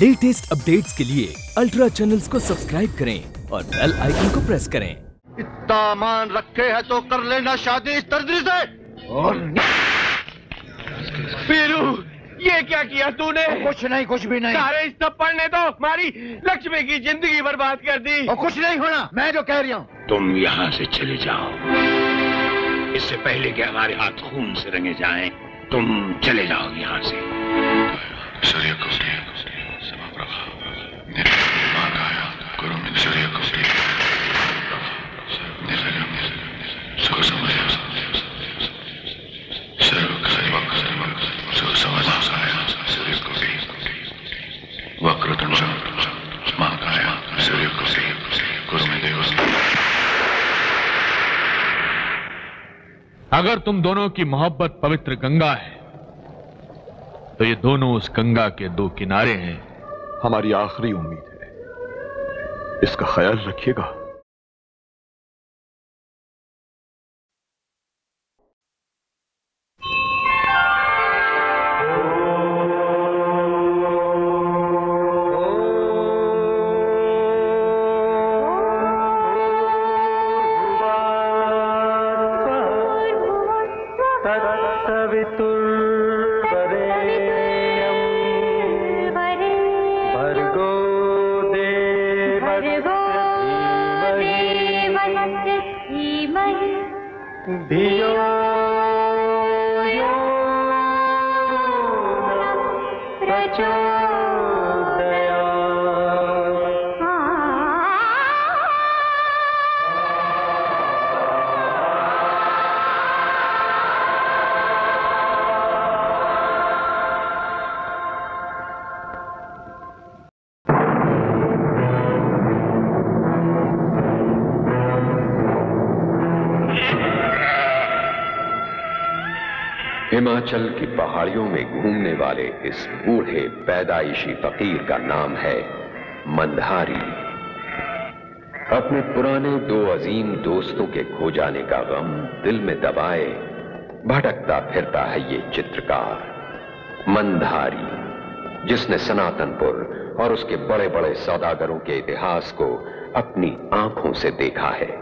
Latest updates के लिए ultra channels को सब्सक्राइब करें और बेल आइकन को प्रेस करें। इतना मान रखे है तो कर लेना शादी इस दर्दी से। और पीरू ये क्या किया तूने? कुछ नहीं कुछ भी नहीं। सारे इस सब पढ़ने दो हमारी लक्ष्मी की ज़िंदगी बर्बाद कर दी। और कुछ नहीं होना मैं जो कह रही हूँ। तुम यहाँ से चले जाओ। इससे पहले कि हमारे हाथ खून से रंगे जाएँ, तुम चले जाओ यहाँ से। अगर तुम दोनों की मोहब्बत पवित्र गंगा है तो ये दोनों उस गंगा के दो किनारे हैं। हमारी आखिरी उम्मीद है। इसका ख्याल रखिएगा। पहाड़ियों में घूमने वाले इस बूढ़े पैदाइशी फकीर का नाम है मंधारी। अपने पुराने दो अजीम दोस्तों के खो जाने का गम दिल में दबाए, भटकता फिरता है ये चित्रकार। मंधारी, जिसने सनातनपुर और उसके बड़े बड़े सौदागरों के इतिहास को अपनी आँखों से देखा है।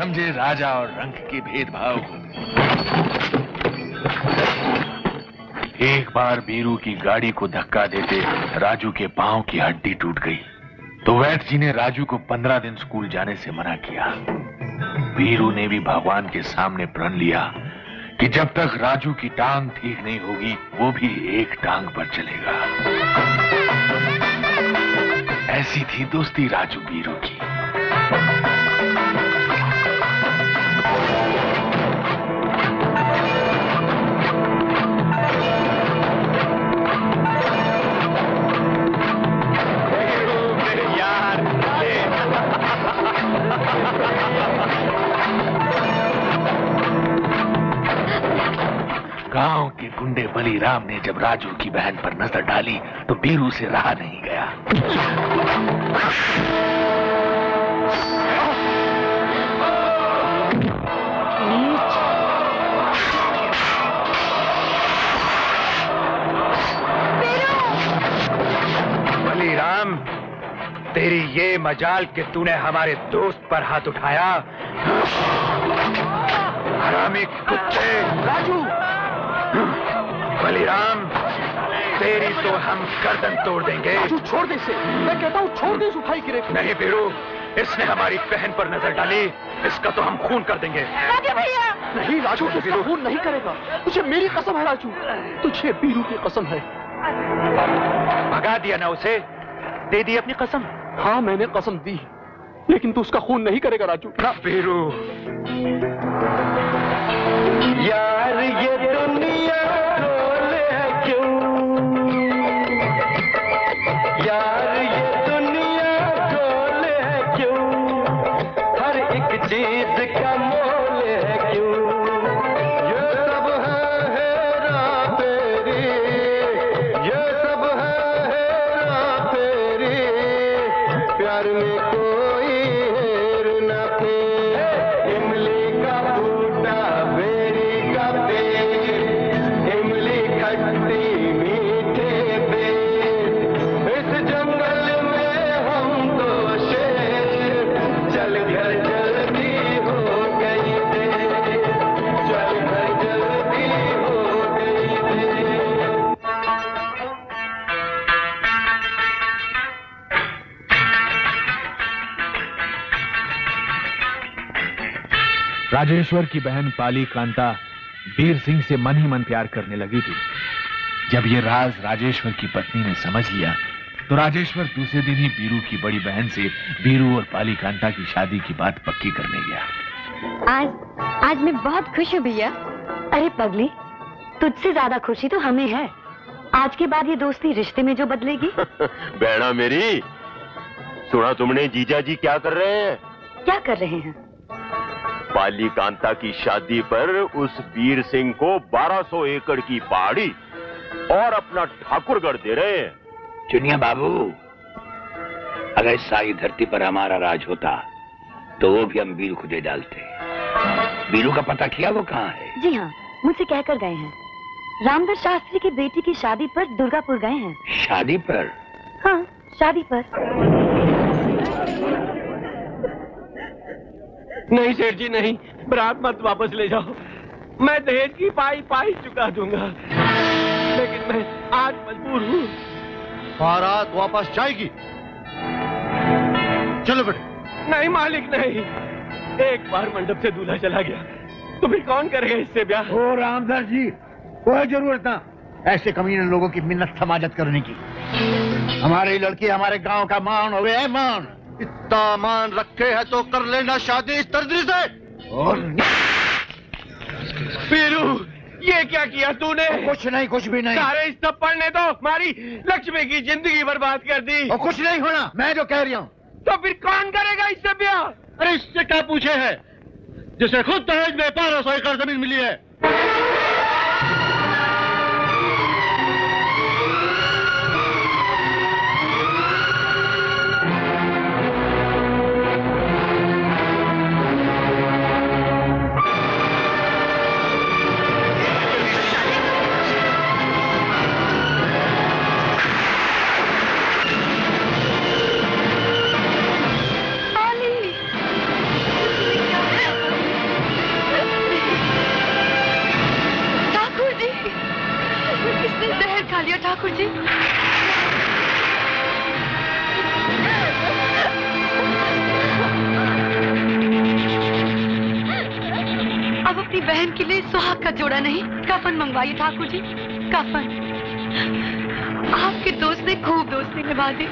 समझे राजा और रंग के भेदभाव को। एक बार बीरू की गाड़ी को धक्का देते राजू के पाँव की हड्डी टूट गई। तो वैद जी ने राजू को पंद्रह दिन स्कूल जाने से मना किया। बीरू ने भी भगवान के सामने प्रण लिया कि जब तक राजू की टांग ठीक नहीं होगी, वो भी एक टांग पर चलेगा। ऐसी थी दोस्ती राजू बीरू की। गाँव के गुंडे बलीराम ने जब राजू की बहन पर नज़र डाली तो बीरू से रहा नहीं गया। बलीराम, तेरी ये मजाल कि तूने हमारे दोस्त पर हाथ उठाया। हरामी कुत्ते, राजू बलिराम तेरी तो हम गर्दन तोड़ देंगे। तू छोड़ दे इसे। मैं कहता हूँ छोड़ दे उठाई गिरे नहीं बीरू इसने हमारी बहन पर नज़र डाली। इसका तो हम खून कर देंगे। नहीं राजू तू इसका खून नहीं करेगा। तुझे मेरी कसम है राजू। तुझे बीरू की कसम है। भगा दिया ना उसे। दे दी अपनी कसम। हाँ मैंने कसम दी लेकिन तू उसका खून नहीं करेगा राजू। ना बीरू यार ये दुनिया राजेश्वर की बहन पाली कांता वीर सिंह से मन ही मन प्यार करने लगी थी। जब ये राज राजेश्वर की पत्नी ने समझ लिया तो राजेश्वर दूसरे दिन ही बीरू की बड़ी बहन से बीरू और पाली कांता की शादी की बात पक्की करने गया। आज आज मैं बहुत खुश हूँ भैया। अरे पगली तुझसे ज़्यादा खुशी तो हमें है। आज के बाद ये दोस्ती रिश्ते में जो बदलेगी। बहना मेरी सुना तुमने जीजा जी क्या कर रहे हैं? क्या कर रहे हैं? पाली कांता की शादी पर उस वीर सिंह को 1200 एकड़ की पहाड़ी और अपना ठाकुरगढ़ दे रहे हैं। चुनिया बाबू अगर इस सारी धरती पर हमारा राज होता तो वो भी हम बीरू को दे डालते। बीरू का पता किया वो कहाँ है? जी हाँ मुझसे कहकर गए हैं। रामदास शास्त्री की बेटी की शादी पर दुर्गापुर गए हैं। शादी पर? हाँ शादी पर। नहीं सेठ जी नहीं। बरात मत वापस ले जाओ। मैं दहेज की पाई पाई चुका दूँगा। लेकिन मैं आज मजबूर हूँ। बारात वापस जाएगी। चलो बेटे। नहीं मालिक नहीं। एक बार मंडप से दूल्हा चला गया। तो फिर कौन करेगा इससे ब्याह? ओ रामदास जी कोई ज़रूरत ना। ऐसे कमीने लोगों की मिन्नत समाजत करने की। हमारी लड़की हमारे गाँव का मान हो गया है मान इतना मान रखे है तो कर लेना शादी इस दर्दी से। और? पीरू ये क्या किया तूने? कुछ नहीं कुछ भी नहीं। सारे इस थप्पड़ ने तो हमारी लक्ष्मी की ज़िंदगी बर्बाद कर दी। और कुछ नहीं होना मैं जो कह रही हूँ। तो फिर कौन करेगा इससे ब्याह? अरे इससे क्या पूछे है? जिसे खुद दहेज में बारह सौ एकड़ ज़मीन मिली है। ठाकुर जी कफन आपके दोस्त ने खूब दोस्ती निभा दी।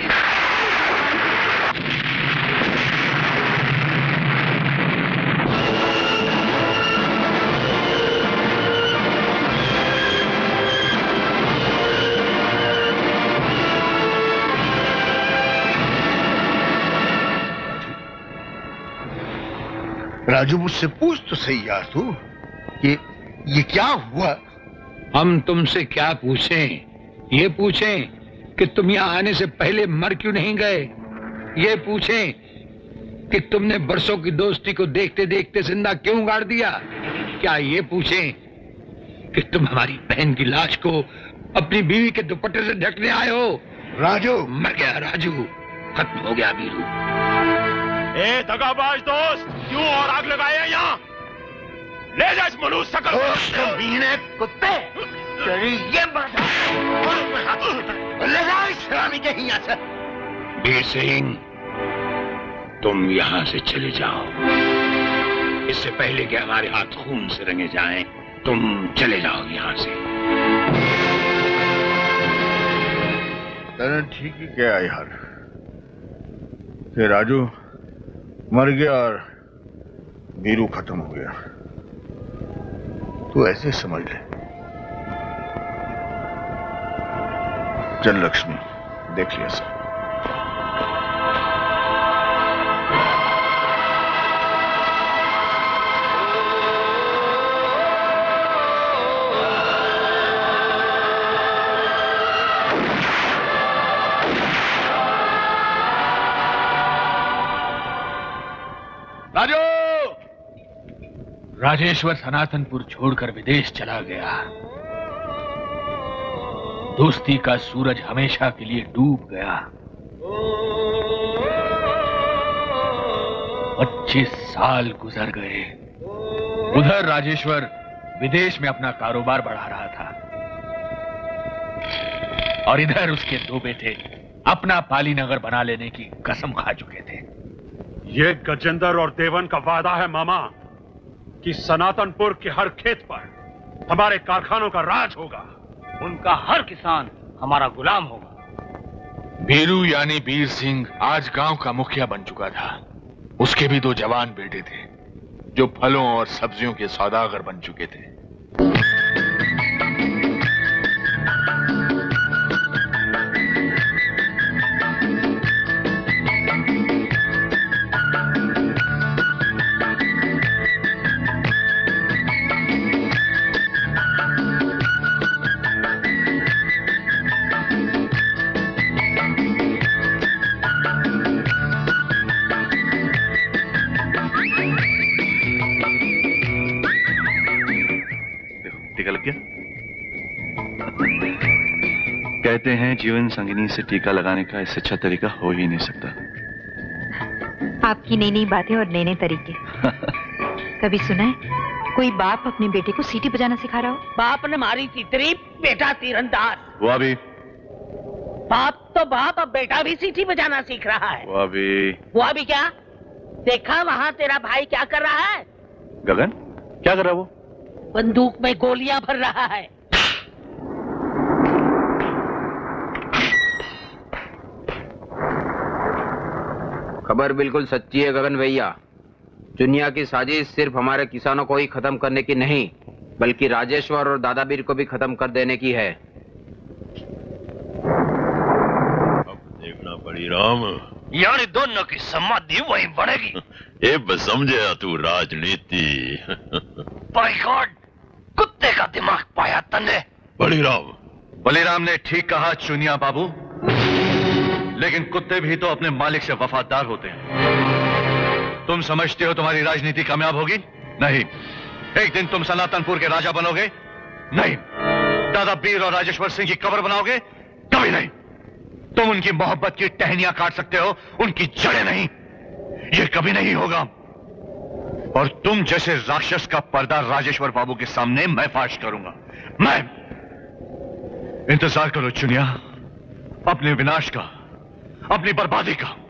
राजू, मुझसे पूछ तो सही यार तू ये ये क्या हुआ? हम तुमसे क्या पूछें? ये पूछें कि तुम यहाँ आने से पहले मर क्यों नहीं गए? ये पूछें कि तुमने बरसों की दोस्ती को देखते देखते ज़िंदा क्यों गाड़ दिया? क्या ये पूछें कि तुम हमारी बहन की लाश को अपनी बीवी के दुपट्टे से ढकने आए हो? राजू। मर गया राजू। खत्म हो गया बीरू ए दगाबाज दोस्त क्यों और आग लगाए यहाँ? ले जा इस मनुष्य शकल को। कमीने कुत्ते। तेरी ये बात ले जा इस शराबी के यहाँ से। वीर सिंह तुम यहाँ से चले जाओ। इससे पहले कि हमारे हाथ खून से रंगे जाएँ, तुम चले जाओ यहाँ से। तने ठीक ही क्या यार। कि राजू मर गया और वीरू खत्म हो गया। तू ऐसे समझ ले। चल लक्ष्मी देख लिया सब। राजेश्वर सनातनपुर छोड़कर विदेश चला गया। दोस्ती का सूरज हमेशा के लिए डूब गया। पच्चीस साल गुजर गए। उधर राजेश्वर विदेश में अपना कारोबार बढ़ा रहा था। और इधर उसके दो बेटे अपना पाली नगर बना लेने की कसम खा चुके थे। ये गजेंद्र और देवन का वादा है, मामा। कि सनातनपुर के हर खेत पर हमारे कारखानों का राज होगा। उनका हर किसान हमारा गुलाम होगा। बीरू यानी बीर सिंह आज गाँव का मुखिया बन चुका था। उसके भी दो जवान बेटे थे जो फलों और सब्जियों के सौदागर बन चुके थे। जीवन संगिनी से टीका लगाने का इससे अच्छा तरीका हो ही नहीं सकता। आपकी नई नई बातें और नए नए तरीके। कभी सुना है? कोई बाप अपने बेटे को सीटी बजाना सिखा रहा हो? बाप ने मारी चितरी बेटा तीरंदाज। वो अभी बाप तो बाप अब बेटा भी सीटी बजाना सीख रहा है। वो अभी वो अभी क्या? देखा वहाँ तेरा भाई क्या कर रहा है? गगन क्या कर रहा है वो? बंदूक में गोलियाँ भर रहा है। खबर बिल्कुल सच्ची है गगन भैया। दुनिया की साजिश सिर्फ़ हमारे किसानों को ही खत्म करने की नहीं बल्कि राजेश्वर और दादाबीर को भी खत्म कर देने की है। अब देखना पड़ी राम। यानी दोनों की समाधि वही बढ़ेगी। ये समझे तू राजनीति? कुत्ते का दिमाग पाया तने बड़ी राम बलिराम ने ठीक कहा चुनिया बाबू। लेकिन कुत्ते भी तो अपने मालिक से वफादार होते हैं। तुम समझते हो तुम्हारी राजनीति कामयाब होगी? नहीं। एक दिन तुम सनातनपुर के राजा बनोगे? नहीं। दादा बीर और राजेश्वर सिंह की कबर बनाओगे? कभी नहीं। तुम उनकी मोहब्बत की टहनियाँ काट सकते हो, उनकी जड़ें नहीं। ये कभी नहीं होगा। और तुम जैसे राक्षस का पर्दा राजेश्वर बाबू के सामने मैं फाश करूँगा। मैं। इंतज़ार करो, चुनिया। अपने विनाश का अपनी बर्बादी का।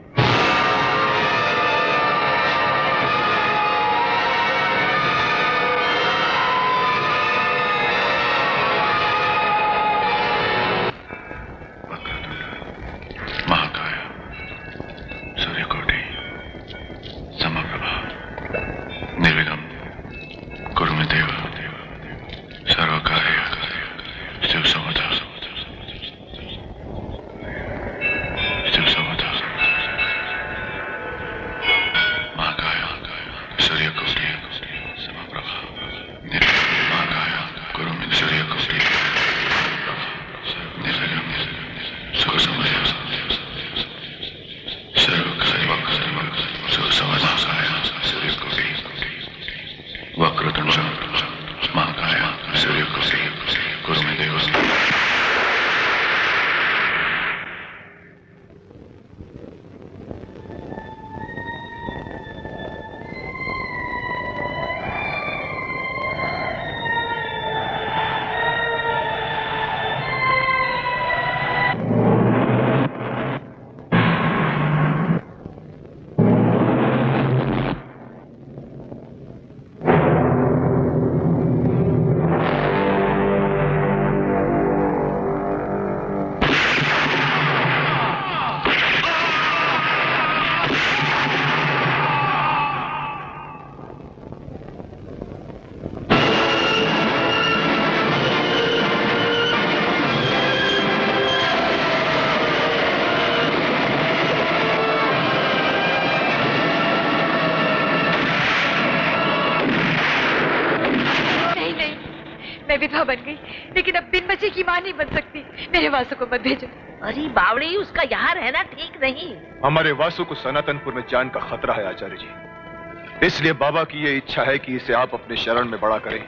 नहीं बन सकती। मेरे वासु को मत भेजो। अरे बावड़ी उसका यहाँ रहना ठीक नहीं। हमारे वासु को सनातनपुर में जान का खतरा है आचार्य जी। इसलिए बाबा की ये इच्छा है कि इसे आप अपने शरण में बड़ा करें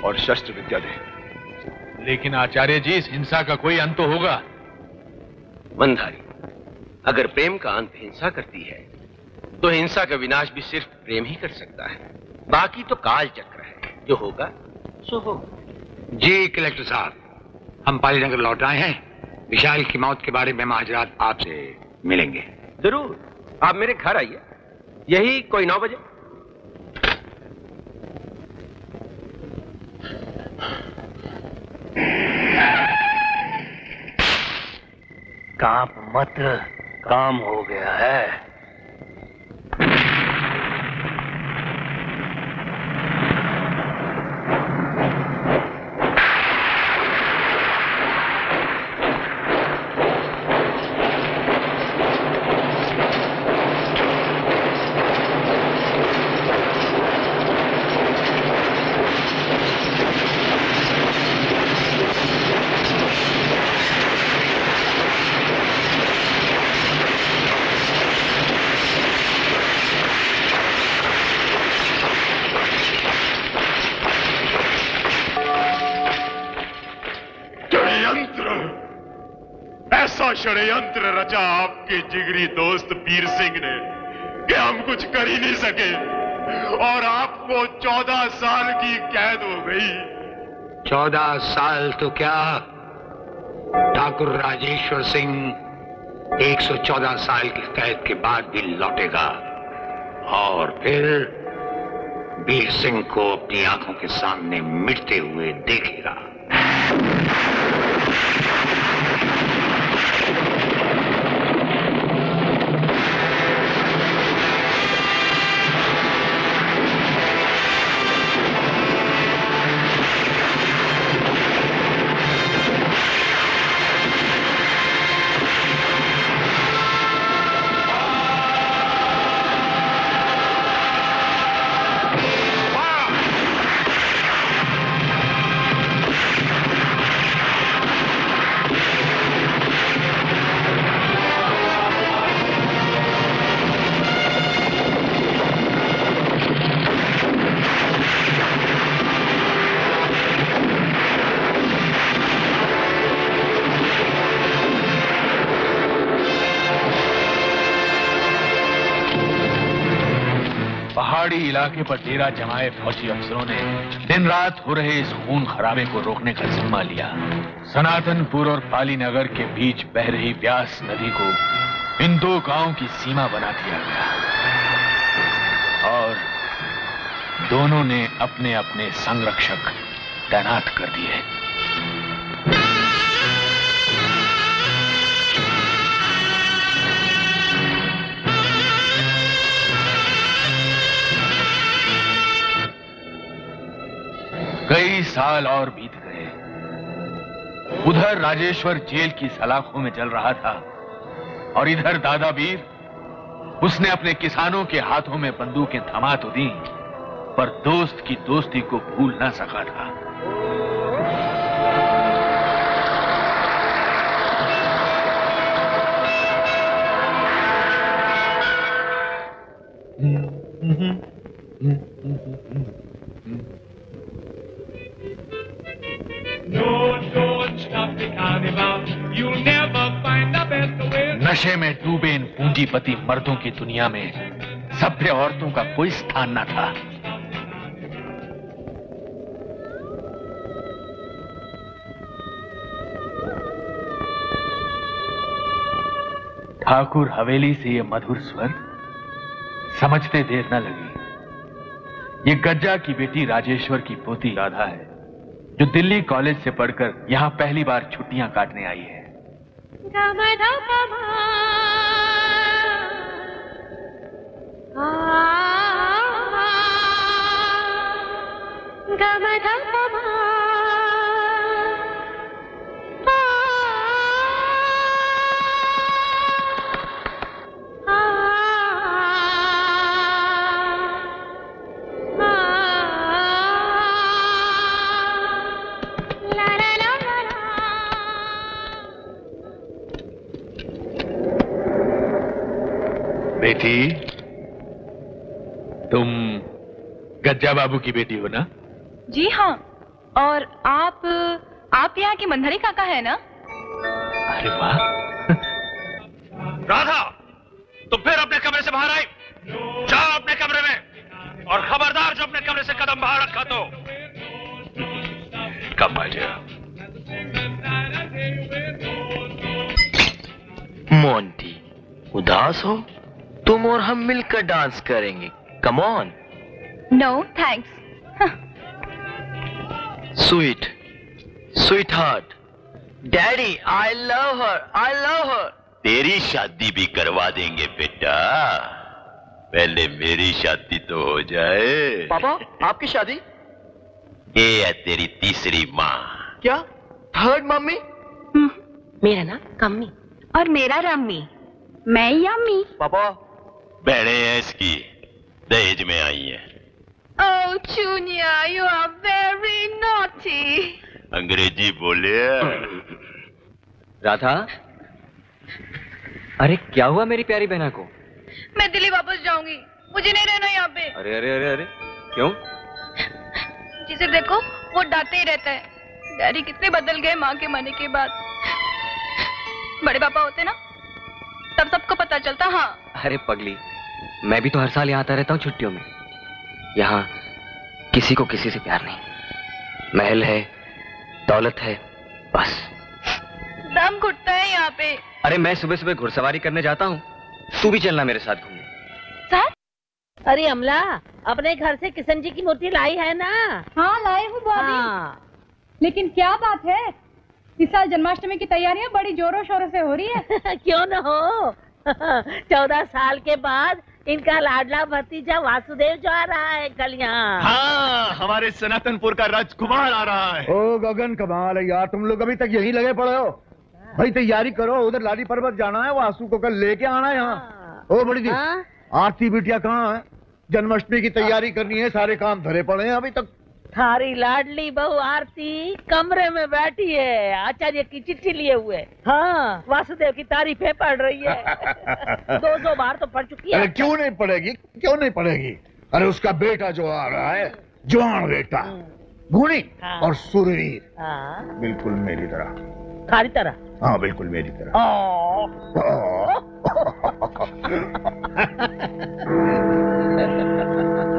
और शस्त्र विद्या दें। लेकिन आचार्य जी इस हिंसा का कोई अंत तो होगा। मंदारी अगर प्रेम का अंत हिंसा करती है तो हिंसा का विनाश भी सिर्फ़ प्रेम ही कर सकता है। बाकी तो काल चक्र है। जो होगा सो होगा। जी कलेक्टर साहब। हम पालीनगर लौट आए हैं। विशाल की मौत के बारे में हम आज रात आपसे मिलेंगे। ज़रूर। आप मेरे घर आइए। यही कोई नौ बजे? काँप मत काम हो गया है। आपके जिगरी दोस्त वीर सिंह ने कि हम कुछ कर ही नहीं सके। और आपको चौदह साल की कैद हो गई। चौदह साल तो क्या? ठाकुर राजेश्वर सिंह 114 साल की कैद के बाद भी लौटेगा। और फिर वीर सिंह को अपनी आँखों के सामने मिटते हुए देखेगा। डेरा जमाए फौजी अफसरों ने दिन रात हो रहे इस खून खराबे को रोकने का जिम्मा लिया। सनातनपुर और पाली नगर के बीच बह रही व्यास नदी को इन दो गाँव की सीमा बना दिया गया। और दोनों ने अपने अपने संरक्षक तैनात कर दिए। कई साल और बीत गए। उधर राजेश्वर जेल की सलाखों में जल रहा था और इधर दादा वीर, उसने अपने किसानों के हाथों में बंदूकें थमा तो दी, पर दोस्त की दोस्ती को भूल ना सका था। नशे में डूबे इन पूंजीपति मर्दों की दुनिया में सभ्य औरतों का कोई स्थान न था। ठाकुर हवेली से ये मधुर स्वर समझते देर न लगी। ये गज्जा की बेटी राजेश्वर की पोती राधा है। जो दिल्ली कॉलेज से पढ़कर यहाँ पहली बार छुट्टियाँ काटने आई है। गमदा पमा। बेटी। तुम गज्जा बाबू की बेटी हो ना? जी हाँ और आप आप यहाँ की मंधरी काका है ना? अरे वाह। राधा तुम फिर अपने कमरे से बाहर आई। जाओ अपने कमरे में और खबरदार जो अपने कमरे से कदम बाहर रखा तो। कम आ जाओ मोंटी उदास हो? तुम और हम मिलकर डांस करेंगे। Come on no thanks sweet sweet heart daddy I love her I love her तेरी शादी भी करवा देंगे बेटा। पहले मेरी शादी तो हो जाए। पापा आपकी शादी? ये है तेरी तीसरी माँ। क्या? थर्ड मम्मी मेरा ना कम्मी और मेरा रम्मी। मैं यम्मी पापा बहने हैं इसकी। दहेज में आई है। Oh, Junior, you are very naughty. अंग्रेज़ी बोले। राधा? अरे क्या हुआ मेरी प्यारी बहना को? मैं दिल्ली वापस जाऊँगी। मुझे नहीं रहना यहाँ पे। अरे अरे अरे अरे क्यों? जिसे देखो वो डांटते ही रहता है। डैडी कितने बदल गए माँ के मरने के बाद। बड़े पापा होते ना तब सबको पता चलता हाँ। अरे पगली मैं भी तो हर साल यहाँ आता रहता हूँ छुट्टियों में। यहाँ किसी को किसी से प्यार नहीं। महल है दौलत है बस। दम घुटता है यहाँ पे। अरे मैं सुबह सुबह घुड़सवारी करने जाता हूँ। तू भी चलना मेरे साथ घूमने। सर? अरे अमला अपने घर से किशन जी की मूर्ति लाई है ना? हाँ लाए हूँ हाँ। लेकिन क्या बात है? इस साल जन्माष्टमी की तैयारियाँ बड़ी जोरों शोरों से हो रही है। क्यों ना हो? चौदह साल के बाद इनका लाडला भतीजा वासुदेव जो आ रहा है कल यहाँ हाँ हमारे सनातनपुर का राजकुमार आ रहा है। ओ गगन कमाल है यार तुम लोग अभी तक यही लगे पड़े हो। भाई तैयारी करो उधर लाली पर्वत जाना है वासु को कल लेके आना है यहाँ। ओ बड़ी जी आरती बिटिया कहाँ है? जन्माष्टमी की तैयारी करनी है सारे काम धरे पड़े हैं अभी तक। थारी लाडली बहू आरती कमरे में बैठी है। आचार्य की चिट्ठी लिए हुए। हाँ। वासुदेव की तारीफें पढ़ रही है। दो दो बार तो पढ़ चुकी है। अरे क्यों नहीं पड़ेगी क्यों नहीं पड़ेगी अरे उसका बेटा जो आ रहा है जवान बेटा। गुणी हाँ। और सुरवीर हाँ, बिल्कुल मेरी तरह। थारी तरह। हाँ बिल्कुल मेरी तरह। ओ,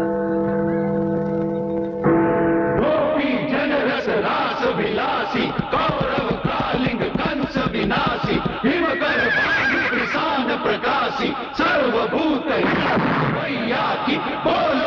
जनरस रास विलासी कौरव कालिंग कंस विनाशी हिमकर प्रसाद प्रकाशी सर्वभूत मैया की बोलो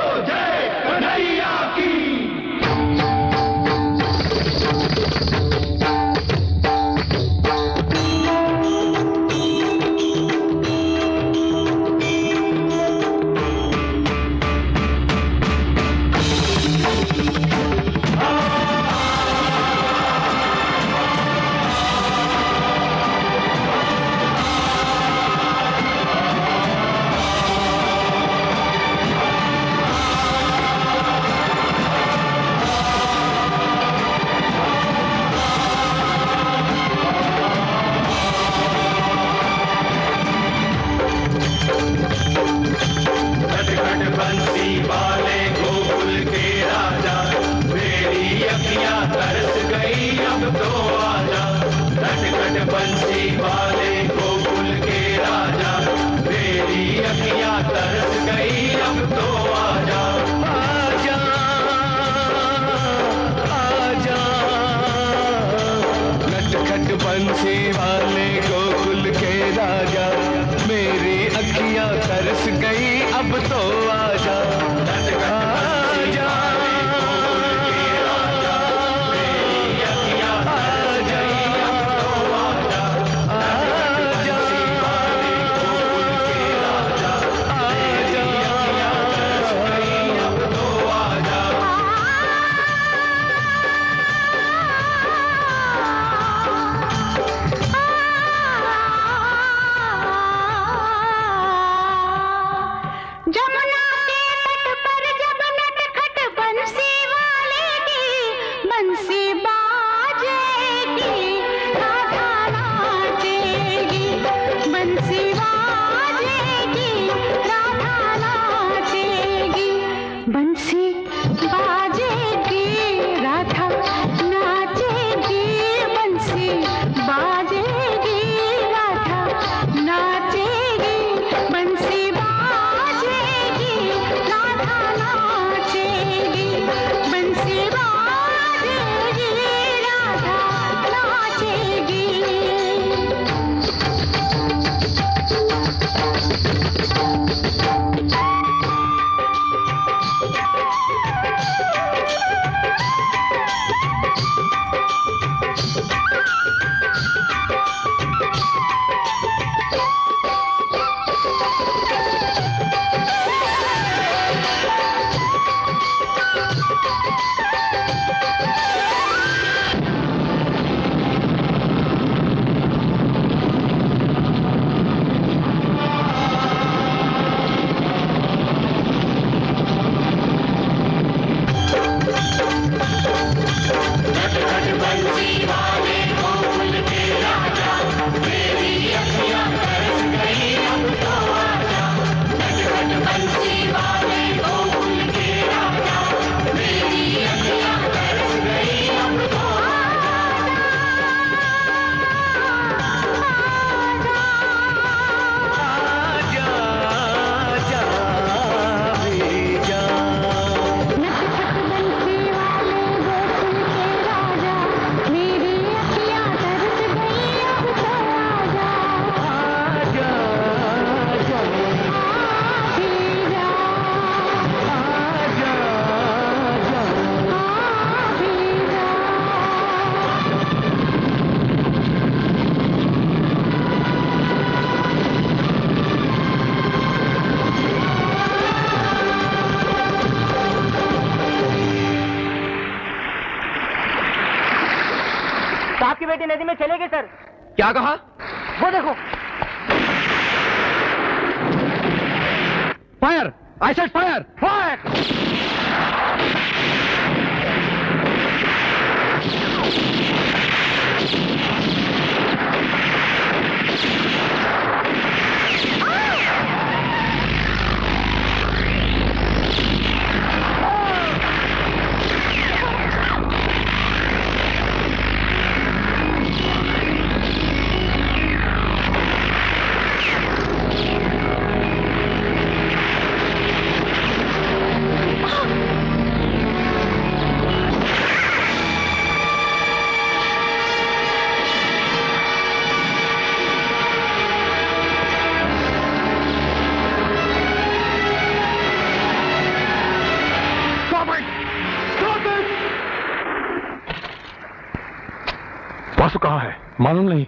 मालूम नहीं।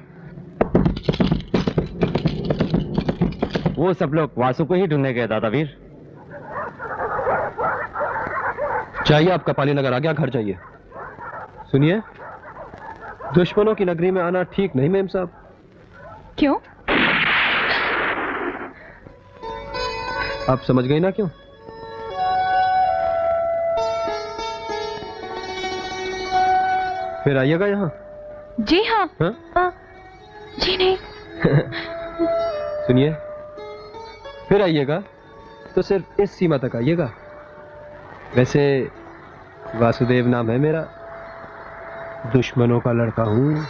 वो सब लोग वासु को ही ढूँढने गए दादावीर चाहिए आपका पाली नगर आ गया घर जाइए। सुनिए दुश्मनों की नगरी में आना ठीक नहीं मेम साहब। क्यों? आप समझ गई ना क्यों? फिर आइएगा यहाँ। जी हाँ। हा? अ, जी नहीं। सुनिए। फिर आइएगा तो सिर्फ़ इस सीमा तक आइएगा। वैसे वासुदेव नाम है मेरा। दुश्मनों का लड़का हूँ।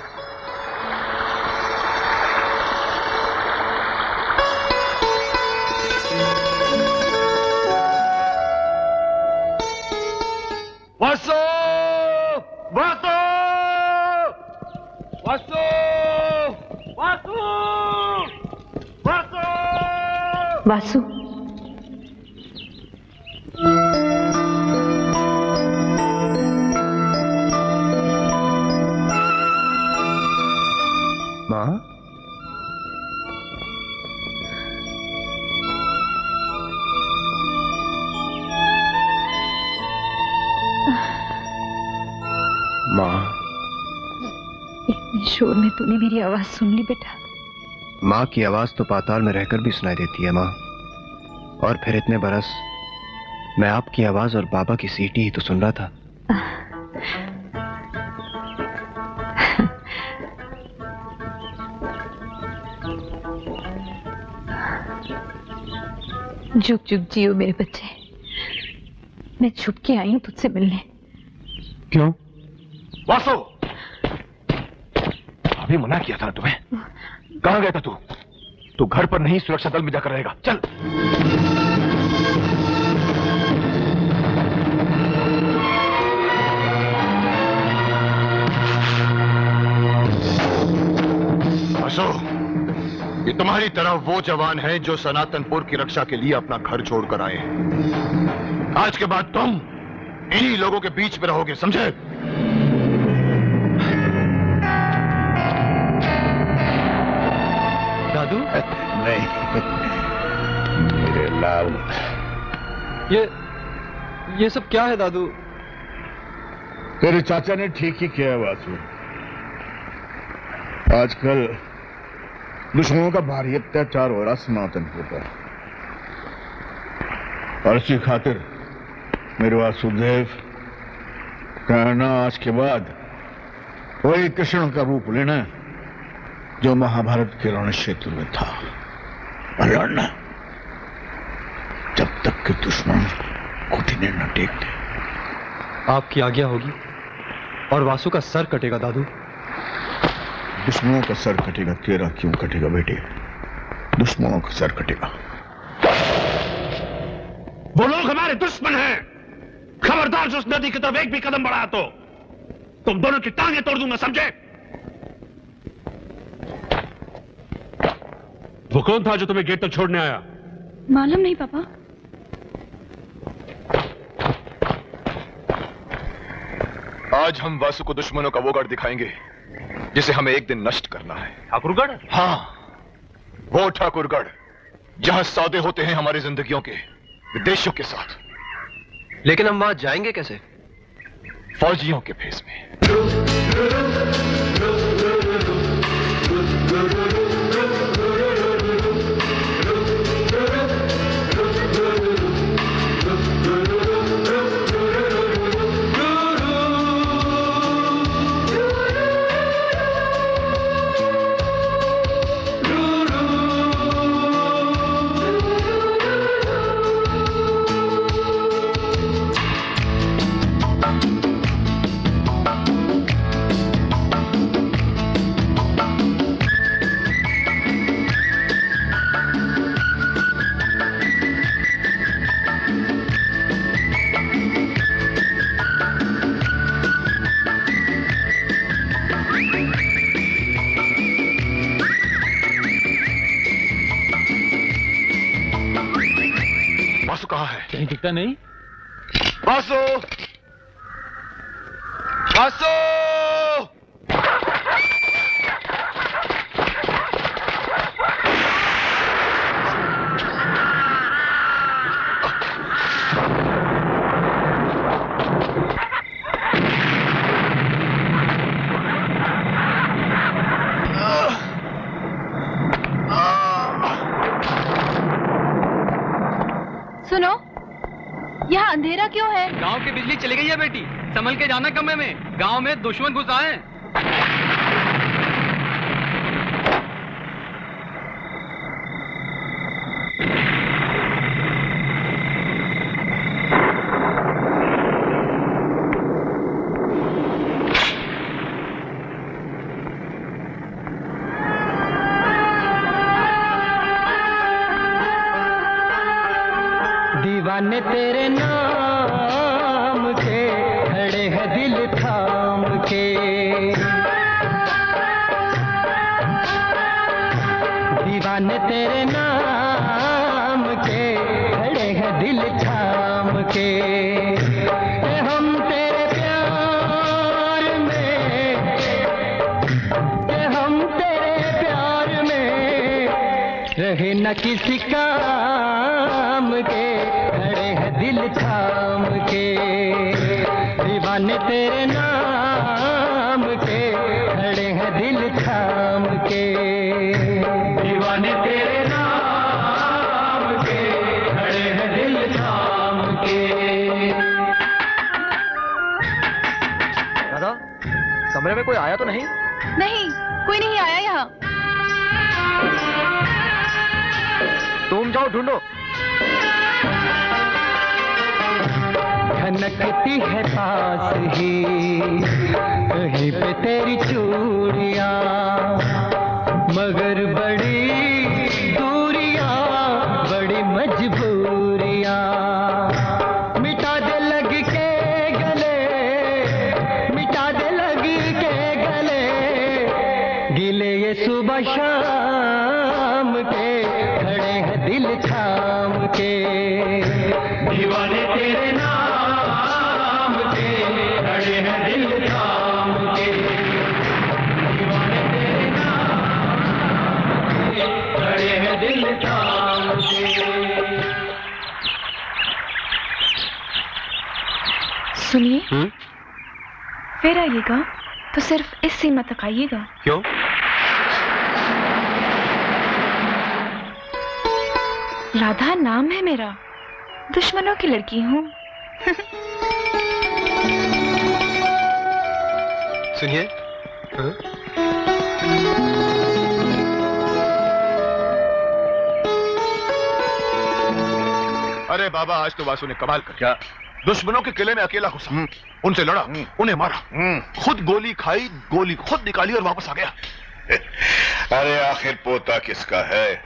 वासु माँ? माँ? इतने शोर में तूने मेरी आवाज़ सुन ली बेटा। माँ की आवाज़ तो पाताल में रहकर भी सुनाई देती है माँ। और फिर इतने बरस मैं आपकी आवाज़ और बाबा की सीटी ही तो सुन रहा था। झुक झुक जियो मेरे बच्चे। मैं छुप के आई हूँ तुझसे मिलने। क्यों? वासु! अभी मना किया था तुम्हें? कहाँ गया था तू? तू घर पर नहीं, सुरक्षा दल में जाकर रहेगा। चल। वासु ये तुम्हारी तरह वो जवान है जो सनातनपुर की रक्षा के लिए अपना घर छोड़कर आए हैं। आज के बाद तुम इन्हीं लोगों के बीच में रहोगे, समझे? नहीं मेरे लाल ये ये सब क्या है दादू? तेरे चाचा ने ठीक ही किया है वासु। आजकल दुश्मनों का भारी अत्याचार हो रहा सनातनपुर पर और इसी खातिर मेरे वासुदेव कहना आज के बाद वही कृष्ण का रूप लेना है, जो महाभारत के रण क्षेत्र में था। लड़ना जब तक के दुश्मन घुटने न टेकते आपकी आज्ञा होगी और वासु का सर कटेगा दादू। दुश्मनों का सर कटेगा तेरा क्यों कटेगा बेटे? दुश्मनों का सर कटेगा। वो लोग हमारे दुश्मन हैं। खबरदार जो उस नदी की तरफ़ एक भी कदम बढ़ा तो तुम दोनों की टांगे तोड़ दूँगा समझे? वो कौन था जो तुम्हें गेट तक तो छोड़ने आया। मालूम नहीं पापा। आज हम वासु को दुश्मनों का वो गढ़ दिखाएँगे जिसे हमें एक दिन नष्ट करना है। ठाकुरगढ़? हाँ वो ठाकुरगढ़ जहाँ सौदे होते हैं हमारी जिंदगियों के विदेशियों के साथ। लेकिन हम वहाँ जाएँगे कैसे? फौजियों के भेस में। कहाँ दिखता नहीं? बासो! वासु सुनो यहाँ अंधेरा क्यों है गाँव की बिजली चली गई है बेटी संभल के जाना कमरे में। गाँव में दुश्मन घुस आए। तक आइएगा क्यों? राधा नाम है मेरा। दुश्मनों की लड़की हूँ। सुनिए। हाँ? अरे बाबा आज तो वासु ने कमाल कर क्या दुश्मनों के किले में अकेला घुसा। उनसे लड़ा उन्हें मारा। खुद गोली खाई गोली खुद निकाली और वापस आ गया। अरे आखिर पोता किसका है?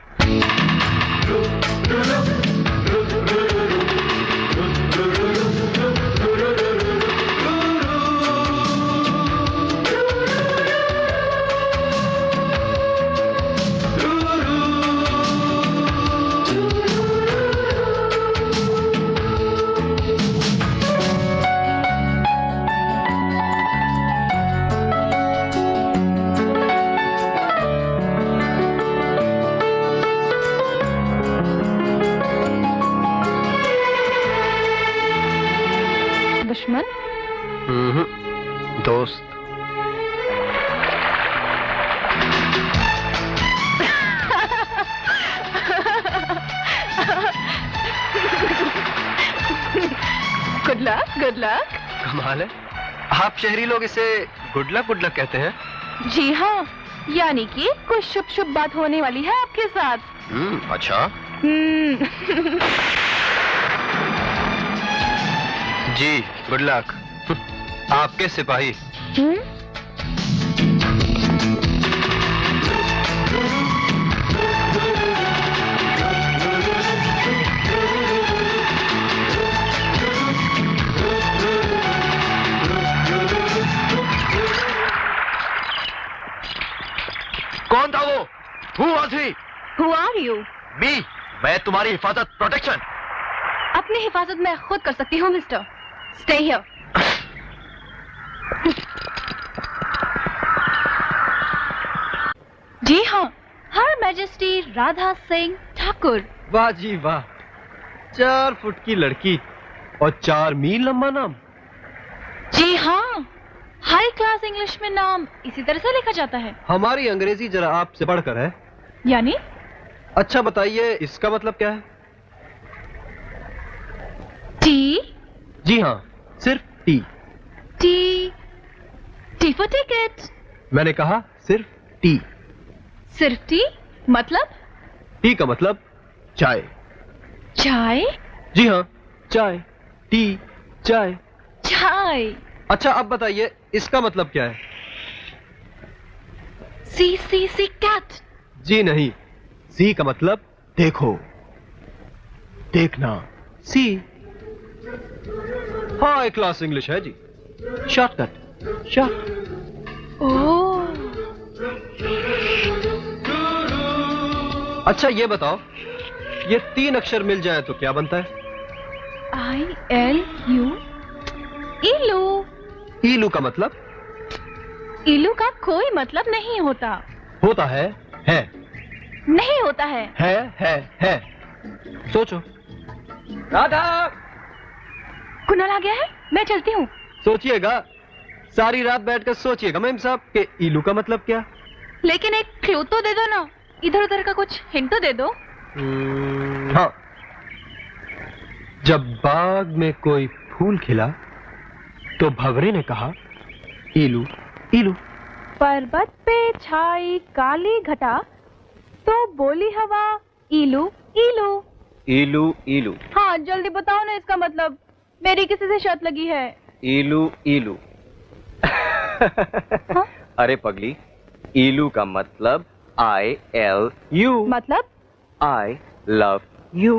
शहरी लोग इसे गुड लक गुड लक कहते हैं। जी हाँ यानी कि कुछ शुभ शुभ बात होने वाली है आपके साथ। हम्म, अच्छा। हम्म, जी गुड लक आपके सिपाही। हम्म? था हु ही Who are you? मी मैं तुम्हारी हिफाजत प्रोटेक्शन अपनी हिफाजत मैं खुद कर सकती हूँ मिस्टर स्टे हियर जी हाँ। हर मैजेस्टी राधा सिंह ठाकुर वाह जी वाह। चार फुट की लड़की और चार मील लंबा नाम। जी हाँ। हाई क्लास इंग्लिश में नाम इसी तरह से लिखा जाता है। हमारी अंग्रेज़ी जरा आपसे बढ़कर है। यानी? अच्छा बताइए इसका मतलब क्या है? टी जी हाँ सिर्फ़ T T T for ticket मैंने कहा सिर्फ़ टी सिर्फ़ टी मतलब? टी का मतलब चाय। चाय? जी हाँ चाय। टी चाय। चाय। अच्छा अब बताइए इसका मतलब क्या है? सी सी सी कैट। जी नहीं सी का मतलब देखो देखना। सी। हाँ एक क्लास इंग्लिश है जी। Shortcut short. ओह अच्छा ये बताओ ये तीन अक्षर मिल जाए तो क्या बनता है? आई एल यू इलू ईलू का मतलब? इलू का कोई मतलब नहीं होता। होता है है। नहीं होता है। है है है। सोचो। राधा! कुनाल आ गया है? मैं चलती हूँ। सोचिएगा। सारी रात बैठकर सोचिएगा मैम साहब के ईलू का मतलब क्या? लेकिन एक क्लू तो दे दो ना। इधर उधर का कुछ हिंट तो दे दो। हम्म, हाँ। जब बाग में कोई फूल खिला तो भवरे ने कहा ईलू ईलू। पर्वत पे छाई काली घटा तो बोली हवा इलू इलू ईलू ईलू। हाँ जल्दी बताओ ना इसका मतलब। मेरी किसी से शर्त लगी है। ईलू ईलू। अरे पगली ईलू का मतलब आई एल यू मतलब? आई लव यू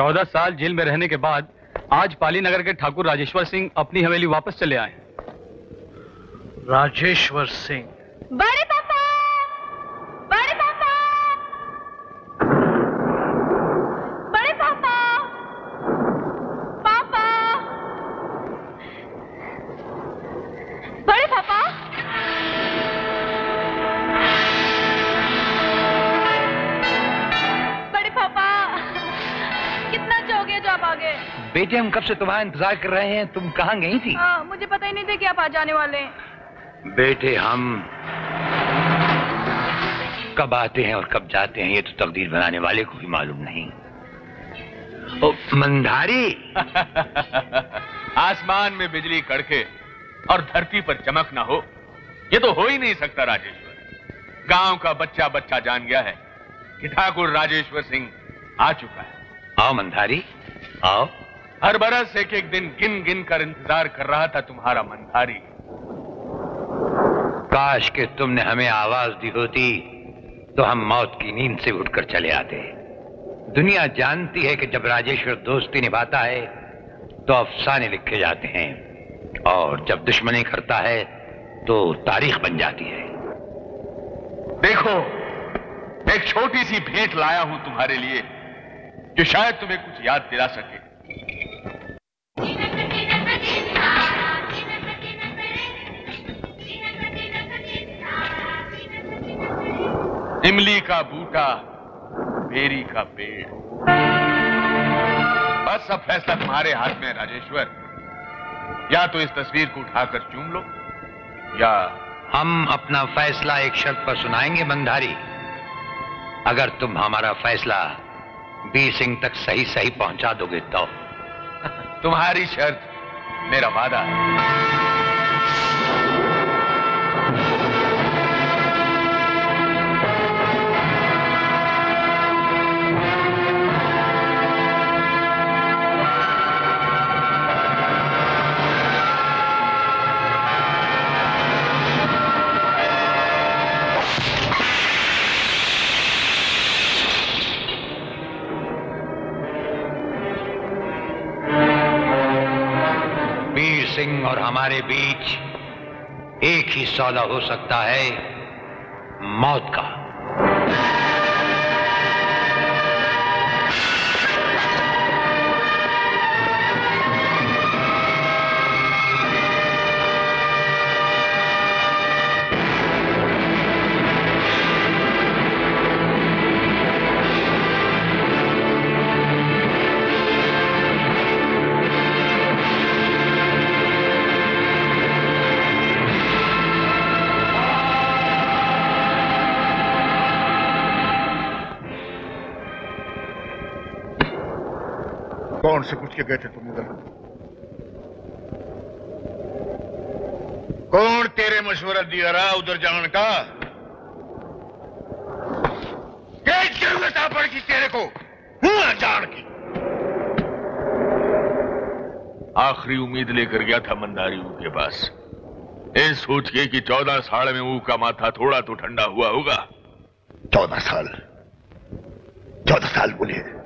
चौदह साल जेल में रहने के बाद आज पाली नगर के ठाकुर राजेश्वर सिंह अपनी हवेली वापस चले आए राजेश्वर सिंह। बड़े हम कब से तुम्हारा इंतज़ार कर रहे हैं? तुम कहाँ गई थी? हाँ, मुझे पता ही नहीं था कि आप आ जाने वाले हैं। बेटे हम कब आते हैं और कब जाते हैं ये तो तकदीर बनाने वाले को भी मालूम नहीं। ओ मंदारी आसमान में बिजली कड़के और धरती पर चमक ना हो ये तो हो ही नहीं सकता राजेश्वर। गाँव का बच्चा बच्चा जान गया है कि ठाकुर राजेश्वर सिंह आ चुका है। आओ मंदारी आओ। हर बरस एक एक दिन गिन गिन कर इंतज़ार कर रहा था तुम्हारा मंदारी काश कि तुमने हमें आवाज़ दी होती तो हम मौत की नींद से उठकर चले आते। दुनिया जानती है कि जब राजेश्वर दोस्ती निभाता है तो अफसाने लिखे जाते हैं, और जब दुश्मनी करता है तो तारीख बन जाती है। देखो, एक छोटी सी भेंट लाया हूँ तुम्हारे लिए, जो शायद तुम्हें कुछ याद दिला सके। इमली का बूटा, बेरी का पेड़। बस अब फैसला तुम्हारे हाथ में राजेश्वर। या तो इस तस्वीर को उठाकर चूम लो, या हम अपना फैसला एक शर्त पर सुनाएँगे, बंधारी। अगर तुम हमारा फैसला बीर सिंह तक सही सही पहुँचा दोगे तो। तुम्हारी शर्त मेरा वादा। है हमारे बीच एक ही सौदा हो सकता है मौत का। कौन से पूछ के गए थे तुम उधर कौन तेरे मशवरा दिया रहा उधर जाने का? ज़रूरत आ पड़ेगी तेरे को। जान की। आखिरी उम्मीद लेकर गया था मंदारी के पास। ये सोच के कि चौदह साल में ऊ का माथा थोड़ा तो ठंडा हुआ होगा। चौदह साल। चौदह साल बोले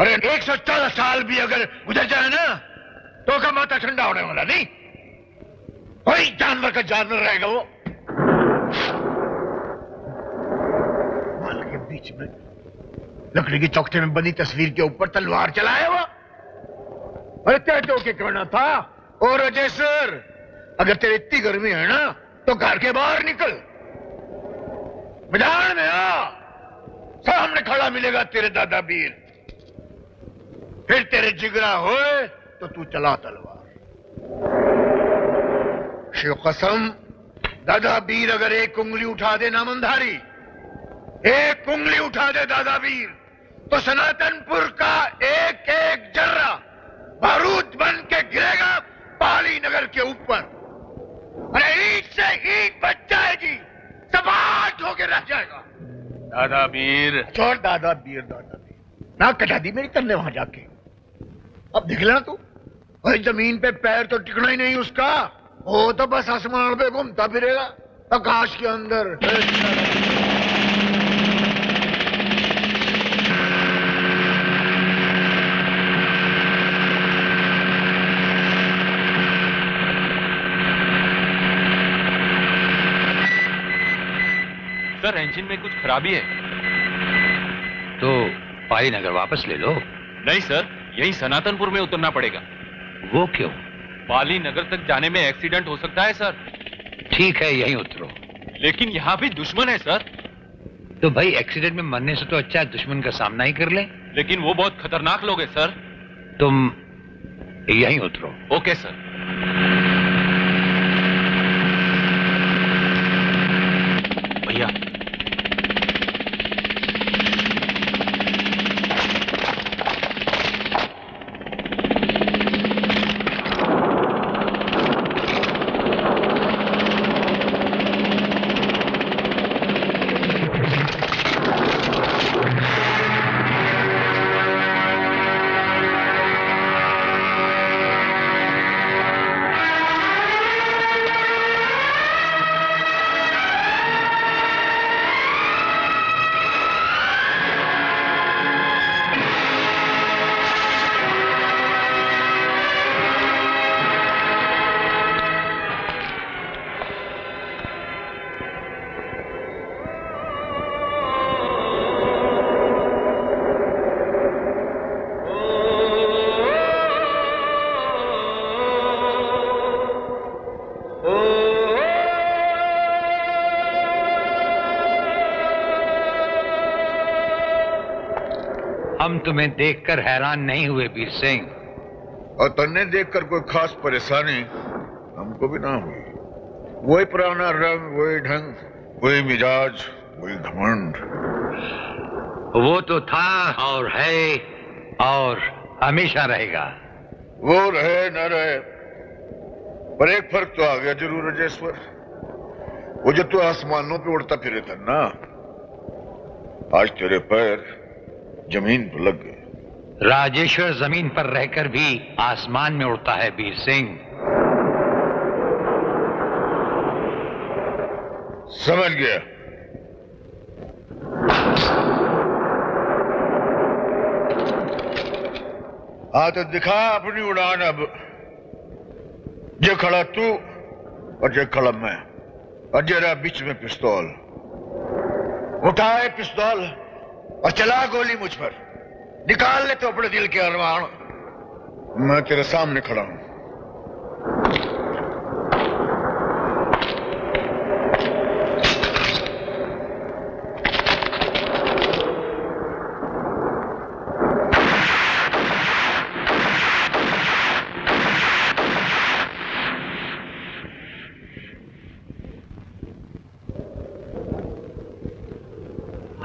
अरे एक सौ चौदह साल भी अगर गुजर जाए ना तो का माथा ठंडा होने वाला, नहीं? वही जानवर का जानवर रहेगा वो। माल के बीच में लकड़ी के चौकटे में बनी तस्वीर के ऊपर तलवार चलाया वो। अरे तय तो के करना था? और अजय सर, अगर तेरी इतनी गर्मी है ना तो घर के बाहर निकल। मैदान में आ। सामने खड़ा मिलेगा तेरे दादा वीर। फिर तेरे जिगरा होए तो तू चला तलवार। शिव कसम दादा वीर अगर एक उंगली उठा दे नामंधारी एक उंगली उठा दे दादा वीर तो सनातनपुर का एक एक जर्रा बारूद बन के गिरेगा पाली नगर के ऊपर। अरे ईट से ईट बच जाएगी सपाट होके रह जाएगा। दादा वीर छोड़ दादा वीर दादा वीर ना कटा दी मेरी तन्ने वहाँ जाके। अब दिख लेना तू। भाई ज़मीन पे पैर तो टिकना ही नहीं उसका। वो तो बस आसमान पे घूमता फिरेगा आकाश के अंदर। सर इंजन में कुछ खराबी है। तो पाली नगर वापस ले लो। नहीं सर। यही सनातनपुर में उतरना पड़ेगा। वो क्यों? पाली नगर तक जाने में एक्सीडेंट हो सकता है सर। ठीक है यही उतरो। लेकिन यहाँ भी दुश्मन है सर। तो भाई एक्सीडेंट में मरने से तो अच्छा है दुश्मन का सामना ही कर ले। लेकिन वो बहुत खतरनाक लोग हैं सर। तुम यहीं उतरो। Okay sir. भैया तुम्हें देखकर हैरान नहीं हुए वीर सिंह। और तन्ने देखकर कोई खास परेशानी हमको भी ना हुई। वही पुराना रंग वही ढंग वही मिजाज वही घमंड। वो तो था और है और हमेशा रहेगा। वो रहे न रहे पर एक फ़र्क तो आ गया ज़रूर राजेश्वर। वो जो तू तो आसमानों पे उड़ता फिरे था ना आज तेरे पैर ज़मीन पर लग गए। राजेश्वर ज़मीन पर रहकर भी आसमान में उड़ता है वीर सिंह। समझ गया। हाँ तो दिखा अपनी उड़ान अब। जे खड़ा तू और जे खड़ा मैं। और जरा बीच में पिस्तौल। उठाए पिस्तौल। और चला गोली मुझ पर। निकाल ले तो अपने दिल के अरमान। मैं तेरे सामने खड़ा हूँ।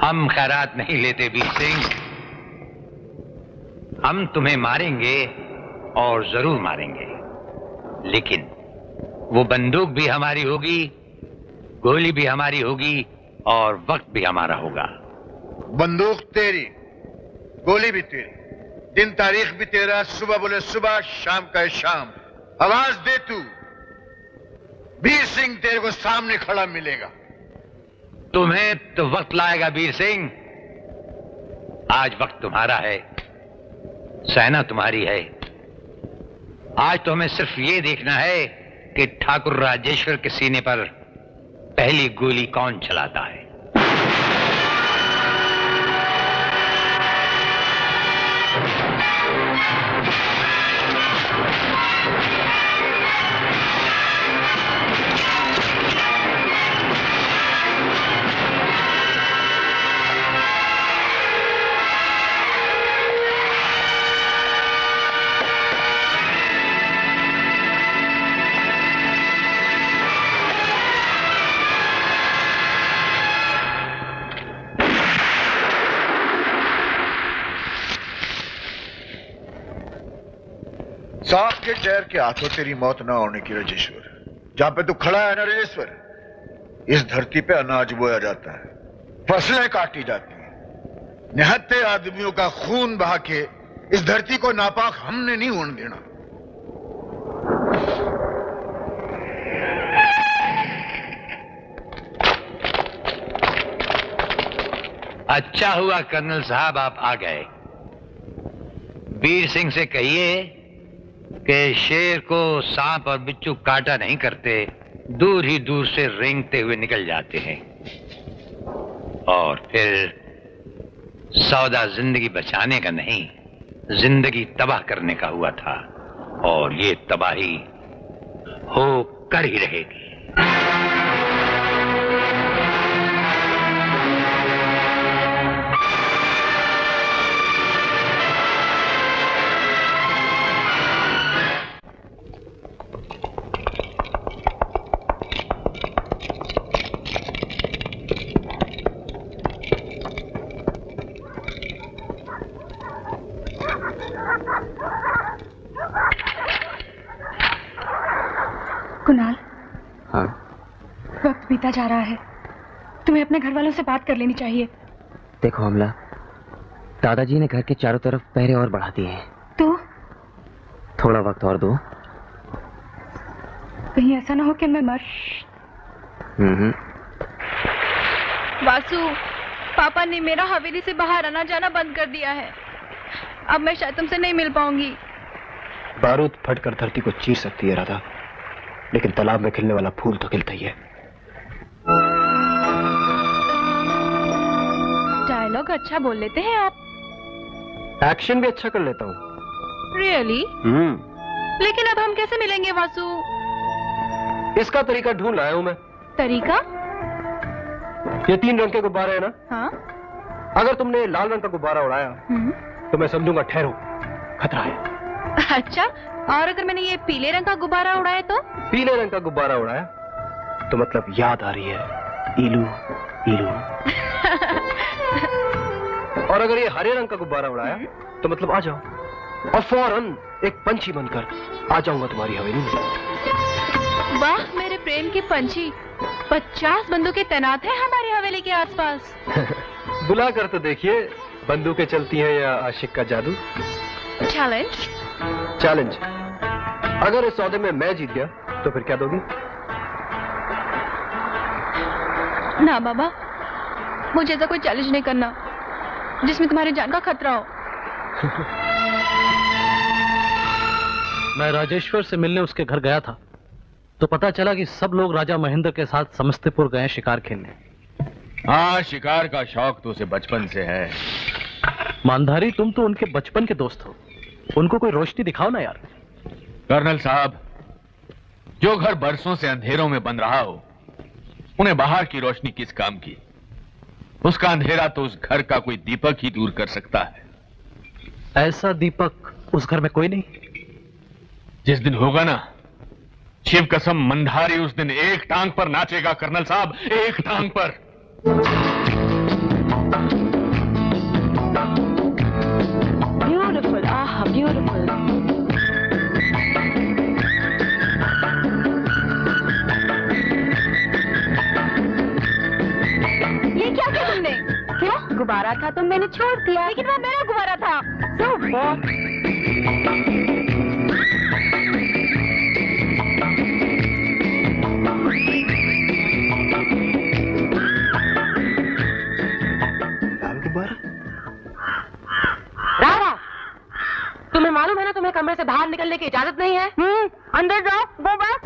हम खैरात नहीं लेते वीर सिंह हम तुम्हें मारेंगे और ज़रूर मारेंगे। लेकिन वो बंदूक भी हमारी होगी, गोली भी हमारी होगी और वक्त भी हमारा होगा। बंदूक तेरी, गोली भी तेरी। दिन तारीख भी तेरा, सुबह बोले सुबह, शाम का शाम। आवाज़ दे तू। वीर सिंह तेरे को सामने खड़ा मिलेगा। तुम्हें तो वक्त लाएगा वीर सिंह। आज वक्त तुम्हारा है। सेना तुम्हारी है। आज तो हमें सिर्फ़ ये देखना है कि ठाकुर राजेश्वर के सीने पर पहली गोली कौन चलाता है। सांप के के हाथों तेरी मौत ना होने की रजेश्वर जहाँ पे तू खड़ा है ना रजेश्वर इस धरती पे अनाज बोया जाता है, फ़सलें काटी जाती हैं। निहत्ते आदमियों का खून बहा के इस धरती को नापाक हमने नहीं होने देना। अच्छा हुआ कर्नल साहब आप आ गए। वीर सिंह से कहिए कि शेर को सांप और बिच्छू काटा नहीं करते, दूर ही दूर से रेंगते हुए निकल जाते हैं। और फिर सौदा ज़िंदगी बचाने का नहीं, ज़िंदगी तबाह करने का हुआ था, और ये तबाही हो कर ही रहेगी। बीता जा रहा है। तुम्हें अपने घर वालों से बात कर लेनी चाहिए। देखो हमला दादाजी ने घर के चारों तरफ़ पहरे और बढ़ा दिए हैं। तो? थोड़ा वक्त और दो। कहीं ऐसा ना हो कि मैं मर। हम्म वासु पापा ने मेरा हवेली से बाहर आना जाना बंद कर दिया है। अब मैं शायद तुमसे नहीं मिल पाऊँगी। बारूद फटकर धरती को चीर सकती है राधा। लेकिन तालाब में खिलने वाला फूल तो खिलता ही है। डायलॉग अच्छा बोल लेते हैं आप। एक्शन भी अच्छा कर लेता हूँ। Really hmm. लेकिन अब हम कैसे मिलेंगे वासु? इसका तरीका ढूंढ लाया हूँ मैं। तरीका? ये तीन रंग के गुब्बारे हैं ना? हाँ। अगर तुमने लाल रंग का गुब्बारा उड़ाया हम्म, तो मैं समझूँगा ठहरो। खतरा है। अच्छा और अगर मैंने ये पीले रंग का गुब्बारा उड़ाया तो? पीले रंग का गुब्बारा उड़ाया तो मतलब याद आ रही है इलू इलू। और अगर ये हरे रंग का गुब्बारा उड़ाया तो मतलब आ जाओ। और फ़ौरन एक पंछी बनकर आ जाऊँगा तुम्हारी हवेली में। वाह मेरे प्रेम की पंछी। पचास बंदूकें तैनात है हमारी हवेली के आसपास। बुला कर तो देखिए बंदूकें चलती हैं या आशिक का जादू। चैलेंज चैलेंज अगर इस सौदे में मैं जीत गया तो फिर क्या दोगी? ना बाबा। मुझे ऐसा कोई चैलेंज नहीं करना। जिसमें तुम्हारी जान का खतरा हो। मैं राजेश्वर से मिलने उसके घर गया था तो पता चला कि सब लोग राजा महेंद्र के साथ समस्तीपुर गए शिकार खेलने। हाँ शिकार का शौक तो उसे बचपन से है। मानधारी तुम तो उनके बचपन के दोस्त हो। उनको कोई रोशनी दिखाओ ना यार। कर्नल साहब जो घर बरसों से अंधेरों में बन रहा हो उन्हें बाहर की रोशनी किस काम की? उसका अंधेरा तो उस घर का कोई दीपक ही दूर कर सकता है। ऐसा दीपक उस घर में कोई नहीं। जिस दिन होगा ना शिव कसम मंधारी उस दिन एक टांग पर नाचेगा कर्नल साहब एक टांग पर। गुब्बारा था तो मैंने छोड़ दिया। लेकिन वो मेरा गुब्बारा था। गुब्बारा? राधा तुम्हें मालूम है ना तुम्हें कमरे से बाहर निकलने की इजाज़त नहीं है? हम्म अंदर जाओ गो बैक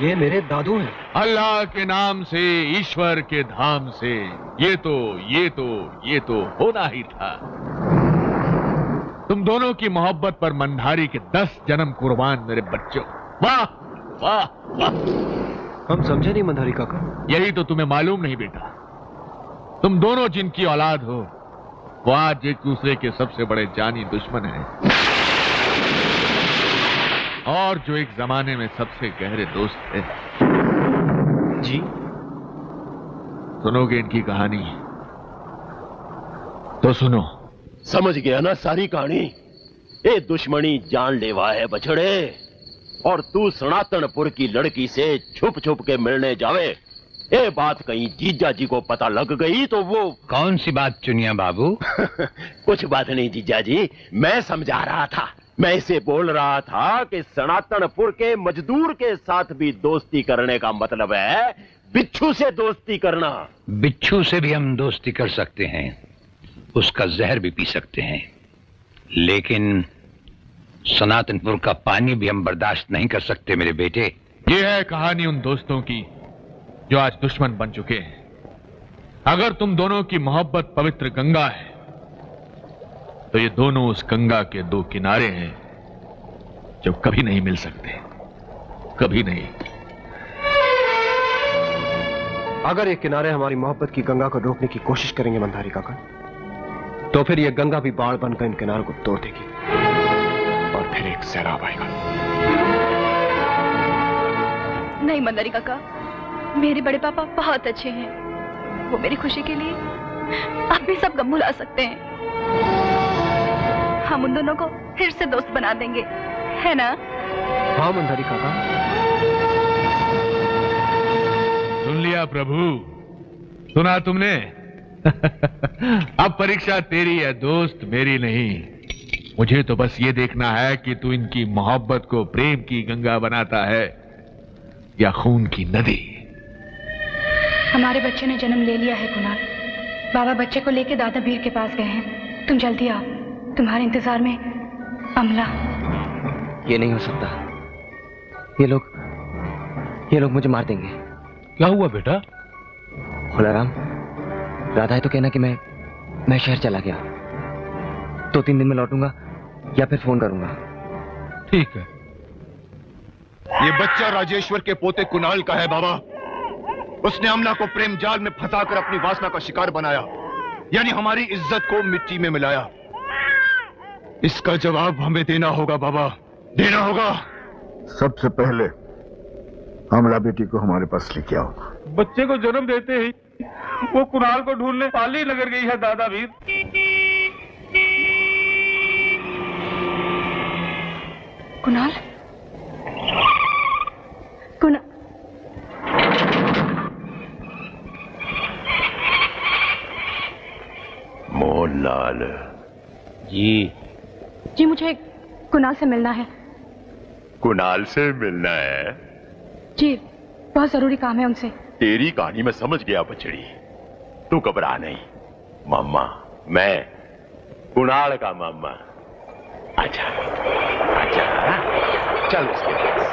ये मेरे दादू हैं। अल्लाह के नाम से ईश्वर के धाम से। ये तो ये तो ये तो होना ही था। तुम दोनों की मोहब्बत पर मंधारी के दस जन्म कुर्बान मेरे बच्चों। वाह वाह वाह। हम समझे नहीं मंधारी काका। यही तो तुम्हें मालूम नहीं बेटा। तुम दोनों जिनकी औलाद हो वो आज एक दूसरे के सबसे बड़े जानी दुश्मन हैं। और जो एक जमाने में सबसे गहरे दोस्त थे। जी? सुनोगे इनकी कहानी? तो सुनो। समझ गया ना सारी कहानी? ये दुश्मनी जानलेवा है बछड़े। और तू सनातनपुर की लड़की से छुप छुप के मिलने जावे। ये बात कहीं जीजा जी को पता लग गई तो वो कौन सी बात चुनिया बाबू? कुछ बात नहीं जीजा जी मैं समझा रहा था। मैं इसे बोल रहा था कि सनातनपुर के मजदूर के साथ भी दोस्ती करने का मतलब है बिच्छू से दोस्ती करना। बिच्छू से भी हम दोस्ती कर सकते हैं उसका जहर भी पी सकते हैं। लेकिन सनातनपुर का पानी भी हम बर्दाश्त नहीं कर सकते मेरे बेटे। ये है कहानी उन दोस्तों की जो आज दुश्मन बन चुके हैं। अगर तुम दोनों की मोहब्बत पवित्र गंगा है तो ये दोनों उस गंगा के दो किनारे हैं जो कभी नहीं मिल सकते। कभी नहीं। अगर ये किनारे हमारी मोहब्बत की गंगा को रोकने की कोशिश करेंगे मंदारी काका तो फिर ये गंगा भी बाढ़ बनकर इन किनारों को तोड़ देगी और फिर एक सैलाब आएगा। नहीं मंदारी काका मेरे बड़े पापा बहुत अच्छे हैं। वो मेरी खुशी के लिए आप भी सब गम भुला सकते हैं। हम उन दोनों को फिर से दोस्त बना देंगे है ना? हाँ मंदारी काका। सुन लिया प्रभु। सुना तुमने? अब परीक्षा तेरी है दोस्त मेरी नहीं। मुझे तो बस ये देखना है कि तू इनकी मोहब्बत को प्रेम की गंगा बनाता है या खून की नदी। हमारे बच्चे ने जन्म ले लिया है कुणाल। बाबा बच्चे को लेके दादा भीर के पास गए हैं। तुम जल्दी आओ। तुम्हारे इंतज़ार में अमला। ये नहीं हो सकता। ये लोग ये लोग मुझे मार देंगे। क्या हुआ बेटा? राम राधा है तो कहना कि मैं मैं शहर चला गया। दो तो तीन दिन में लौटूँगा या फिर फ़ोन करूँगा। ठीक है। ये बच्चा राजेश्वर के पोते कुणाल का है बाबा। उसने अमला को प्रेम जाल में फंसाकर अपनी वासना का शिकार बनाया। यानी हमारी इज़्ज़त को मिट्टी में मिलाया। इसका जवाब हमें देना होगा बाबा। देना होगा। सबसे पहले हमला बेटी को हमारे पास लेके आओ। बच्चे को जन्म देते ही वो कुणाल को ढूँढने पाली नगर गई है दादा वीर। कुणाल? कुणाल मोहनलाल जी। जी मुझे कुणाल से मिलना है। कुणाल से मिलना है? जी बहुत ज़रूरी काम है उनसे। तेरी कहानी में समझ गया बचड़ी तू घबरा नहीं। मामा मैं कुणाल का मामा। अच्छा अच्छा चल उसके पास।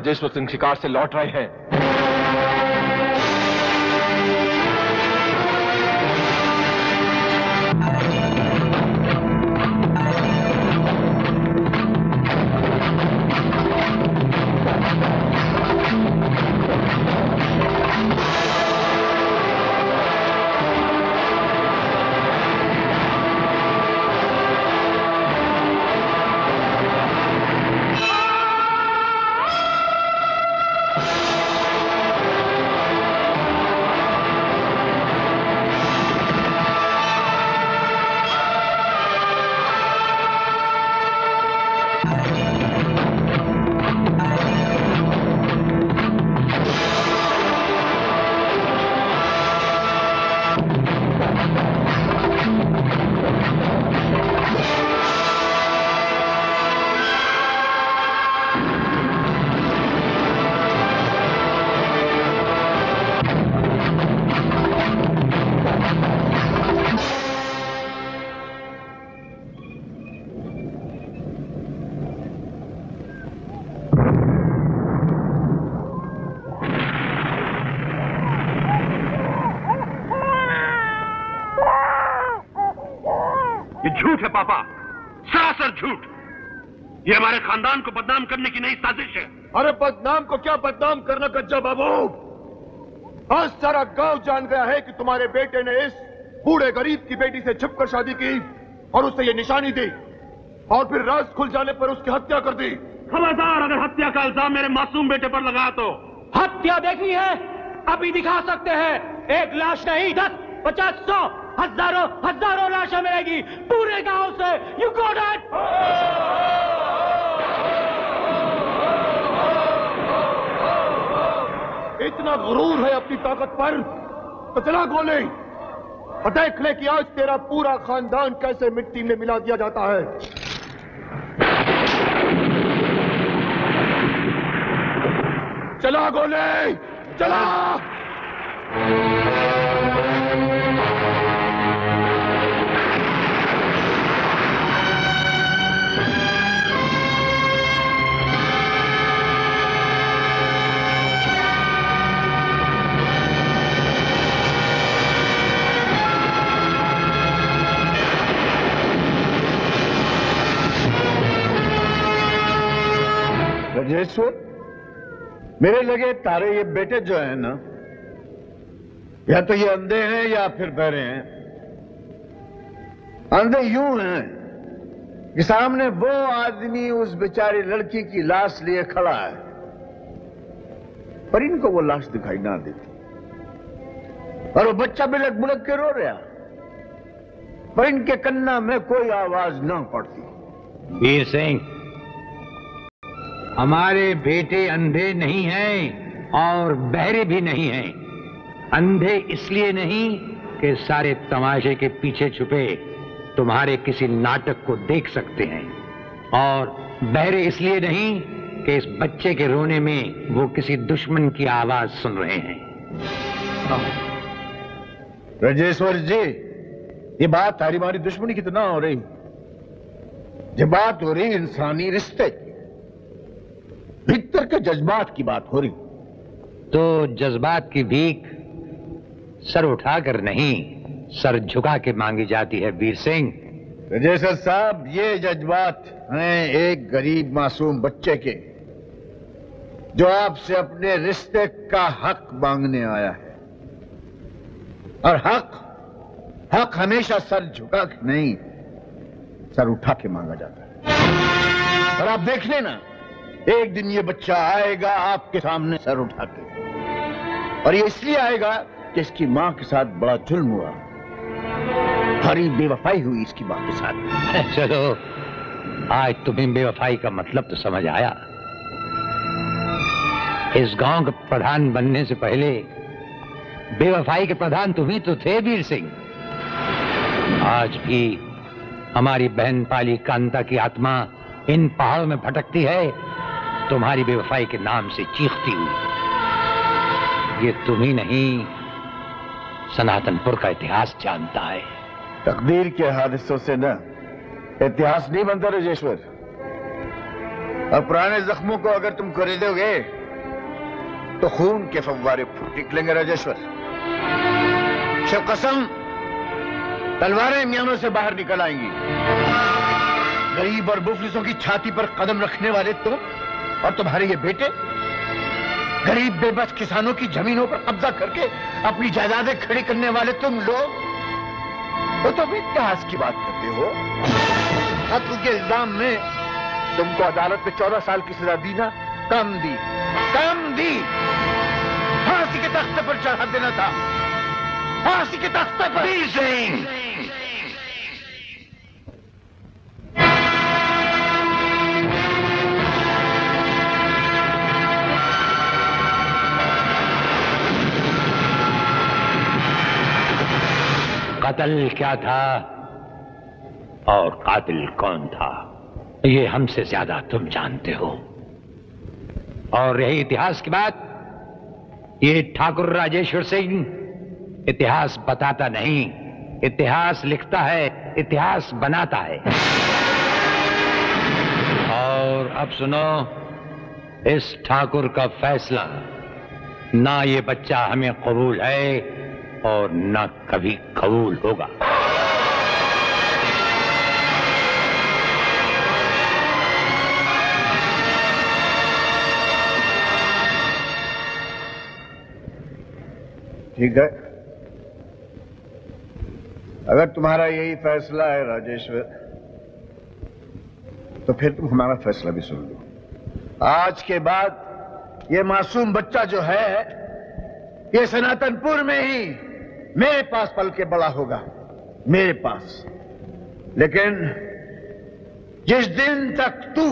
राजेश्वर सिंह शिकार से लौट रहे हैं। आज सारा गाँव जान गया है कि तुम्हारे बेटे ने इस बूढ़े गरीब की बेटी से छिपकर शादी की और उससे ये निशानी दी और फिर राज खुल जाने पर उसकी हत्या कर दी। खबरदार अगर हत्या का इल्ज़ाम मेरे मासूम बेटे पर लगा तो। हत्या देखनी है अभी दिखा सकते हैं एक लाश नहीं दस पचास सौ हज़ारों हज़ारों लाशें मिलेगी पूरे गाँव से। यू गॉट इट इतना गुरूर है अपनी ताकत पर। तो चला गोले। और देख ले कि आज तेरा पूरा खानदान कैसे मिट्टी में मिला दिया जाता है। चला गोले! चला! राजेश्वर मेरे लगे तारे ये बेटे जो है ना, या तो ये अंधे हैं या फिर बहरे हैं। अंधे यूँ हैं कि सामने वो आदमी उस बेचारी लड़की की लाश लिए खड़ा है, पर इनको वो लाश दिखाई ना देती। और वो बच्चा बिलक बुलक के रो रहा, पर इनके कन्ना में कोई आवाज़ ना पड़ती। वीर सिंह हमारे बेटे अंधे नहीं हैं और बहरे भी नहीं हैं। अंधे इसलिए नहीं के सारे तमाशे के पीछे छुपे तुम्हारे किसी नाटक को देख सकते हैं। और बहरे इसलिए नहीं कि इस बच्चे के रोने में वो किसी दुश्मन की आवाज़ सुन रहे हैं। राजेश्वर जी, ये बात हमारी दुश्मनी की तो ना हो रही। ये बात हो रही इंसानी रिश्ते की। भीतर के जज्बात की बात हो रही। तो जज्बात की भीख सर उठाकर नहीं सर झुका के मांगी जाती है वीर सिंह। राजेश्वर साहब ये जज्बात हैं एक गरीब मासूम बच्चे के जो आपसे अपने रिश्ते का हक मांगने आया है। और हक हक हमेशा सर झुका के नहीं सर उठा के मांगा जाता है। और आप देख लेना एक दिन ये बच्चा आएगा आपके सामने सर उठा के। और ये इसलिए आएगा कि इसकी माँ के साथ बड़ा जुल्म हुआ। भारी बेवफाई हुई इसकी माँ के साथ। चलो, आज तुम्हें बेवफाई का मतलब तो समझ आया। इस गाँव का प्रधान बनने से पहले बेवफाई के प्रधान तुम ही तो थे, वीर सिंह। आज भी हमारी बहन पाली कांता की आत्मा इन पहाड़ों में भटकती है। तुम्हारी बेवफाई के नाम से चीखती हुई ये तुम ही नहीं, सनातनपुर का इतिहास जानता है। तकदीर के हादसों से न, इतिहास नहीं बनता राजेश्वर। और पुराने जख्मों को अगर तुम खरीदोगे तो खून के फव्वारे फूट निकलेंगे राजेश्वर। शिव कसम, तलवारें मियानों से बाहर निकल आएँगी। गरीब और मुफलिसों की छाती पर कदम रखने वाले तुम और तुम्हारे ये बेटे गरीब बेबस किसानों की जमीनों पर कब्जा करके अपनी जायदादें खड़ी करने वाले तुम लोग, वो तुम इतिहास की बात करते हो। कत्ल के इल्ज़ाम में तुमको अदालत में चौदह साल की सजा दी ना? कम दी कम दी। फांसी के तख्ते पर चढ़ा देना था। फांसी के तख्ते पर। कत्ल क्या था? और कातिल कौन था? ये हमसे ज़्यादा तुम जानते हो। और यही इतिहास की बात ये ठाकुर राजेश्वर सिंह इतिहास बताता नहीं इतिहास लिखता है इतिहास बनाता है। और अब सुनो इस ठाकुर का फैसला ना ये बच्चा हमें कबूल है और न कभी कबूल होगा। ठीक है। अगर तुम्हारा यही फैसला है, राजेश्वर तो फिर तुम हमारा फैसला भी सुन लो। आज के बाद ये मासूम बच्चा जो है, ये सनातनपुर में ही मेरे पास पल के बड़ा होगा, मेरे पास। लेकिन जिस दिन तक तू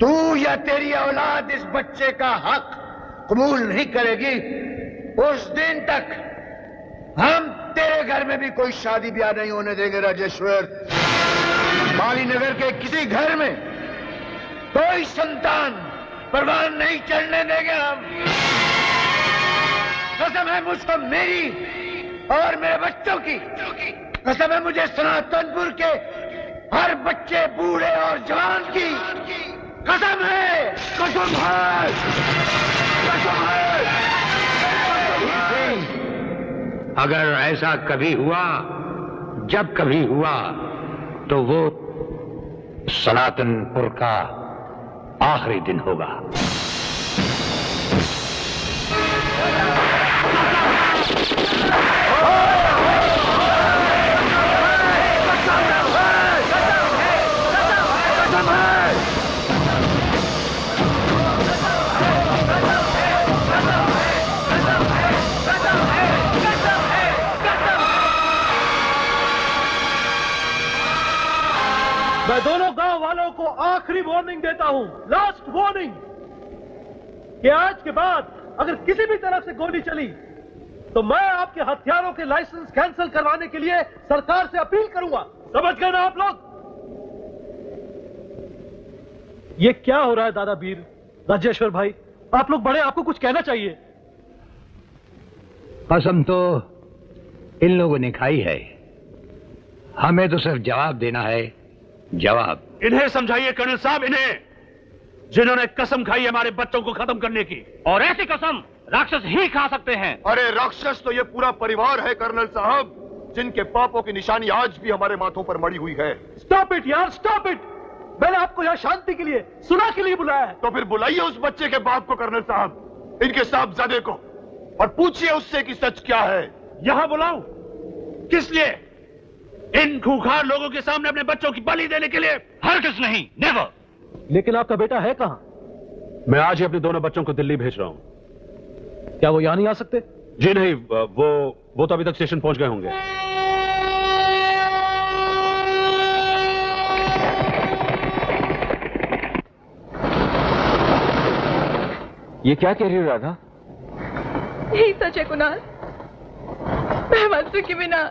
तू या तेरी औलाद इस बच्चे का हक कबूल नहीं करेगी, उस दिन तक हम तेरे घर में भी कोई शादी ब्याह नहीं होने देंगे, राजेश्वर। माली नगर के किसी घर में कोई संतान परवान नहीं चढ़ने देंगे हम। कसम है मुझको मेरी और मेरे बच्चों की। कसम है मुझे सनातनपुर के हर बच्चे, बूढ़े और जवान की। कसम है कसम है कसम है अगर ऐसा कभी हुआ, जब कभी हुआ तो वो सनातनपुर का आखिरी दिन होगा। मैं दोनों गाँव वालों को आखिरी वार्निंग देता हूँ लास्ट वार्निंग कि आज के बाद अगर किसी भी तरफ़ से गोली चली तो मैं आपके हथियारों के लाइसेंस कैंसिल करवाने के लिए सरकार से अपील करूँगा। समझ गए ना आप लोग? ये क्या हो रहा है, दादा वीर राजेश्वर भाई, आप लोग बड़े, आपको कुछ कहना चाहिए? कसम तो इन लोगों ने खाई है। हमें तो सिर्फ़ जवाब देना है जवाब। इन्हें समझाइए कर्नल साहब इन्हें जिन्होंने कसम खाई हमारे बच्चों को खत्म करने की। और ऐसी कसम राक्षस ही खा सकते हैं। अरे राक्षस तो ये पूरा परिवार है कर्नल साहब जिनके पापों की निशानी आज भी हमारे माथों पर मड़ी हुई है। स्टॉप इट यार स्टॉप इट मैंने आपको यहाँ शांति के लिए सुना के लिए बुलाया है। तो फिर बुलाइए उस बच्चे के बाप को कर्नल साहब इनके साहबजादे को और पूछिए उससे कि सच क्या है। यहाँ बुलाऊ? किस लिए? इन खूखार लोगों के सामने अपने बच्चों की बलि देने के लिए हर किस नहीं नेवर लेकिन आपका बेटा है कहाँ? मैं आज ही अपने दोनों बच्चों को दिल्ली भेज रहा हूँ। क्या वो यहाँ नहीं आ सकते? जी नहीं वो वो तो अभी तक स्टेशन पहुँच गए होंगे। ये क्या कह रही हो राधा? यही सच है कुणाल। मैं वंशु के बिना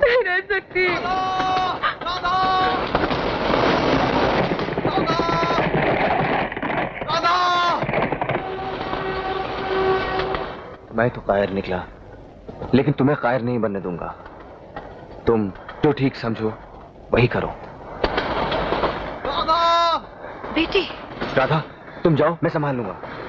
नहीं रह सकती मैं तो कायर निकला लेकिन तुम्हें कायर नहीं बनने दूँगा। तुम जो ठीक समझो वही करो। बेटी। राधा तुम जाओ मैं संभाल लूँगा।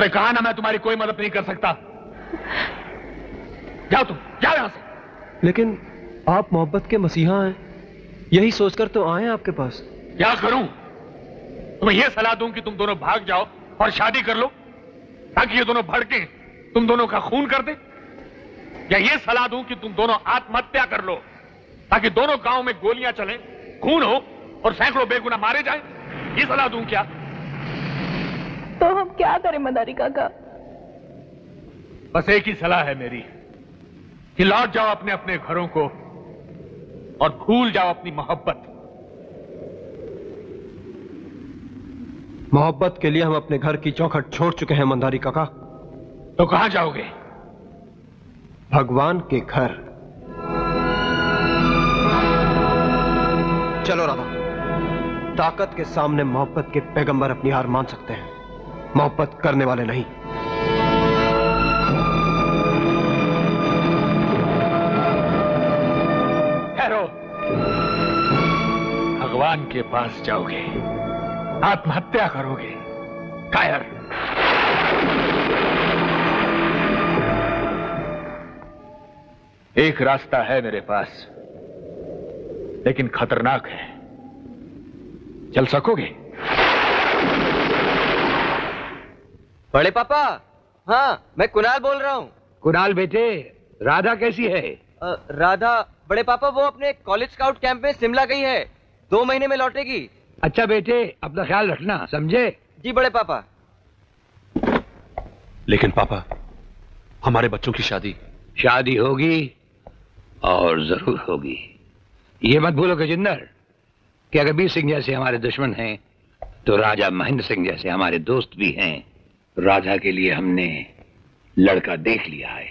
अरे कहा ना मैं तुम्हारी कोई मदद नहीं कर सकता। जाओ तुम जाओ यहाँ से। लेकिन आप मोहब्बत के मसीहा हैं। यही सोचकर तो आए आपके पास। क्या करूँ? तुम्हें यह सलाह दूँ कि तुम दोनों भाग जाओ और शादी कर लो ताकि ये दोनों भड़के तुम दोनों का खून कर दे। या ये सलाह दूँ कि तुम दोनों आत्महत्या कर लो ताकि दोनों गाँव में गोलियाँ चलें खून हो और सैकड़ों बेगुना मारे जाएँ। ये सलाह दूँ क्या? क्या करें मदारी काका? बस एक ही सलाह है मेरी कि लौट जाओ अपने अपने घरों को और भूल जाओ अपनी मोहब्बत। मोहब्बत के लिए हम अपने घर की चौखट छोड़ चुके हैं मंदारी काका। तो कहाँ जाओगे? भगवान के घर। चलो राधा ताकत के सामने मोहब्बत के पैगंबर अपनी हार मान सकते हैं। मोहब्बत करने वाले नहीं। भगवान के पास जाओगे, आत्महत्या करोगे, कायर। एक रास्ता है मेरे पास, लेकिन खतरनाक है। चल सकोगे? बड़े पापा हाँ मैं कुणाल बोल रहा हूँ। कुणाल बेटे राधा कैसी है? अ, राधा बड़े पापा वो अपने कॉलेज स्काउट कैंप में शिमला गई है। दो महीने में लौटेगी। अच्छा बेटे अपना ख्याल रखना समझे? जी बड़े पापा। लेकिन पापा हमारे बच्चों की शादी। शादी होगी और ज़रूर होगी। ये मत भूलो गजेंद्र कि अगर बीर सिंह जैसे हमारे दुश्मन हैं तो राजा महेंद्र सिंह जैसे हमारे दोस्त भी हैं। राधा के लिए हमने लड़का देख लिया है।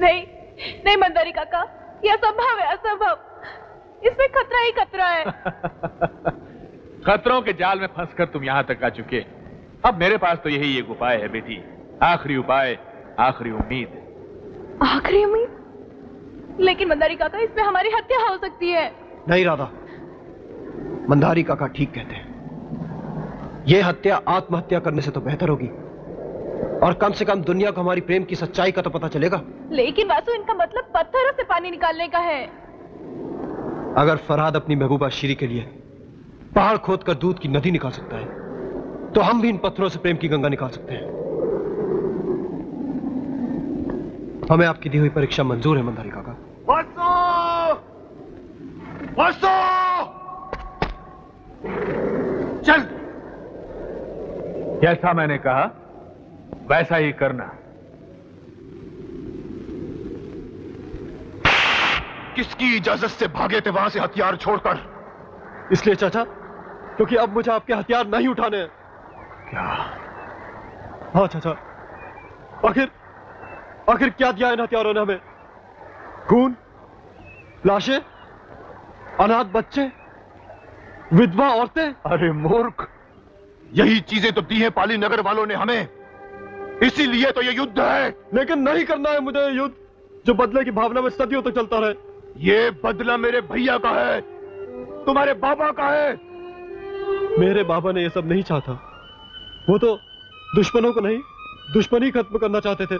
नहीं नहीं मंदारी काका ये असंभव है असंभव। इसमें खतरा ही खतरा है। खतरों के जाल में फंसकर तुम यहाँ तक आ चुके अब मेरे पास तो यही एक उपाय है बेटी। आखिरी उपाय आखिरी उम्मीद। आखिरी उम्मीद? लेकिन मंदारी काका इसमें हमारी हत्या हो सकती है। नहीं राधा। मंदारी काका ठीक कहते हैं। यह हत्या आत्महत्या करने से तो बेहतर होगी। और कम से कम दुनिया को हमारी प्रेम की सच्चाई का तो पता चलेगा। लेकिन वासु इनका मतलब पत्थरों से पानी निकालने का है। अगर फरहाद अपनी महबूबा शीरी के लिए पहाड़ खोदकर दूध की नदी निकाल सकता है तो हम भी इन पत्थरों से प्रेम की गंगा निकाल सकते हैं। हमें आपकी दी हुई परीक्षा मंजूर है मंदारी काका। बसो बसो चल! जैसा मैंने कहा वैसा ही करना। किसकी इजाज़त से भागे थे वहाँ से हथियार छोड़कर? इसलिए चाचा क्योंकि अब मुझे आपके हथियार नहीं उठाने हैं। क्या? हाँ चाचा आखिर आखिर क्या दिया इन हथियारों ने हमें? खून लाशें अनाथ बच्चे विधवा औरतें? अरे मूर्ख! यही चीज़ें तो दी है पाली नगर वालों ने हमें। इसीलिए तो ये युद्ध है। लेकिन नहीं करना है मुझे ये युद्ध जो बदले की भावना में सदियों तक तो चलता रहे। ये बदला मेरे भैया का है तुम्हारे बाबा का है। मेरे बाबा ने ये सब नहीं चाहता वो तो दुश्मनों को नहीं दुश्मनी खत्म करना चाहते थे।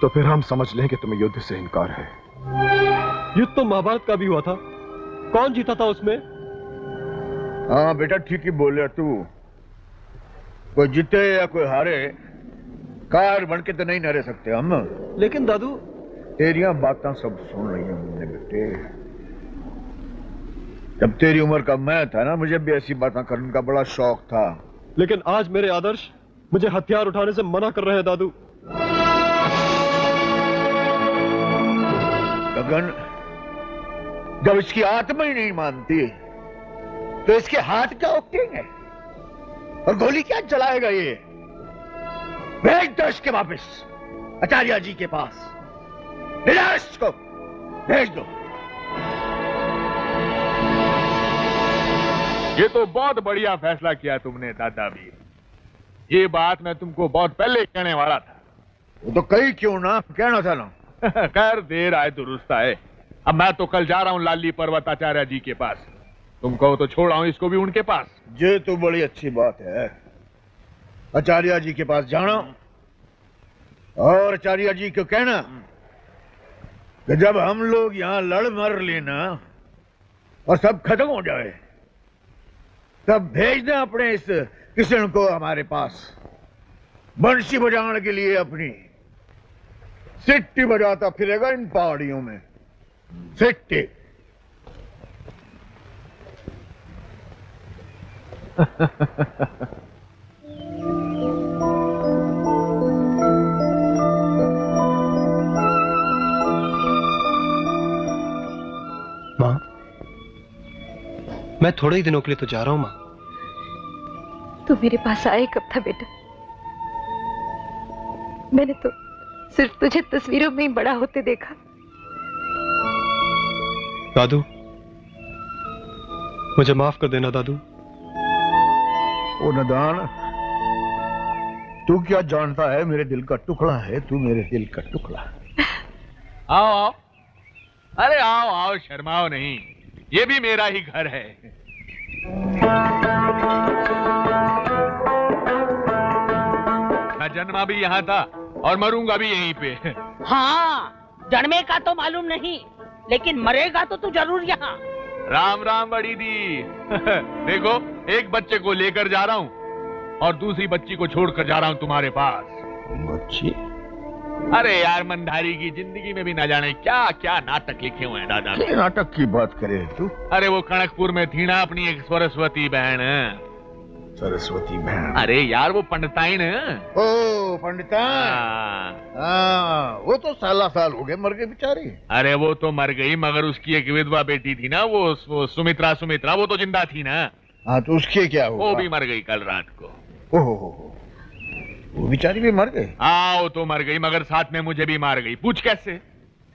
तो फिर हम समझ लें कि तुम्हें युद्ध से इनकार है। युद्ध तो महाभारत का भी हुआ था। कौन जीता था उसमें? हाँ बेटा ठीक ही बोले तू। कोई जीते या कोई हारे कार बन के तो नहीं न रह सकते हम। लेकिन दादू तेरिया बातें सब सुन रही हैं मुझे बेटे। जब तेरी उम्र का मैं था ना मुझे भी ऐसी बातें करने का बड़ा शौक था। लेकिन आज मेरे आदर्श मुझे हथियार उठाने से मना कर रहे हैं दादू। गगन जब इसकी आत्मा ही नहीं मानती तो इसके हाथ क्या उगटेंगे और गोली क्या चलाएगा ये? भेज दो इसके वापस। आचार्य जी के पास। जाओ भेज दो। ये तो बहुत बढ़िया फैसला किया तुमने दादा भी ये बात मैं तुमको बहुत पहले कहने वाला था। वो तो कही क्यों ना कहना था ना। खैर देर आए दुरुस्त आए। अब मैं तो कल जा रहा हूँ लाली पर्वत आचार्य जी के पास। तुम कहो तो छोड़ आऊँ इसको भी उनके पास। ये तो बड़ी अच्छी बात है। आचार्य जी के पास जाना और आचार्य जी को कहना कि जब हम लोग यहाँ लड़ मर लेना और सब खत्म हो जाए, तब भेज दें अपने इस किशन को हमारे पास। बंशी बजाने के लिए अपनी सिट्टी बजाता फिरेगा इन पहाड़ियों में। सिट्टी। माँ मैं थोड़े ही दिनों के लिए तो जा रहा हूँ माँ। तू मेरे पास आए कब था बेटा? मैंने तो सिर्फ़ तुझे तस्वीरों में ही बड़ा होते देखा। दादू मुझे माफ़ कर देना दादू। ओ नदान तू क्या जानता है मेरे दिल का टुकड़ा है? तू मेरे दिल का टुकड़ा। आओ आओ। अरे आओ आओ शर्माओ नहीं। ये भी मेरा ही घर है। मैं जन्मा भी यहाँ था और मरूँगा भी यहीं पे। हाँ जन्मे का तो मालूम नहीं लेकिन मरेगा तो तू ज़रूर यहाँ। राम राम बड़ी दी। देखो एक बच्चे को लेकर जा रहा हूँ और दूसरी बच्ची को छोड़कर जा रहा हूँ तुम्हारे पास। बच्ची? अरे यार मंदारी की ज़िंदगी में भी ना जाने क्या क्या नाटक लिखे हुए हैं दादा। ने। नाटक की बात करे तू? अरे वो कनकपुर में थी ना अपनी एक सरस्वती बहन। सरस्वती बहन? अरे यार वो पंडिताइन। ओ पंडिता हाँ वो तो साला साल हो गए मर गए बेचारी। अरे वो तो मर गई मगर उसकी एक विधवा बेटी थी ना वो, वो सुमित्रा सुमित्रा वो तो ज़िंदा थी ना। हाँ तो उसके क्या हुआ? वो भी मर गई कल रात को। ओहो हो हो। वो बेचारी भी मर गई? हाँ वो तो मर गई मगर साथ में मुझे भी मार गई। पूछ कैसे?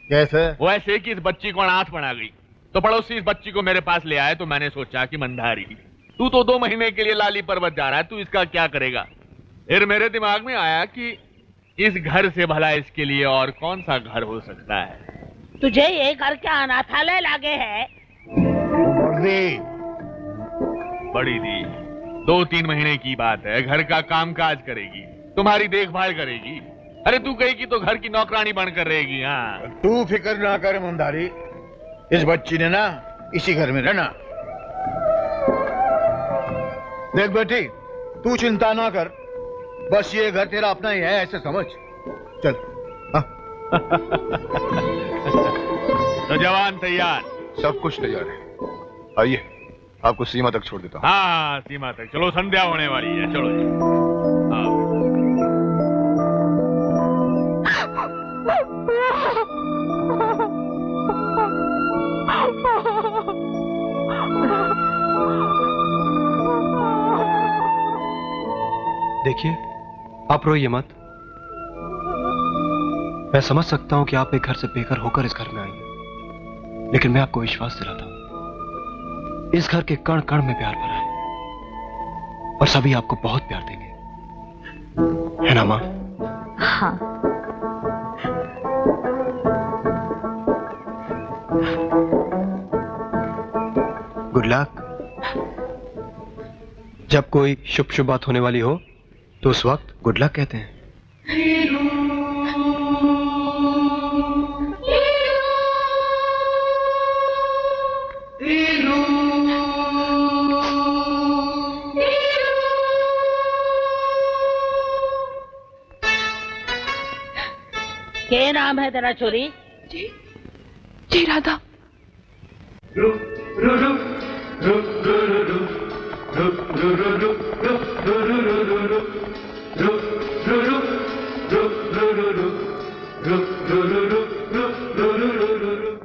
कैसे? वो ऐसे कि इस बच्ची को अनाथ बना गई। तो पड़ोसी इस बच्ची को मेरे पास ले आए तो मैंने सोचा कि मंदारी तू तो दो महीने के लिए लाली पर्वत जा रहा है तू इसका क्या करेगा? फिर मेरे दिमाग में आया कि इस घर से भला इसके लिए और कौन सा घर हो सकता है? तुझे ये घर क्या अनाथालय लागे है? बड़ी दी। दो तीन महीने की बात है घर का काम काज करेगी तुम्हारी देखभाल करेगी। अरे तू कहेगी तो घर की नौकरानी बनकर रहेगी हाँ। तू फ़िक्र ना कर मंदारी इस बच्ची ने ना इसी घर में रहना। देख बेटी तू चिंता ना कर। बस ये घर तेरा अपना ही है ऐसे समझ। चल तो जवान तैयार। सब कुछ तैयार है। आइए। आपको सीमा तक छोड़ देता हूँ। हाँ सीमा तक। चलो संध्या होने वाली है। चलो जी। देखिए आप रोइए मत। मैं समझ सकता हूँ कि आप एक घर से बेघर होकर इस घर में आई हैं लेकिन मैं आपको विश्वास दिलाता हूँ इस घर के कण कण में प्यार भरा है। और सभी आपको बहुत प्यार देंगे। है ना माँ? हाँ। गुड लक जब कोई शुभ शुभ बात होने वाली हो तो उस वक्त गुड लक कहते हैं। क्या नाम है तेरा छोरी जी जी राधा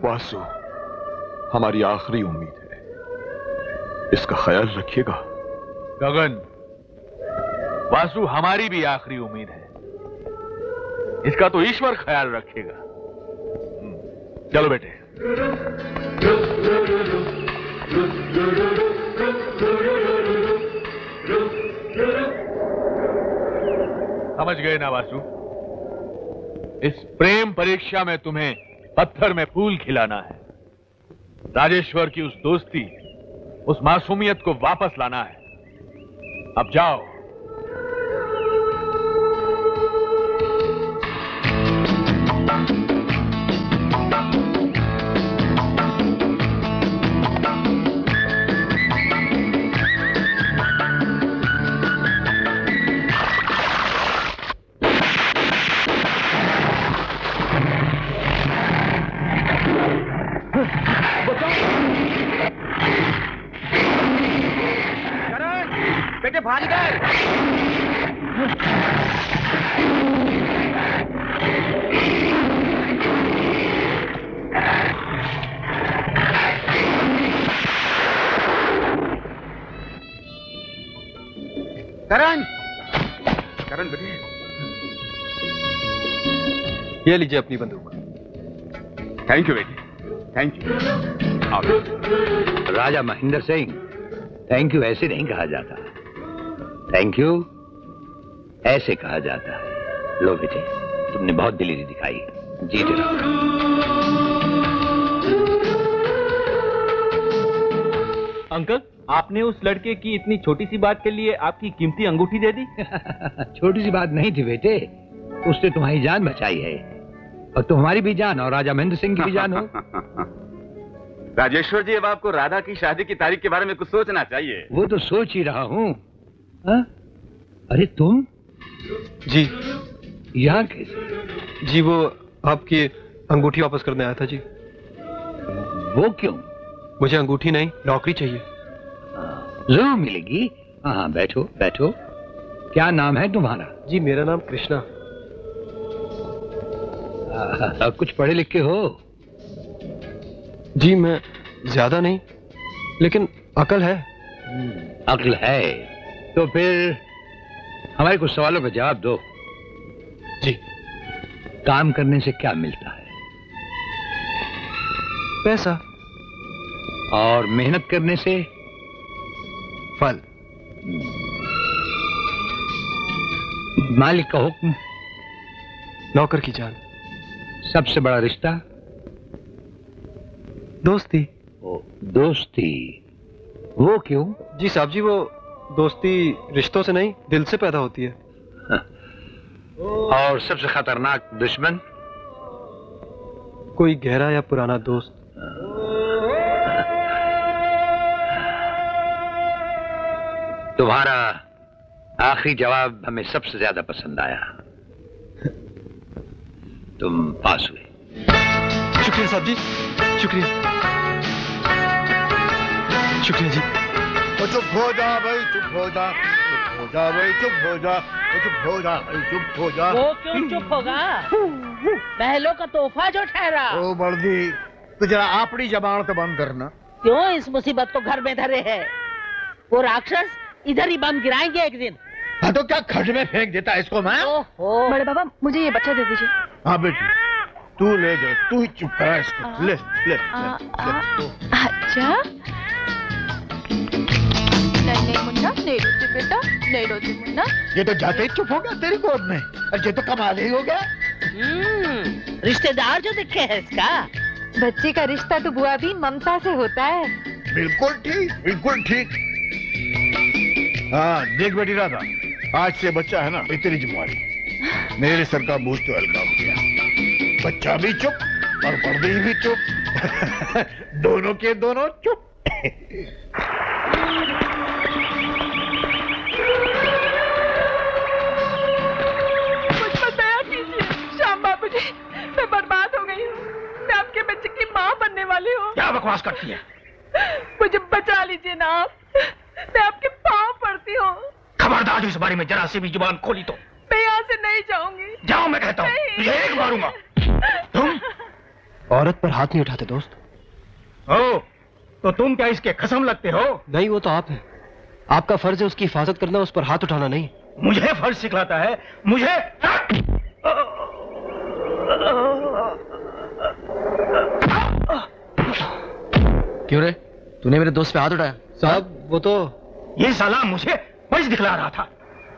वासु हमारी आखिरी उम्मीद है इसका ख्याल रखिएगा गगन वासु हमारी भी आखिरी उम्मीद है इसका तो ईश्वर ख्याल रखेगा। हम्म, चलो बेटे। समझ गए ना वासु? इस प्रेम परीक्षा में तुम्हें पत्थर में फूल खिलाना है। राजेश्वर की उस दोस्ती उस मासूमियत को वापस लाना है। अब जाओ। ये लीजिए अपनी बंदूक। थैंक यू बेटे। Thank you Raja Mahendra Singh thank you ऐसे नहीं कहा जाता। थैंक यू ऐसे कहा जाता। है लो बेटे तुमने बहुत दिलेरी दिखाई। जीते अंकल आपने उस लड़के की इतनी छोटी सी बात के लिए आपकी कीमती अंगूठी दे दी? छोटी सी बात नहीं थी बेटे। उसने तुम्हारी जान बचाई है। और तुम्हारी भी जान और राजा महेंद्र सिंह की भी जान हो। राजेश्वर जी अब आपको राधा की शादी की तारीख के बारे में कुछ सोचना चाहिए। वो तो सोच ही रहा हूँ। हाँ? अरे तुम? जी। यहाँ कैसे? जी वो आपकी अंगूठी वापस करने आया था जी। वो क्यों? मुझे अंगूठी नहीं नौकरी चाहिए। ज़रूर मिलेगी। हाँ हाँ बैठो बैठो। क्या नाम है तुम्हारा? जी मेरा नाम कृष्णा। आ, कुछ पढ़े लिखे हो? जी मैं ज़्यादा नहीं लेकिन अकल है। अकल है। तो फिर हमारे कुछ सवालों का जवाब दो। जी। काम करने से क्या मिलता है? पैसा। और मेहनत करने से? फल। मालिक का हुक्म? नौकर की जान। सबसे बड़ा रिश्ता? दोस्ती। ओ, दोस्ती। वो क्यों? जी साहब जी वो दोस्ती रिश्तों से नहीं दिल से पैदा होती है। और सबसे खतरनाक दुश्मन? कोई गहरा या पुराना दोस्त। तुम्हारा आखिरी जवाब हमें सबसे ज़्यादा पसंद आया। तुम पास हुए। शुक्रिया साहब जी शुक्रिया। शुक्रिया जी। ओ चुप हो जा भाई चुप हो जा चुप हो जा भाई चुप हो जा चुप हो जा भाई चुप हो जा। वो क्यों चुप होगा? पहलों का तोहफा जो ठहरा। ओ बर्दी तो जरा अपनी जबान तो बंद करना। क्यों इस मुसीबत को घर में धरे है? वो राक्षस इधर ही बम गिराएँगे एक दिन। हाँ तो क्या खड्ड में फेंक देता है इसको मैं? बड़े बाबा मुझे ये बच्चा दे दीजिए। हाँ बेटी। तू ले दे तू ही चुप करा इसको। ले ले, ले, ले। अच्छा। नहीं नहीं मुन्ना नहीं रोती बेटा नहीं रोती मुन्ना। ये तो जाते ही चुप हो गया तेरी गोद में। और ये तो कमाल ही हो गया। हम्म, रिश्तेदार जो दिखे है इसका। बच्चे का रिश्ता तो बुआ भी ममता से होता है। बिल्कुल ठीक बिल्कुल ठीक। हाँ देख बेटी राधा। आज से बच्चा है ना ये तेरी जिम्मेवारी। मेरे सर का बोझ तो हल्का हो गया। बच्चा भी चुप और पर्दे भी चुप। दोनों के दोनों चुप। मुझ कीजिए श्याम बाबू मैं बर्बाद हो गई हूँ। मैं आपके बच्चे की माँ बनने वाली हूँ। क्या बकवास करती है? मुझे बचा लीजिए ना आप। मैं आपके पाँव पड़ती हूँ। खबरदार जो इस बारे में जरा सी भी ज़ुबान खोली तो। मैं यहाँ से नहीं जाऊँगी। जाओ मैं कहता हूँ तुझे एक मारूँगा तुम? औरत पर हाथ नहीं उठाते दोस्त। ओ तो तुम क्या इसके खसम लगते हो? नहीं वो तो आप हैं। आपका फ़र्ज़ है उसकी हिफाजत करना उस पर हाथ उठाना नहीं। मुझे फ़र्ज़ सिखलाता है मुझे क्यों रे? तूने मेरे दोस्त पे हाथ उठाया। साहब वो तो ये साला मुझे फ़र्ज़ दिखला रहा था।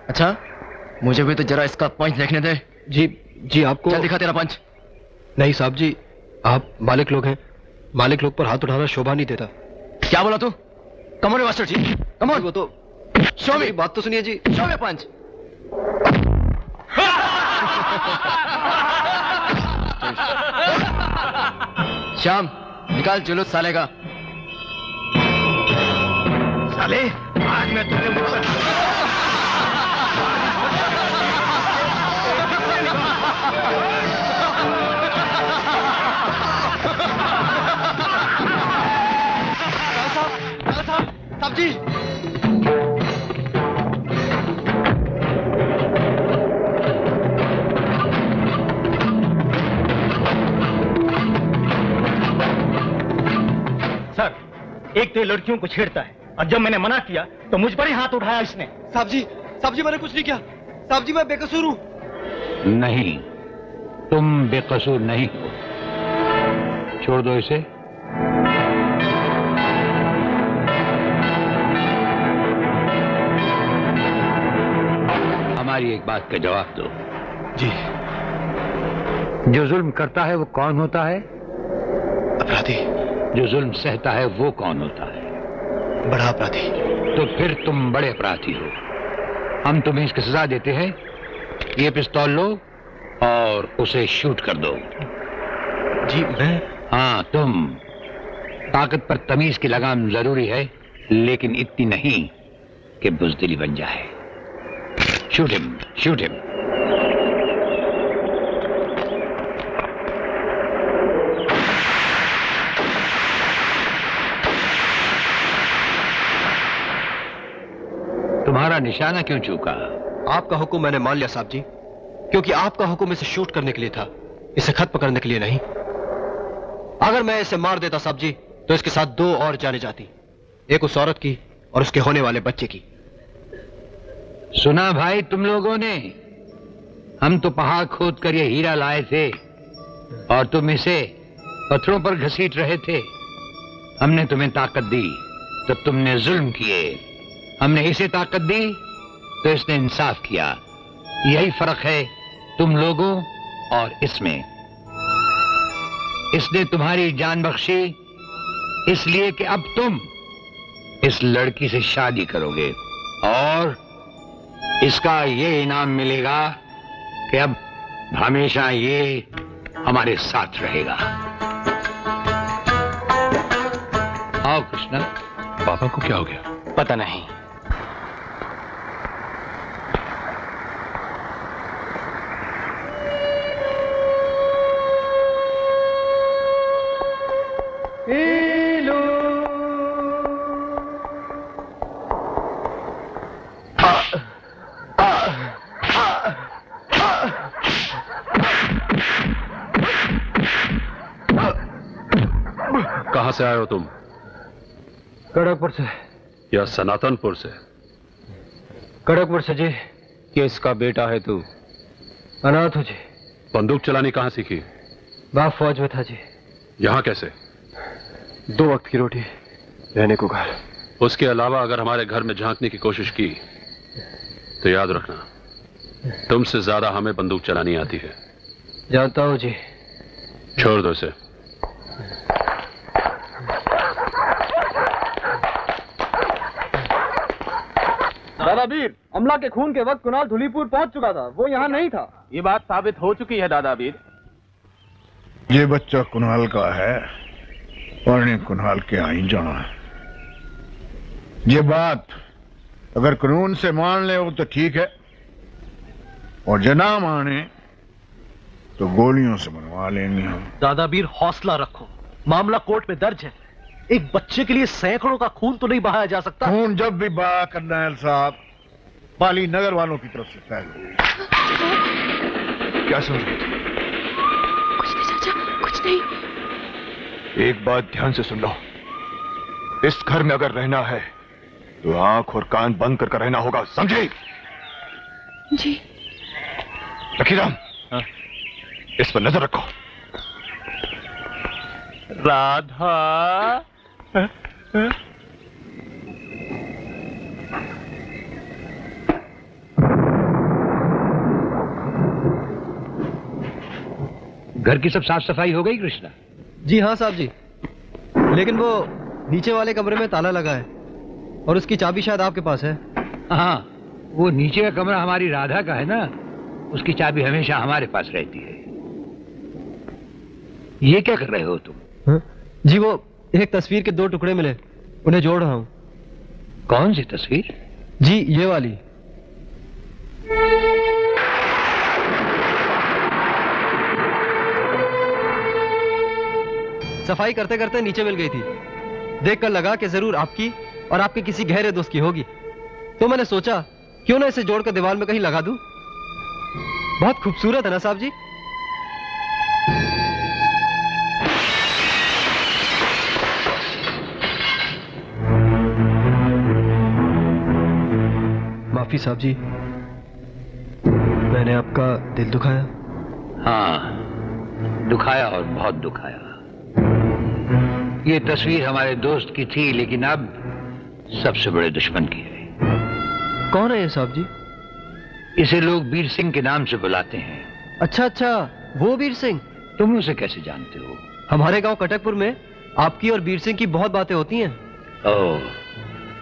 अच्छा मुझे भी तो जरा इसका पंच देखने दे। जी जी आपको क्या दिखा तेरा पंच नहीं साहब जी आप मालिक लोग हैं। मालिक लोग पर हाथ उठाना शोभा नहीं देता। क्या बोला तू? कमोन मास्टर जी। कमोन वो तो शो मेरी बात तो सुनिए जी। शो में पंच श्याम निकाल जुलूस साले का। साले आज मैं तुझे साहब जी सर एक तो लड़कियों को छेड़ता है। और जब मैंने मना किया तो मुझ पर ही हाथ उठाया इसने। साहब जी साहब जी मैंने कुछ नहीं किया। साहब जी मैं बेकसूर हूँ। नहीं तुम बेकसूर नहीं हो। छोड़ दो इसे। हमारी एक बात का जवाब दो। जी। जो जुल्म करता है वो कौन होता है? अपराधी। जो जुल्म सहता है वो कौन होता है? बड़ा अपराधी। तो फिर तुम बड़े अपराधी हो। हम तुम्हें इसकी सजा देते हैं। ये पिस्तौल लो और उसे शूट कर दो। जी मैं हाँ तुम। ताकत पर तमीज की लगाम ज़रूरी है लेकिन इतनी नहीं कि बुजदिली बन जाए। शूट हिम शूट हिम तुम्हारा निशाना क्यों चूका? आपका हुक्म मैंने मान लिया साहब जी। क्योंकि आपका हुक्म इसे शूट करने के लिए था इसे खत पकड़ने के लिए नहीं। अगर मैं इसे मार देता साहब जी तो इसके साथ दो और जाने जाती। एक उस औरत की और उसके होने वाले बच्चे की। सुना भाई तुम लोगों ने? हम तो पहाड़ खोद कर ये हीरा लाए थे और तुम इसे पत्थरों पर घसीट रहे थे। हमने तुम्हें ताकत दी तो तुमने जुल्म किए। हमने इसे ताकत दी तो इसने इंसाफ किया। यही फ़र्क है तुम लोगों और इसमें। इसने तुम्हारी जान बख्शी इसलिए कि अब तुम इस लड़की से शादी करोगे। और इसका ये इनाम मिलेगा कि अब हमेशा ये हमारे साथ रहेगा। आओ कृष्णा। पापा को क्या हो गया? पता नहीं। से आए हो तुम? कड़कपुर से। या सनातनपुर से? कड़कपुर से जी। किसका बेटा है तू? अनाथ हो जी। बंदूक चलानी कहाँ सीखी? बाप फौज में था जी। यहाँ कैसे? दो वक्त की रोटी रहने को घर। उसके अलावा अगर हमारे घर में झांकने की कोशिश की तो याद रखना तुमसे ज़्यादा हमें बंदूक चलानी आती है। जानता हूँ जी। छोड़ दो इसे। दादावीर अमला के खून के वक्त कुणाल धुलीपुर पहुँच चुका था। वो यहाँ नहीं था। ये बात साबित हो चुकी है दादावीर ये बच्चा कुणाल का है और इन्हें कुणाल के आई जाना है। ये बात अगर कानून से मान ले वो तो ठीक है और जना माने तो गोलियों से मनवा लेंगे हम। दादावीर हौसला रखो। मामला कोर्ट में दर्ज है। एक बच्चे के लिए सैकड़ों का खून तो नहीं बहाया जा सकता। खून जब भी बहा करनैल साहब पाली नगर वालों की तरफ़ से तय क्या सुन रहे थे कुछ नहीं चाचा कुछ नहीं। एक बात ध्यान से सुन लो। इस घर में अगर रहना है तो आँख और कान बंद कर कर रहना होगा समझे? जी। लखीराम इस पर नज़र रखो। राधा। घर की सब साफ़ सफ़ाई हो गई कृष्णा? जी हाँ साहब जी। लेकिन वो नीचे वाले कमरे में ताला लगा है और उसकी चाबी शायद आपके पास है। हाँ वो नीचे का कमरा हमारी राधा का है ना? उसकी चाबी हमेशा हमारे पास रहती है। ये क्या कर रहे हो तुम? हाँ? जी वो एक तस्वीर के दो टुकड़े मिले उन्हें जोड़ रहा हूँ। कौन सी तस्वीर? जी ये वाली। सफ़ाई करते करते नीचे मिल गई थी। देखकर लगा कि ज़रूर आपकी और आपके किसी गहरे दोस्त की होगी। तो मैंने सोचा, क्यों ना इसे जोड़कर दीवार में कहीं लगा दूँ? बहुत खूबसूरत है ना साहब जी? माफ़ी साहब जी, मैंने आपका दिल दुखाया। हाँ दुखाया और बहुत दुखाया। ये तस्वीर हमारे दोस्त की थी लेकिन अब सबसे बड़े दुश्मन की है। कौन है ये साहब जी? इसे लोग वीर सिंह के नाम से बुलाते हैं। अच्छा अच्छा वो वीर सिंह। तुम उसे कैसे जानते हो? हमारे गाँव कटकपुर में आपकी और वीर सिंह की बहुत बातें होती हैं। ओह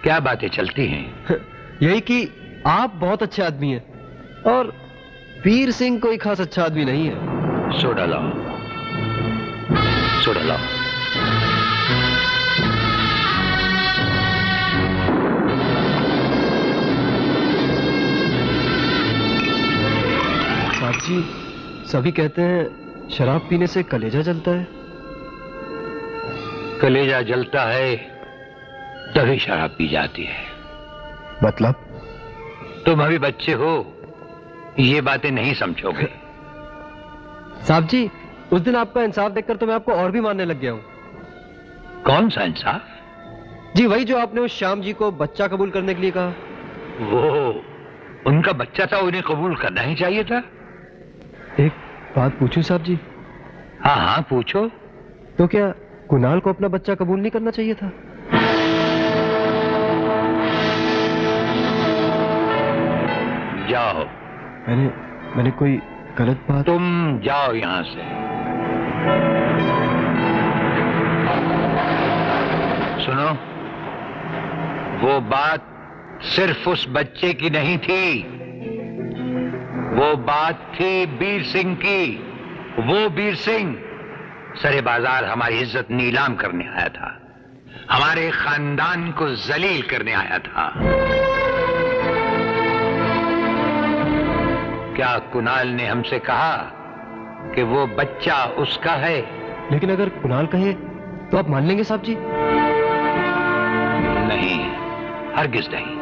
क्या बातें चलती हैं? यही कि आप बहुत अच्छे आदमी हैं और वीर सिंह कोई खास अच्छा आदमी नहीं है। सोडा लाओ। सोडा लाओ। जी सभी कहते हैं शराब पीने से कलेजा जलता है। कलेजा जलता है तभी शराब पी जाती है। मतलब? तुम अभी बच्चे हो ये बातें नहीं समझोगे। साहब जी उस दिन आपका इंसाफ देखकर तो मैं आपको और भी मानने लग गया हूँ। कौन सा इंसाफ? जी वही जो आपने उस श्याम जी को बच्चा कबूल करने के लिए कहा। वो उनका बच्चा था उन्हें कबूल करना ही चाहिए था। एक बात पूछूँ साहब जी? हाँ हाँ पूछो। तो क्या कुणाल को अपना बच्चा कबूल नहीं करना चाहिए था? जाओ। मैंने मैंने कोई गलत बात तुम जाओ यहाँ से। सुनो वो बात सिर्फ़ उस बच्चे की नहीं थी। वो बात थी बीर सिंह की। वो बीर सिंह सरे बाज़ार हमारी इज़्ज़त नीलाम करने आया था। हमारे खानदान को जलील करने आया था। क्या कुणाल ने हमसे कहा कि वो बच्चा उसका है? लेकिन अगर कुणाल कहे तो आप मान लेंगे साहब जी। नहीं हरगिज नहीं।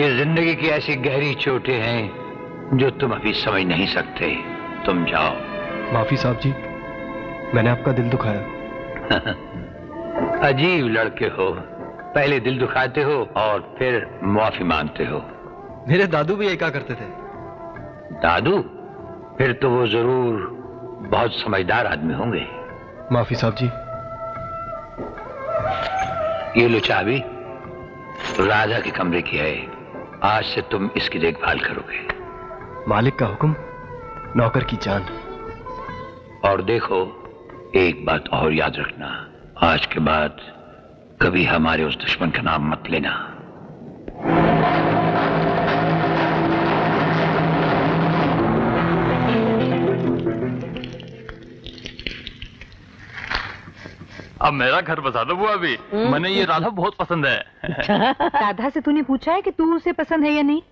ये ज़िंदगी की ऐसी गहरी चोटें हैं जो तुम अभी समझ नहीं सकते तुम जाओ। माफ़ी साहब जी मैंने आपका दिल दुखाया। अजीब लड़के हो। पहले दिल दुखाते हो और फिर माफ़ी मांगते हो। मेरे दादू भी कहा करते थे। दादू? फिर तो वो ज़रूर बहुत समझदार आदमी होंगे। माफ़ी साहब जी। ये लो चाबी। राजा के कमरे की है। आज से तुम इसकी देखभाल करोगे। मालिक का हुक्म नौकर की जान। और देखो एक बात और याद रखना। आज के बाद कभी हमारे उस दुश्मन का नाम मत लेना। अब मेरा घर बसा दो बुआ भी। मैंने ये राधा बहुत पसंद है। राधा से तूने पूछा है कि तू उसे पसंद है या नहीं?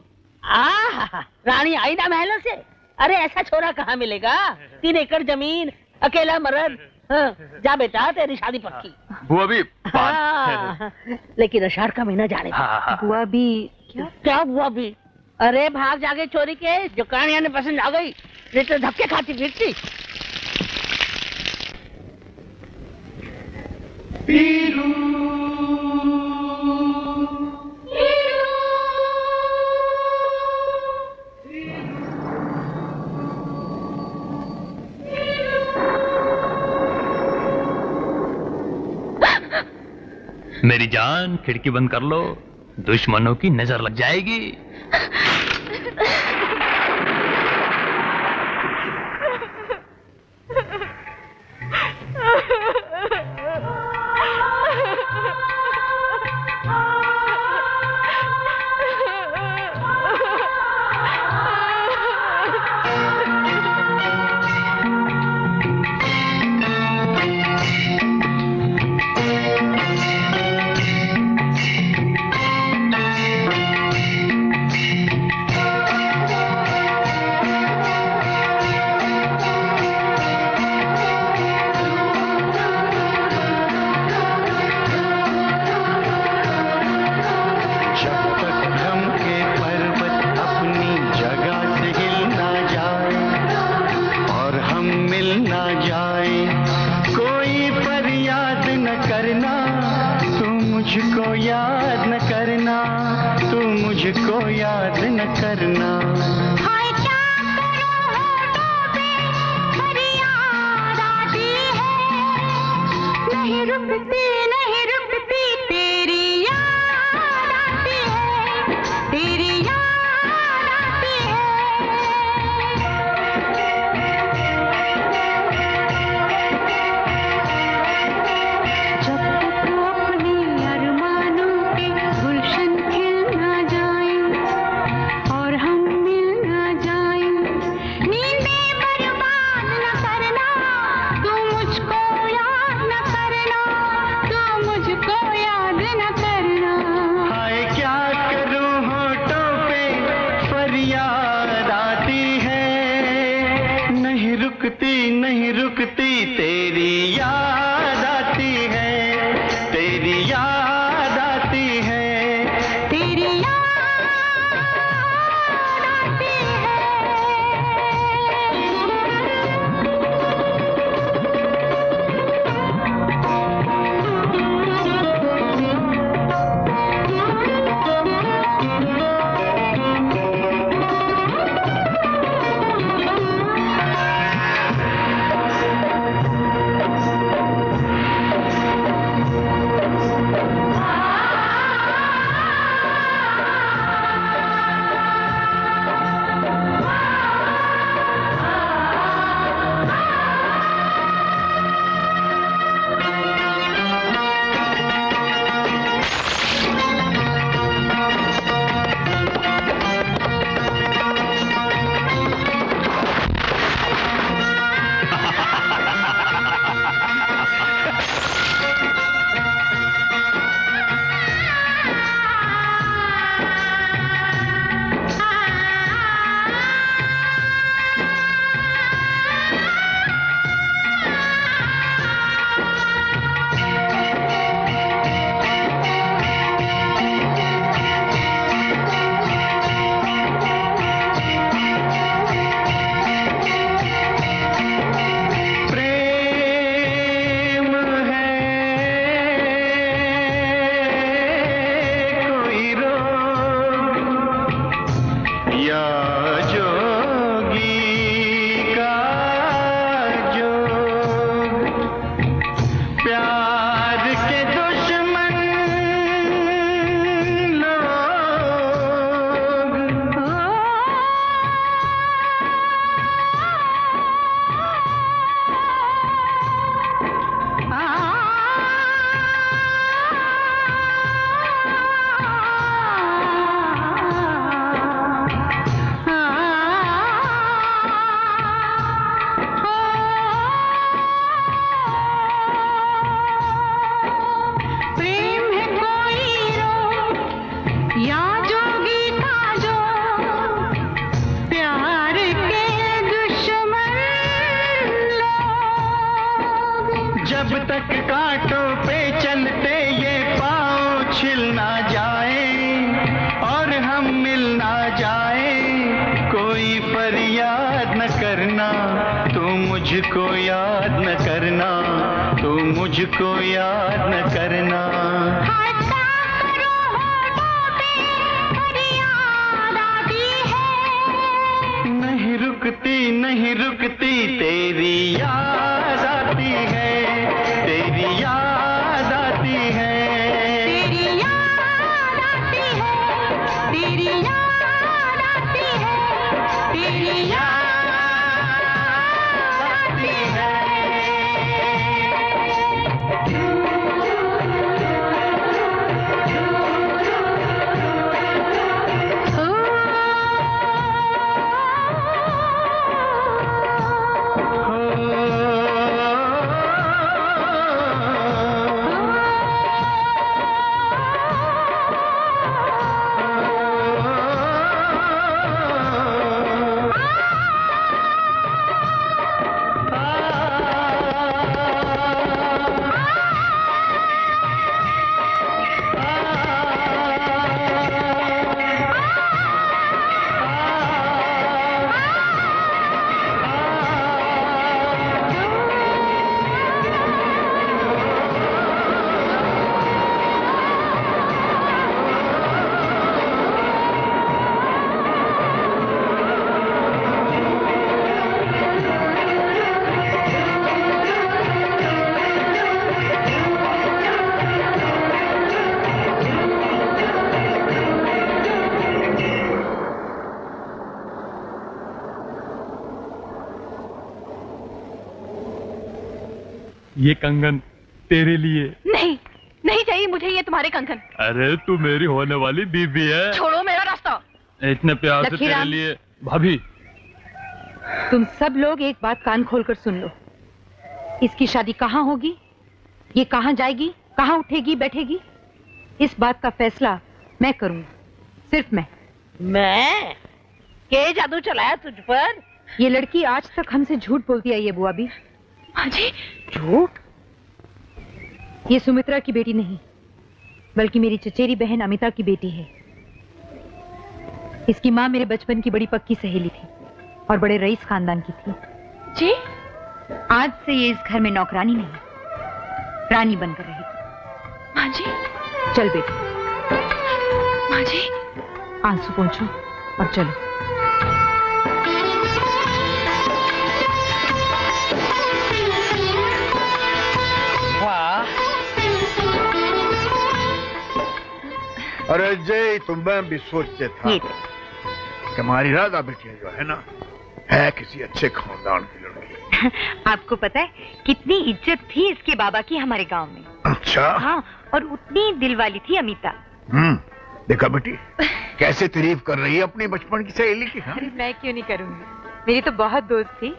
आहा, रानी आई ना महलों से। अरे ऐसा छोरा कहाँ मिलेगा? तीन एकड़ ज़मीन अकेला मर्द हाँ, जा बेटा तेरी शादी पक्की। बुआ भी हाँ, लेकिन अषाढ़ का महीना जाने हाँ, हाँ। बुआ भी? क्या? क्या हुआ भी? अरे भाग जाके चोरी के। जो कहानियाँ ने पसंद आ गई। नहीं तो धक्के खाती फिरती। मेरी जान खिड़की बंद कर लो दुश्मनों की नज़र लग जाएगी। ये कंगन तेरे लिए। नहीं नहीं चाहिए मुझे ये तुम्हारे कंकन अरे तू मेरी होने वाली बीबी है। छोड़ो मेरा रास्ता। इतने प्यार से तेरे लिए। भाभी। तुम सब लोग एक बात कान खोलकर सुन लो। इसकी शादी कहाँ होगी? ये कहाँ जाएगी? कहाँ उठेगी बैठेगी? इस बात का फैसला मैं करूँगी। सिर्फ़ मैं। मैं? के जादू चलाया तुझ पर? ये लड़की आज तक हमसे झूठ बोलती आई है बुआ भी। जी। झूठ? ये सुमित्रा की बेटी नहीं बल्कि मेरी चचेरी बहन अमिता की बेटी है। इसकी माँ मेरे बचपन की बड़ी पक्की सहेली थी और बड़े रईस खानदान की थी। जी। आज से ये इस घर में नौकरानी नहीं रानी बनकर रहेगी। माँ जी। चल बेटी। माँ जी। आँसू पहुंचो और चलो। अरे जय तुम मैं भी सोचते था कि हमारी राधा बिटिया जो है ना है किसी अच्छे खानदान की लड़की। आपको पता है कितनी इज़्ज़त थी इसके बाबा की हमारे गाँव में। अच्छा? हाँ और उतनी दिल वाली थी अमिता। हम्म देखा बेटी कैसे तारीफ़ कर रही है अपनी बचपन की सहेली की हाँ? अरे मैं क्यों नहीं करूँगी? मेरी तो बहुत दोस्त थी।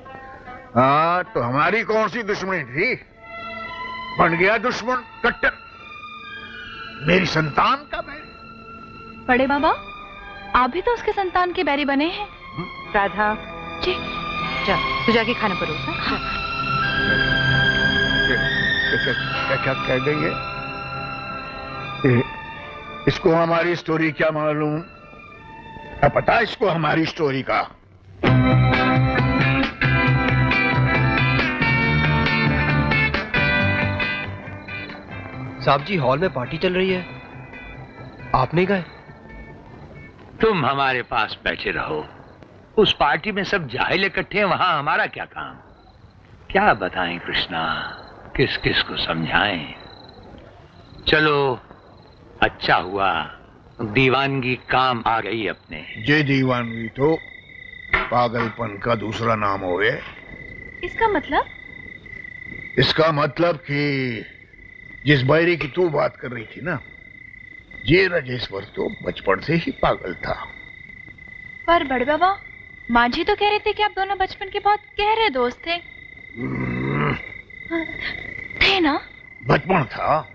हाँ तो हमारी कौन सी दुश्मनी थी? बन गया दुश्मन कट्टर। मेरी संतान का मैं बड़े बाबा आप भी तो उसके संतान के बैरी बने हैं। राधा। जी। जा तू जाके खाना परोस हाँ? क्या क्या कह है ए, इसको हमारी स्टोरी क्या मालूम? क्या पता इसको हमारी स्टोरी का? साहब जी हॉल में पार्टी चल रही है। आप नहीं गए? तुम हमारे पास बैठे रहो। उस पार्टी में सब जाहिल इकट्ठे हैं वहाँ हमारा क्या काम? क्या बताएँ कृष्णा किस किस को समझाएँ? चलो अच्छा हुआ दीवानगी काम आ गई अपने। जे दीवानगी तो पागलपन का दूसरा नाम हो गए इसका मतलब? इसका मतलब कि जिस बैरी की तू बात कर रही थी ना ये राजेश्वर तो बचपन से ही पागल था। पर बड़े बाबा माँ जी तो कह रहे थे कि आप दोनों बचपन के बहुत गहरे दोस्त थे। थे ना? बचपन था।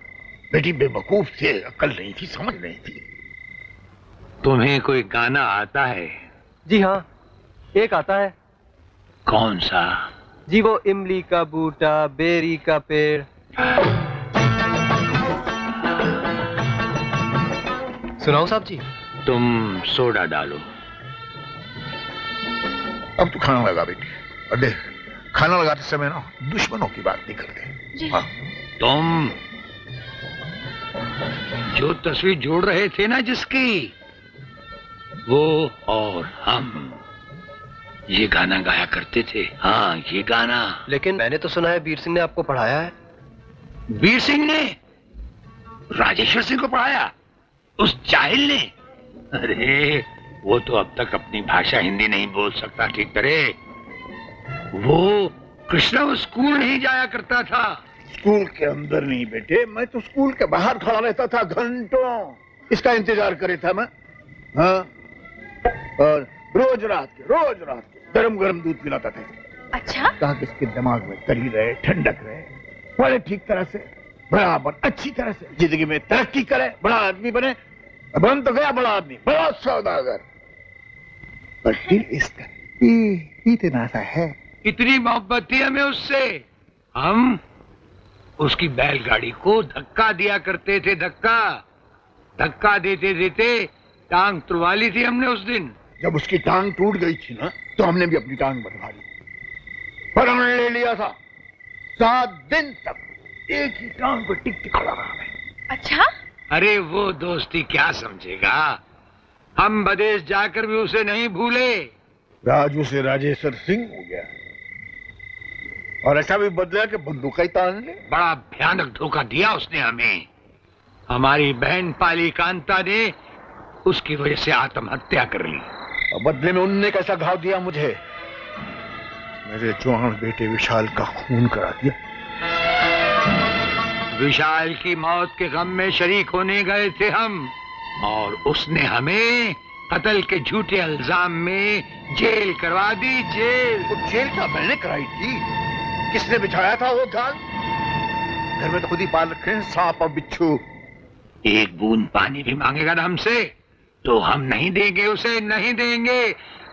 बेटी बेवकूफ़ थे अकल नहीं थी समझ नहीं थी। तुम्हें कोई गाना आता है? जी हाँ एक आता है। कौन सा? जी वो इमली का बूटा बेरी का पेड़। सुनाओ साहब जी। तुम सोडा डालो। अब तू खाना लगा बेटी। और देख खाना लगाते समय ना दुश्मनों की बात नहीं करते हाँ। तुम जो तस्वीर जोड़ रहे थे ना जिसकी वो और हम ये गाना गाया करते थे। हाँ ये गाना। लेकिन मैंने तो सुना है वीर सिंह ने आपको पढ़ाया है। वीर सिंह ने राजेश्वर सिंह को पढ़ाया? उस जाहिल ने। अरे वो तो अब तक अपनी भाषा हिंदी नहीं बोल सकता ठीक तरह वो कृष्णा वो स्कूल नहीं जाया करता था। स्कूल के अंदर नहीं बेटे मैं तो स्कूल के बाहर खड़ा रहता था घंटों। इसका इंतज़ार करे था मैं। हाँ? और रोज रात के रोज रात के गरम गरम दूध पिलाता था। अच्छा? ताकि इसके दिमाग में तरी रहे ठंडक रहे। बड़े ठीक तरह से बराबर अच्छी तरह से ज़िंदगी में तरक्की करे बड़ा आदमी बने बन तो गया बड़ा आदमी बड़ा सौदागर। पर दिल इसका इतना सा है। इतनी मोहब्बत थी हमें उससे। हम उसकी बैलगाड़ी को धक्का दिया करते थे धक्का। धक्का देते देते टांग तुड़वा ली थी हमने उस दिन। जब उसकी टांग टूट गई थी ना तो हमने भी अपनी टांग बढ़वा ली। प्रण ले लिया था। सात दिन तक एक ही टांग पर टिक टिक खड़ा रहा मैं। अच्छा? अरे वो दोस्ती क्या समझेगा? हम बदेश जाकर भी उसे नहीं भूले। राजू से राजेश्वर सिंह हो गया। और ऐसा भी बदला कि बंदूक ही तान ले। बड़ा भयानक धोखा दिया उसने हमें। हमारी बहन पाली कांता ने उसकी वजह से आत्महत्या कर ली। और बदले में उनने कैसा घाव दिया मुझे? मेरे जवान बेटे विशाल का खून करा दिया। विशाल की मौत के गम में शरीक होने गए थे हम और उसने हमें कत्ल के झूठे इल्ज़ाम में जेल करवा दी जेल। वो जेल क्या मैंने कराई थी? किसने बिछाया था वो जाल घर में तो खुद ही पाल रखे हैं सांप और बिच्छू। एक बूंद पानी भी मांगेगा ना हमसे तो हम नहीं देंगे उसे नहीं देंगे।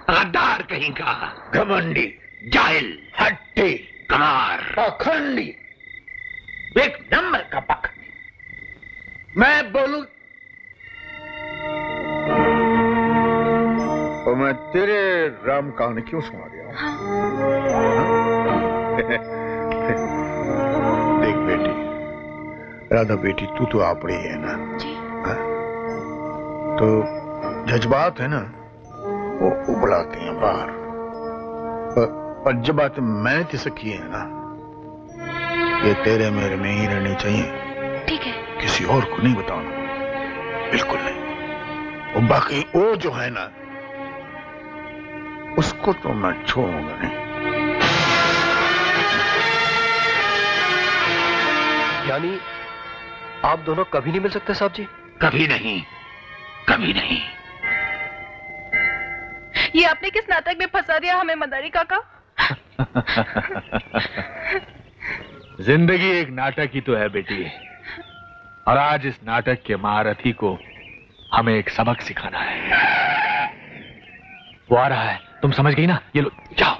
गद्दार कहीं का? घमंडी जाहिल हट्टी कमार। पाखंडी। एक नंबर का पाखंडी मैं बोलू तो मैं तेरे राम कहानी क्यों सुना रहा हूँ? देख बेटी राधा बेटी तू तो आपड़ी है ना? हाँ? तो जज्बात है ना वो उबलाते हैं बाहर। और, और जब बात मैंने तिसे की है ना ये तेरे मेरे में ही रहनी चाहिए। ठीक है। किसी और को नहीं बताना। बिल्कुल नहीं। और बाकी वो जो है ना उसको तो मैं छोड़ूँगा नहीं। यानी आप दोनों कभी नहीं मिल सकते साहब जी? कभी नहीं। कभी नहीं। ये आपने किस नाटक में फंसा दिया हमें मदारी काका? ज़िंदगी एक नाटक ही तो है, बेटी। और आज इस नाटक के महारथी को हमें एक सबक सिखाना है। वो आ रहा है। तुम समझ गई ना? ये लो, जाओ।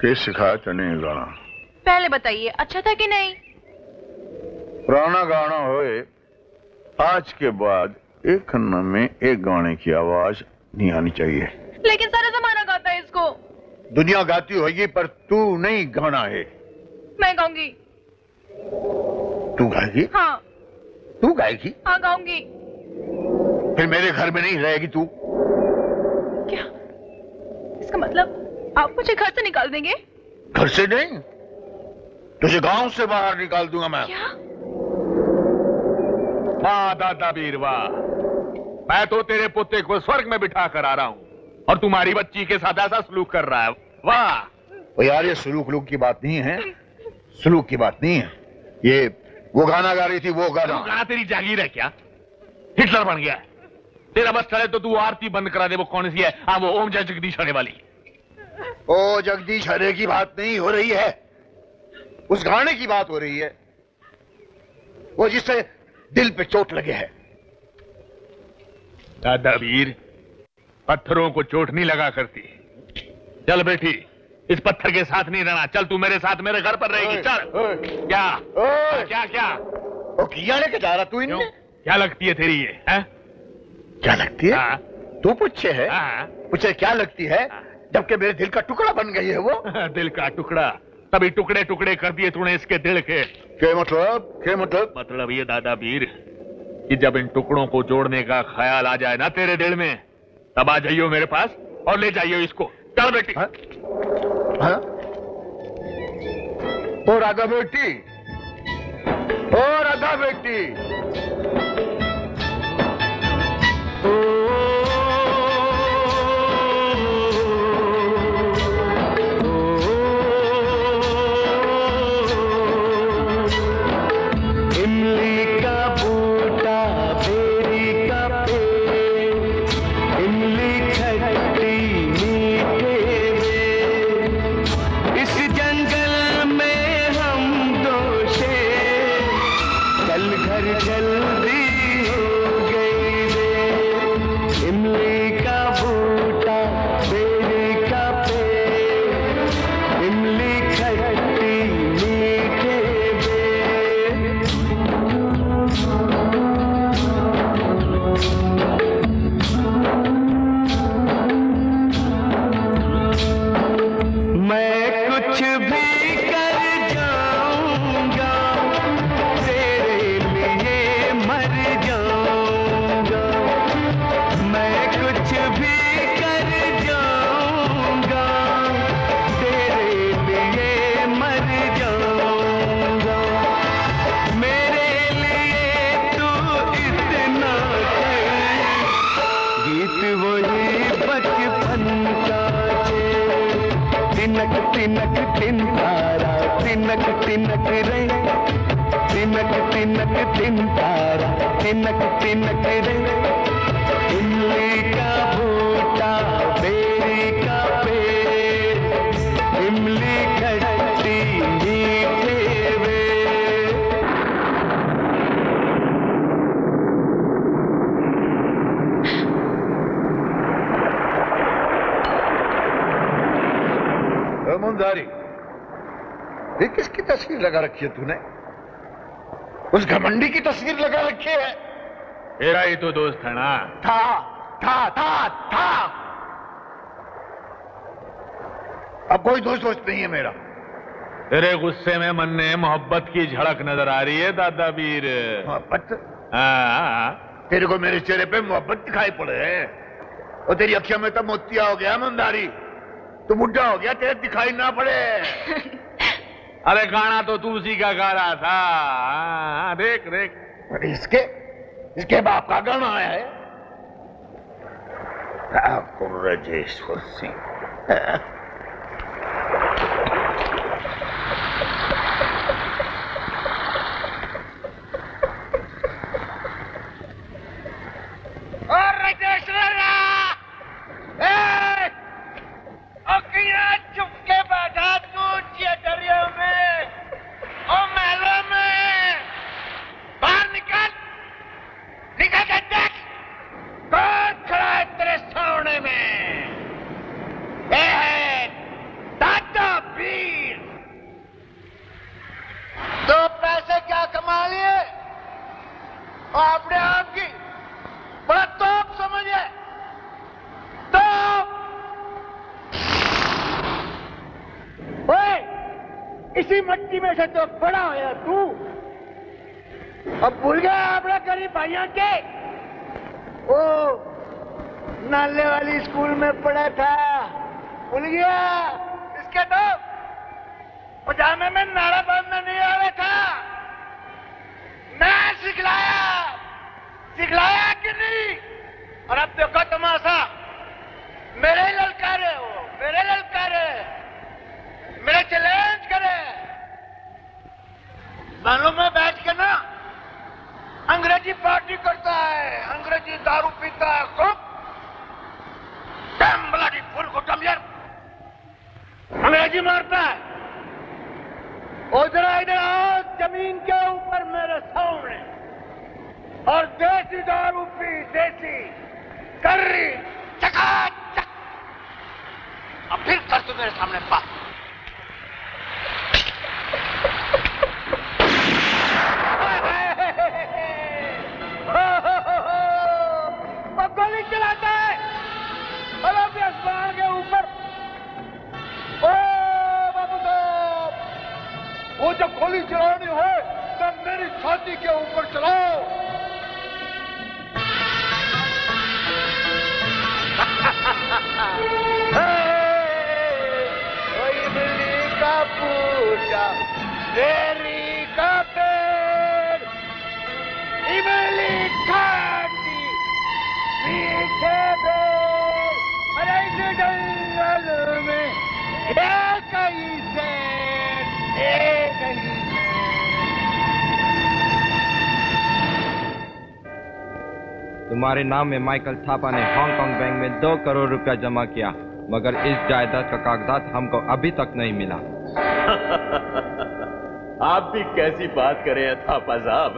के सिखाया तने गाना पहले बताइए अच्छा था कि नहीं? पुराना गाना होए आज के बाद एक खन्ना में एक गाने की आवाज़ नहीं आनी चाहिए। लेकिन सारा जमाना गाता है इसको। दुनिया गाती होगी पर तू नहीं गाना है। मैं गाऊँगी। तू गाएगी? हाँ। तू गाएगी? हाँ गाऊँगी। फिर मेरे घर में नहीं रहेगी तू? क्या? इसका मतलब? आप मुझे घर से निकाल देंगे? घर से नहीं। तुझे गाँव से बाहर निकाल दूँगा मैं। क्या? वाह दादा वीर वाह मैं तो तेरे पोते को स्वर्ग में बिठा कर आ रहा हूँ। और तुम्हारी बच्ची के साथ ऐसा सलूक कर रहा है। वाह। ओ यार ये सुलूक लुक की बात नहीं है। सुलूक की बात नहीं है। ये वो गाना गा रही थी वो गाना। वो गाना तेरी जागीर है क्या? हिटलर बन गया। है तेरा बस चले तो तू आरती बंद करा दे वो कौन सी है? हाँ वो ओम जय जगदीश होने वाली। ओ जगदीश हरे की बात नहीं हो रही है। उस गाने की बात हो रही है। वो जिससे दिल पे चोट लगे है। दादा वीर पत्थरों को चोट नहीं लगा करती। चल बेटी इस पत्थर के साथ नहीं रहना। चल तू मेरे साथ मेरे घर पर रहेगी। चल। क्या? क्या क्या? ओ किया लेके जा रहा तू इनमें? क्या? लगती है तेरी ये है? क्या लगती है? तू पूछे है? पूछे क्या लगती है। जबकि मेरे दिल का टुकड़ा बन गई है वो। दिल का टुकड़ा। तभी टुकड़े टुकड़े कर दिए तूने इसके दिल के। क्या मतलब? क्या मतलब? मतलब ये दादा वीर कि जब इन टुकड़ों को जोड़ने का ख्याल आ जाए ना तेरे दिल में तब आ जाइयो मेरे पास और ले जाइयो इसको। चल बेटी। हाँ? ओ राधा बेटी। ओ राधा बेटी। इमली तिनक तिनक रे। इमली का बूटा, बेरी का पेड़ इमली खट्टी, मीठे वे किसकी तस्वीर लगा रखी है तूने? उस घमंडी की तस्वीर लगा रखी है। तेरा ही तो दोस्त है ना। था था था था। अब कोई दोस्त दोस्त नहीं है मेरा। तेरे गुस्से में मन ने मोहब्बत की झड़क नज़र आ रही है दादा वीर। मोहब्बत? हाँ। तेरे को मेरे चेहरे पे मोहब्बत दिखाई पड़े। है और तेरी अखियों में तो मोतिया हो गया मंदारी। तू बुढ़ा हो गया तेरे दिखाई ना पड़े। अरे गाना तो तू उसी का गा रहा था। हाँ, देख देख। अरे इसके इसके बाप का गाना आया है। ठाकुर राजेश्वर सिंह। चुपके बैठा तू में और महलों में बाहर निकल निकल के देख कौन खड़ा है तेरे सामने में ये है दादा पीर दो पैसे क्या कमा लिए और अपने आप की बड़ा तोप समझे तोप ओए इसी मट्टी में से तो बड़ा होया तू। अब भूल गया अपने गरीब भाइयों के? ओ, नाले वाली स्कूल में पढ़ा था। भूल गया। इसके तो पजामे में नारा बांधना नहीं आ रहा था मैं सिखलाया सिखलाया कि नहीं और अब देखो तमाशा मेरे ही ललकारे हो मेरे ललकारे मेरे चैलेंज करे मालूम में बैठ के ना अंग्रेज़ी पार्टी करता है, अंग्रेज़ी दारू पीता है, खूब। डैम ब्लडी फुल को यार। अंग्रेज़ी मारता है। उधर इधर आओ, ज़मीन के ऊपर मेरे सामने। और देसी दारू पी, देसी। कर्री चकाचक। अब फिर कर तू मेरे सामने बात। जब गोली चलानी हो, तब मेरी छाती के ऊपर चलाओ। बिल्ली का पूजा तेरी का पेड़, इमली खाती पीछे बेर अरे इस जंगल में एक ही शेर तुम्हारे नाम में माइकल थापा ने हांगकांग बैंक में दो करोड़ रुपया जमा किया मगर इस जायदाद का कागजात हमको अभी तक नहीं मिला आप भी कैसी बात करें थापा साहब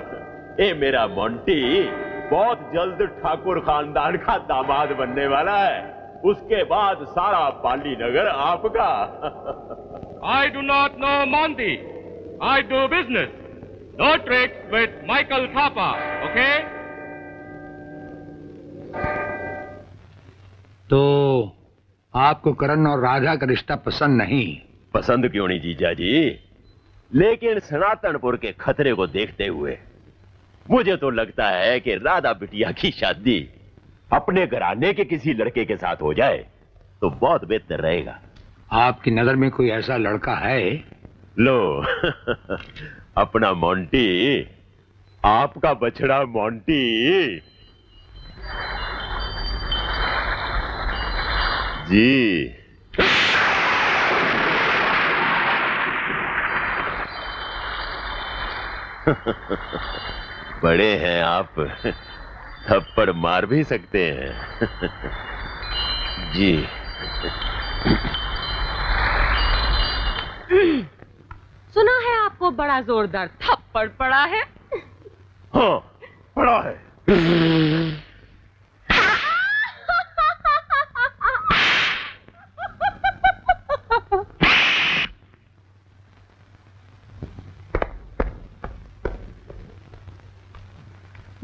ए मेरा मोंटी बहुत जल्द ठाकुर खानदान का दामाद बनने वाला है उसके बाद सारा पाली नगर आपका I do not know Monty. I do business. No tricks with Michael Thapa, okay? तो आपको करण और राधा का रिश्ता पसंद नहीं। पसंद क्यों नहीं जीजा जी? लेकिन सनातनपुर के खतरे को देखते हुए मुझे तो लगता है कि राधा बिटिया की शादी अपने घराने के किसी लड़के के साथ हो जाए तो बहुत बेहतर रहेगा। आपकी नज़र में कोई ऐसा लड़का है? लो अपना मोंटी आपका बछड़ा मोंटी। जी। बड़े हैं आप। थप्पड़ मार भी सकते हैं। जी। सुना है आपको बड़ा जोरदार थप्पड़ पड़ा है? हाँ पड़ा है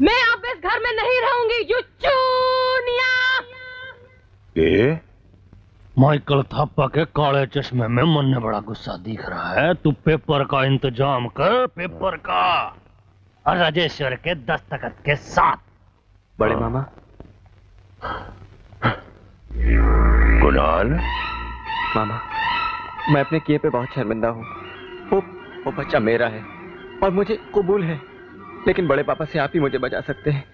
मैं अब इस घर में नहीं रहूँगी यू चूनिया ए? माइकल थापा के काले चश्मे में मन ने बड़ा गुस्सा दिख रहा है। तू पेपर का इंतज़ाम कर पेपर का। और राजेश्वर के दस्तखत के साथ। बड़े मामा। कुणाल? मामा मैं अपने किए पे बहुत शर्मिंदा हूँ। वो वो बच्चा मेरा है और मुझे कबूल है। लेकिन बड़े पापा से आप ही मुझे बचा सकते हैं।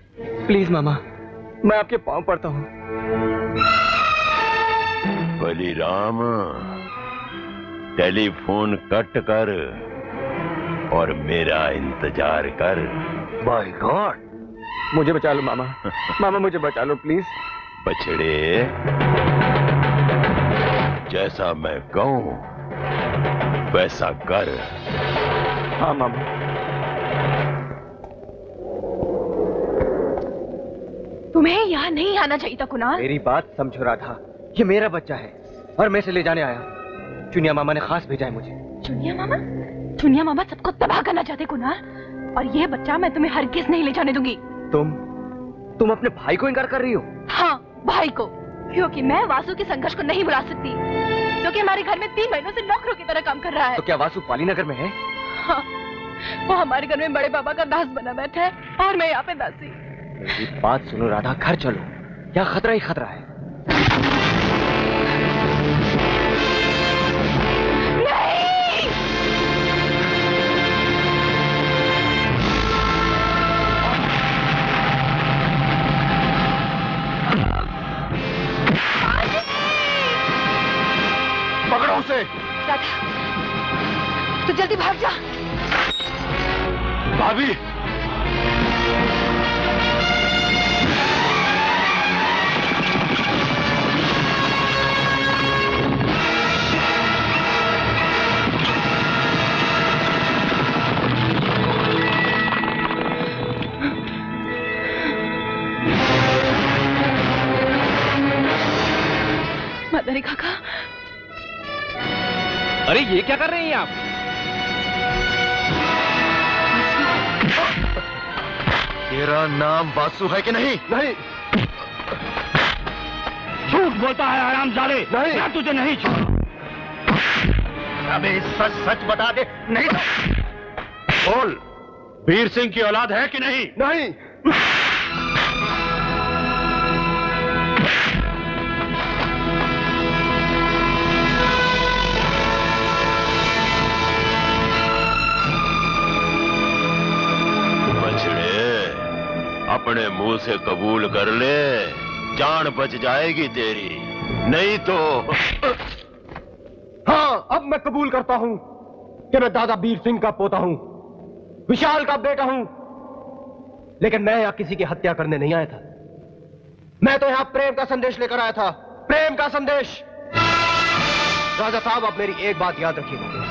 प्लीज़ मामा मैं आपके पाँव पड़ता हूँ। बलिराम टेलीफोन कट कर और मेरा इंतज़ार कर। बाय गॉड मुझे बचा लो मामा। मामा मुझे बचा लो प्लीज़ बछड़े जैसा मैं कहूँ वैसा कर। हाँ मामा। तुम्हें यहाँ नहीं आना चाहिए था कुणाल? मेरी बात समझो राधा। ये मेरा बच्चा है और मैं इसे ले जाने आया चुनिया मामा ने खास भेजा है मुझे। चुनिया मामा? चुनिया मामा सबको तबाह करना चाहते कुणाल और ये बच्चा मैं तुम्हें हर किस नहीं ले जाने दूँगी। तुम तुम अपने भाई को इनकार कर रही हो? हाँ भाई को। क्योंकि मैं वासु के संघर्ष को नहीं बुला सकती। क्योंकि हमारे घर में तीन महीनों से नौकरों की तरह काम कर रहा है। तो क्या वासु पाली नगर में है? हाँ, वो हमारे घर में बड़े बाबा का दास बना बैठा है और मैं यहाँ पे दासी। बात सुनो राधा घर चलो। यहाँ खतरा ही खतरा है। राधा तू जल्दी भाग जा। भाभी। मदरी काका। अरे ये क्या कर रहे हैं आप? तेरा नाम बासु है कि नहीं? नहीं। झूठ बोलता है आराम जाले नहीं। मैं तुझे नहीं छोड़ अबे सच सच बता दे। नहीं तो बोल। वीर सिंह की औलाद है कि नहीं? नहीं। अपने मुँह से कबूल कर ले। जान बच जाएगी तेरी। नहीं तो हाँ अब मैं कबूल करता हूँ कि मैं दादा बीर सिंह का पोता हूँ, विशाल का बेटा हूँ। लेकिन मैं यहाँ किसी की हत्या करने नहीं आया था। मैं तो यहाँ प्रेम का संदेश लेकर आया था। प्रेम का संदेश। राजा साहब, आप मेरी एक बात याद रखिएगा।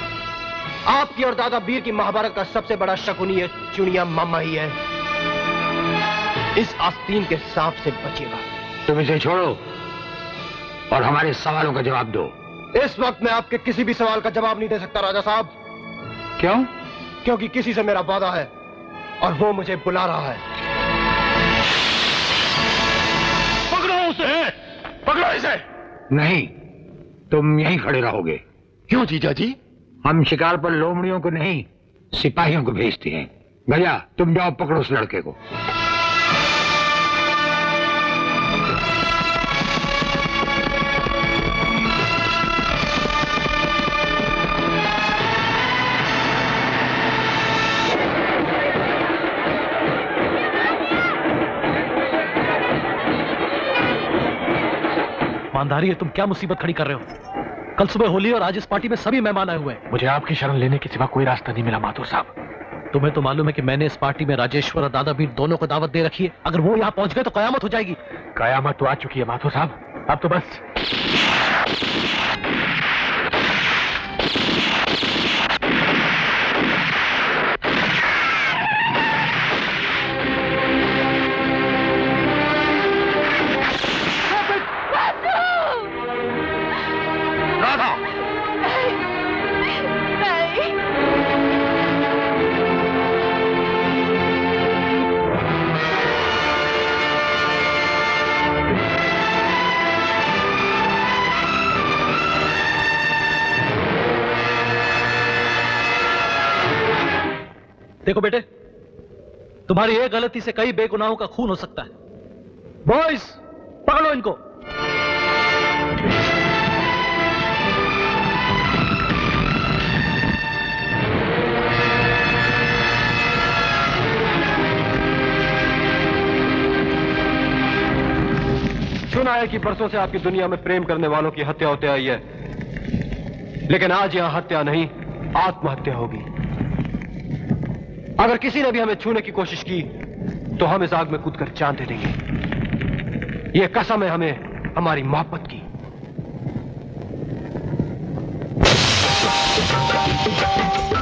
आपकी और दादा बीर की महाभारत का सबसे बड़ा शकुनी चुनिया मामा ही है। इस आस्तीन के सांप से बचेगा। तुम इसे छोड़ो और हमारे सवालों का जवाब दो। इस वक्त मैं आपके किसी भी सवाल का जवाब नहीं दे सकता राजा साहब। क्यों? क्योंकि किसी से मेरा वादा है और वो मुझे बुला रहा है। पकड़ो उसे! पकड़ो इसे! नहीं तुम यहीं खड़े रहोगे। क्यों जीजा जी? हम शिकार पर लोमड़ियों को नहीं सिपाहियों को भेजते हैं। गया तुम जाओ पकड़ो उस लड़के को। मानधारी है तुम क्या मुसीबत खड़ी कर रहे हो? कल सुबह होली और आज इस पार्टी में सभी मेहमान आए हुए हैं। मुझे आपकी शरण लेने के सिवा कोई रास्ता नहीं मिला माथुर साहब। तुम्हें तो मालूम है कि मैंने इस पार्टी में राजेश्वर और दादा दोनों को दावत दे रखी है। अगर वो यहाँ पहुँच गए तो कयामत हो जाएगी। कयामत तो आ चुकी है माथुर साहब। अब तो बस। देखो बेटे, तुम्हारी एक गलती से कई बेगुनाहों का खून हो सकता है। बॉयज़ पकड़ो इनको। सुना है कि परसों से आपकी दुनिया में प्रेम करने वालों की हत्या होते आई है? लेकिन आज यहाँ हत्या नहीं, आत्महत्या होगी। अगर किसी ने भी हमें छूने की कोशिश की तो हम इस आग में कूदकर जान दे देंगे। यह कसम है हमें, हमारी मोहब्बत की। मोहब्बत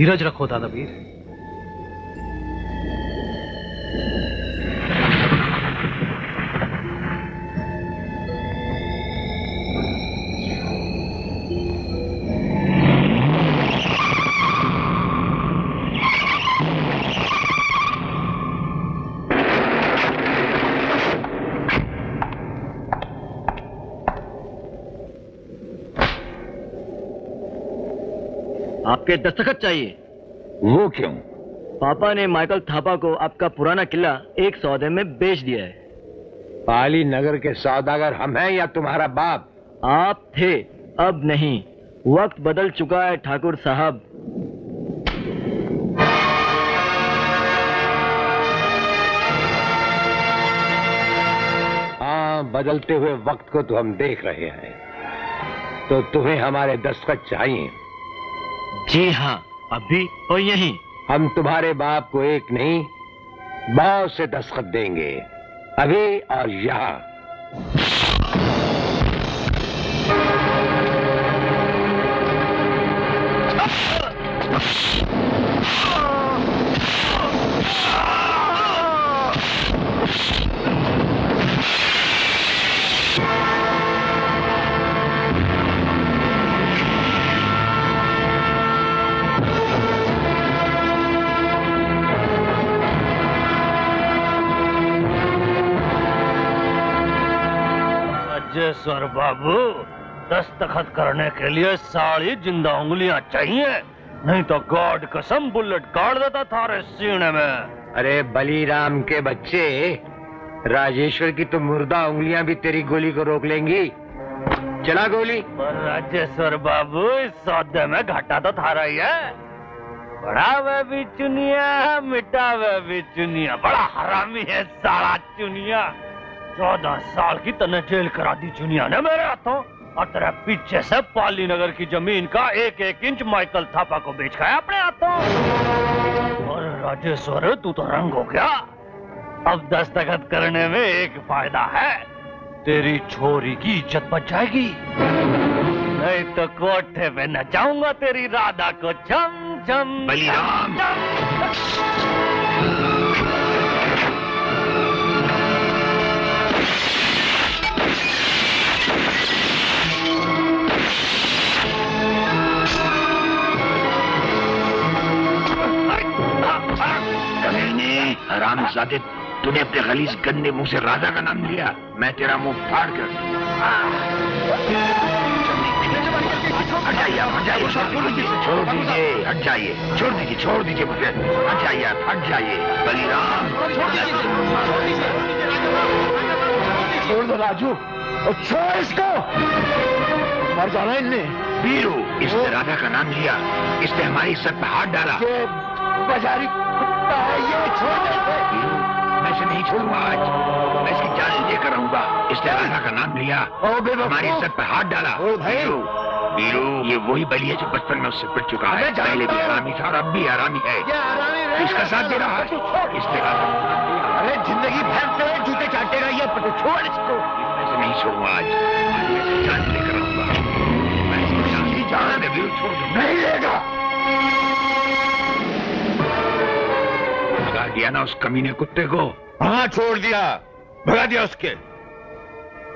धीरज रखो दादावीर। आपके दस्तखत चाहिए। वो क्यों? पापा ने माइकल थापा को आपका पुराना किला एक सौदे में बेच दिया है। पाली नगर के सौदागर हम हैं या तुम्हारा बाप? आप थे अब नहीं। वक्त बदल चुका है ठाकुर साहब। हाँ बदलते हुए वक्त को तो हम देख रहे हैं। तो तुम्हें हमारे दस्तखत चाहिए। जी हाँ अभी और यहीं। हम तुम्हारे बाप को एक नहीं बहुत से दस्खत देंगे। अभी और यहाँ। राजेश्वर बाबू दस्तखत करने के लिए साड़ी ज़िंदा उंगलियाँ चाहिए नहीं तो गॉड कसम बुलेट काट देता थारे सीने में। अरे बलीराम के बच्चे राजेश्वर की तो मुर्दा उंगलियाँ भी तेरी गोली को रोक लेंगी। चला गोली। पर राजेश्वर बाबू इस सौदे में घाटा तो थारा ही है। बड़ा वे भी चुनिया मिटा वे भी चुनिया बड़ा हरामी है साला चुनिया। चौदह साल की तने जेल करा दी चुनिया ने मेरे हाथों। और तेरे पीछे से पाली नगर की ज़मीन का एक एक इंच माइकल थापा को बेच खाया अपने हाथों। और राजेश्वर तू तो रंग हो गया। अब दस्तखत करने में एक फ़ायदा है। तेरी छोरी की इज़्ज़त बच जाएगी। नहीं तो कोठे पे जाऊँगा तेरी राधा को। छम छम बलिराम। हराम जादे तूने अपने गलीज गंदे मुँह से राजा का नाम लिया। मैं तेरा मुँह फाड़ कर हट जाइए आप, हट जाइए छोड़ दीजिए। हट जाइए छोड़ दीजिए छोड़ दीजिए मुझे। हट जाइए आप, हट जाइए बलिराम। छोड़ दो राजू। और छोड़ इसको। मर जाना इनने। वीरू इसने राधा का नाम लिया। इसने हमारी सर पर हाथ डाला। बाजारी कुत्ता है ये छोड़ दे मैं इसे नहीं छोड़ूँगा आज मैं इसकी जान लेकर रहूँगा इसने राधा का नाम लिया हमारी इज़्ज़त पर हाथ डाला वीरू ये वही बलि है जो बचपन में उससे पिट चुका है पहले भी हरामी था और अब भी हरामी है तो इसका साथ दे रहा है इसने अरे ज़िंदगी भर तेरे जूते चाटेगा ये छोड़ इसको इसे नहीं छोड़ूँगा आज जान लेकर इसकी जान ही है वीरू छोड़ नहीं लेगा भगा दिया ना उस कमीने कुत्ते को। हाँ छोड़ दिया। भगा दिया उसके।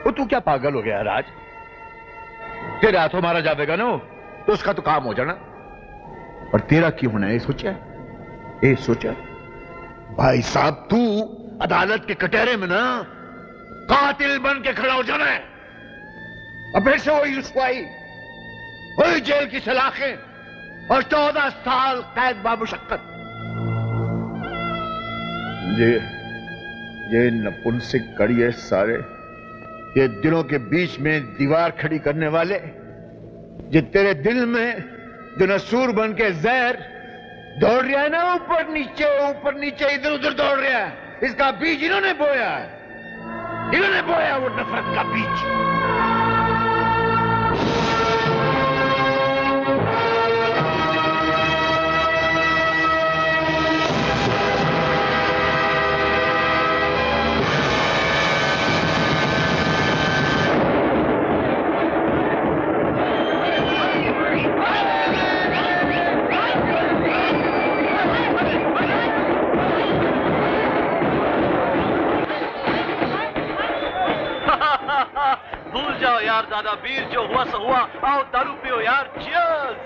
वो तू क्या पागल हो गया राज? तेरे हाथों मारा जाएगा ना तो उसका तो काम हो जाना। और तेरा क्यों होना है? सोचा ये सोचा भाई साहब, तू अदालत के कटहरे में ना कातिल बन के खड़ा हो जाना है। अब फिर से वही रुसवाई वही जेल की सलाखें, और चौदह साल कैद बाबुशक्कत ये ये नपुंसक कड़िए सारे। ये दिलों के बीच में दीवार खड़ी करने वाले जो तेरे दिल में जो नसूर बन के जहर दौड़ रहा है ना, ऊपर नीचे ऊपर नीचे, इधर उधर दौड़ रहा है। इसका बीज इन्होंने बोया है। इन्होंने बोया वो नफरत का बीज। भूल जाओ यार दादा वीर जो हुआ सो हुआ। आओ दारू पियो यार। चियर्स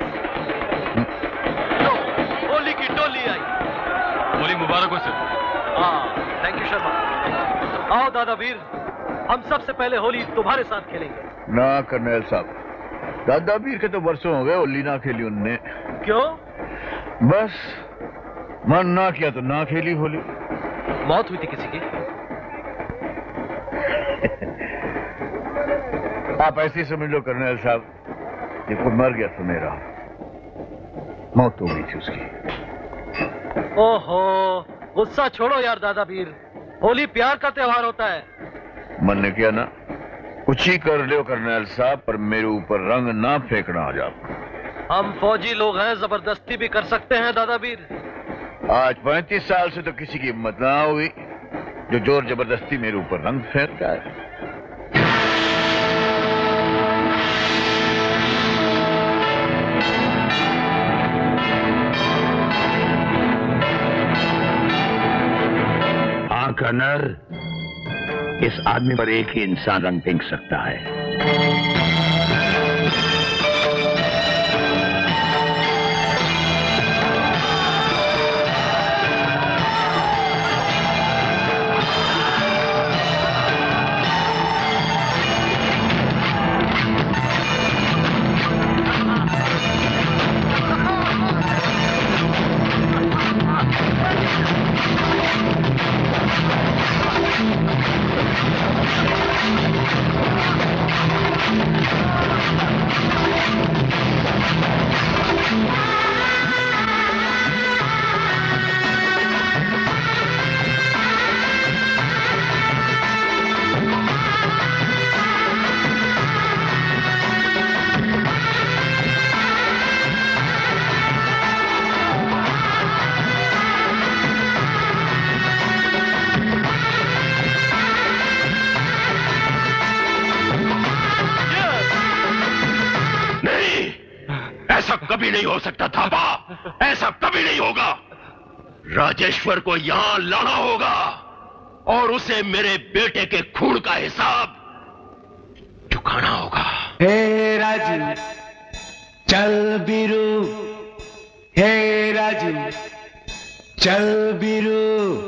होली की टोली आई। होली मुबारक हो सर। हाँ थैंक यू शर्मा। आओ दादा वीर। हम सबसे पहले होली तुम्हारे साथ खेलेंगे। ना कर्नल साहब। दादा वीर के तो वर्षों हो गए होली ना खेली उनने। क्यों? बस मन ना किया तो ना खेली होली। मौत हुई थी किसी की? आप ऐसे समझ लो कर्नल साहब। ये कोई मर गया था मेरा। मौत हो गई थी उसकी। ओहो गुस्सा छोड़ो यार दादा वीर होली प्यार का त्योहार होता है। मन ने किया ना कुछ ही कर लो कर्नल साहब पर मेरे ऊपर रंग ना फेंकना आ जाओ हम फौजी लोग हैं ज़बरदस्ती भी कर सकते हैं दादा वीर आज पैंतीस साल से तो किसी की हिम्मत ना हुई जो ज़ोर ज़बरदस्ती मेरे ऊपर रंग फेंकता है। हाँ नर इस आदमी पर एक ही इंसान रंग फेंक सकता है। Yeah. राजेश्वर को यहाँ लाना होगा और उसे मेरे बेटे के खून का हिसाब चुकाना होगा। हे राजू, चल बीरू। हे राजू, चल बिरू।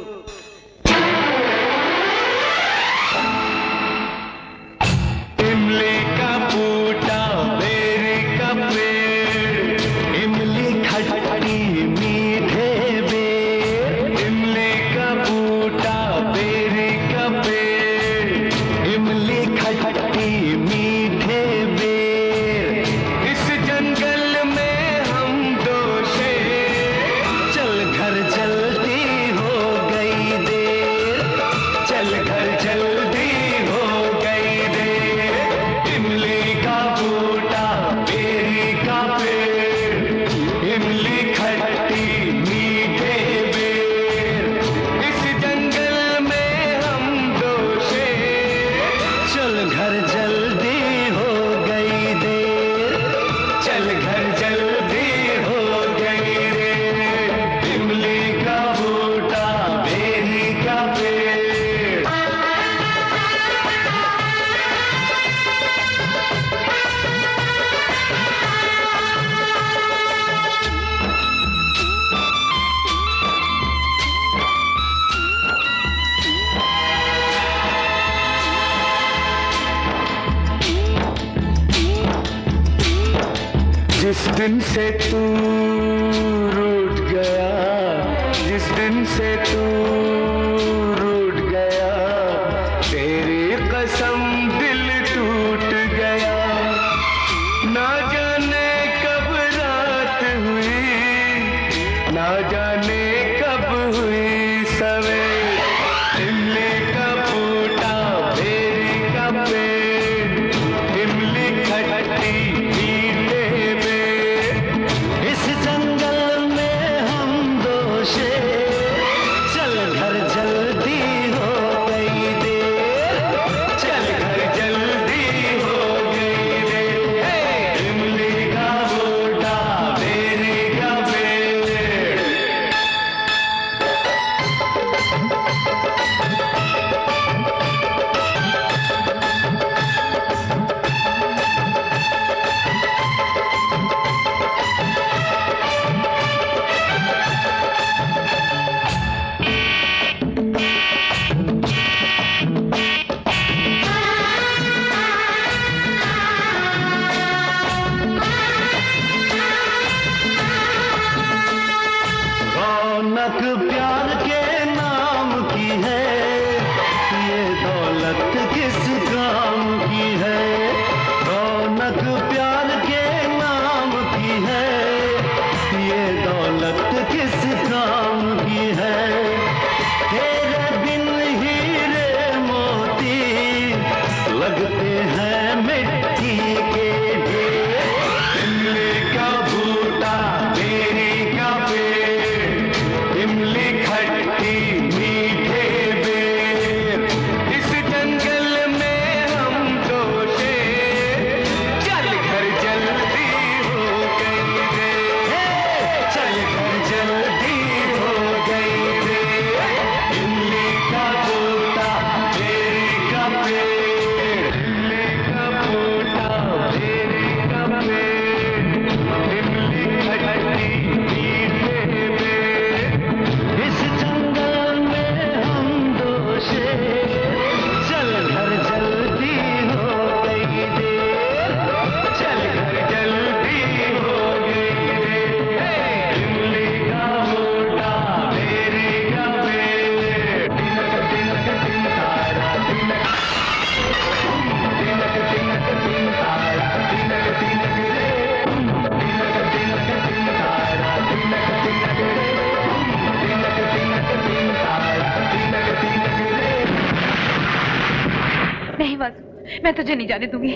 नहीं जाने दूँगी।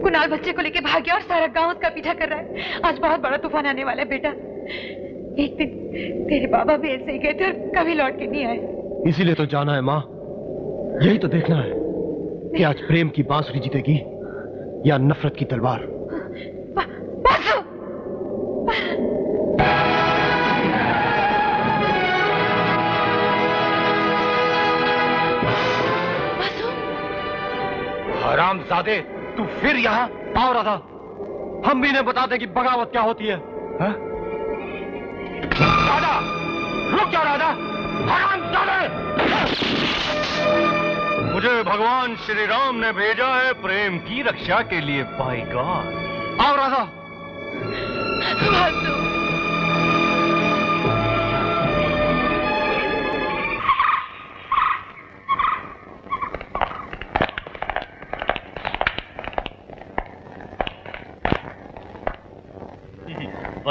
कुनाल बच्चे को लेके भाग गया और सारा गाँव उसका पीछा कर रहा है। आज बहुत बड़ा तूफ़ान आने वाला है बेटा। एक दिन तेरे बाबा भी ऐसे ही गए थे और कभी लौट के नहीं आए। इसीलिए तो जाना है माँ। यही तो देखना है कि आज प्रेम की बांसुरी जीतेगी या नफरत की तलवार। जादे तू फिर यहाँ आओ राधा। हम भी इन्हें बता दें कि बगावत क्या होती है। हाँ? राधा रुक जाओ राधा। हराम जादे मुझे भगवान श्री राम ने भेजा है प्रेम की रक्षा के लिए बाई गॉड आओ राधा।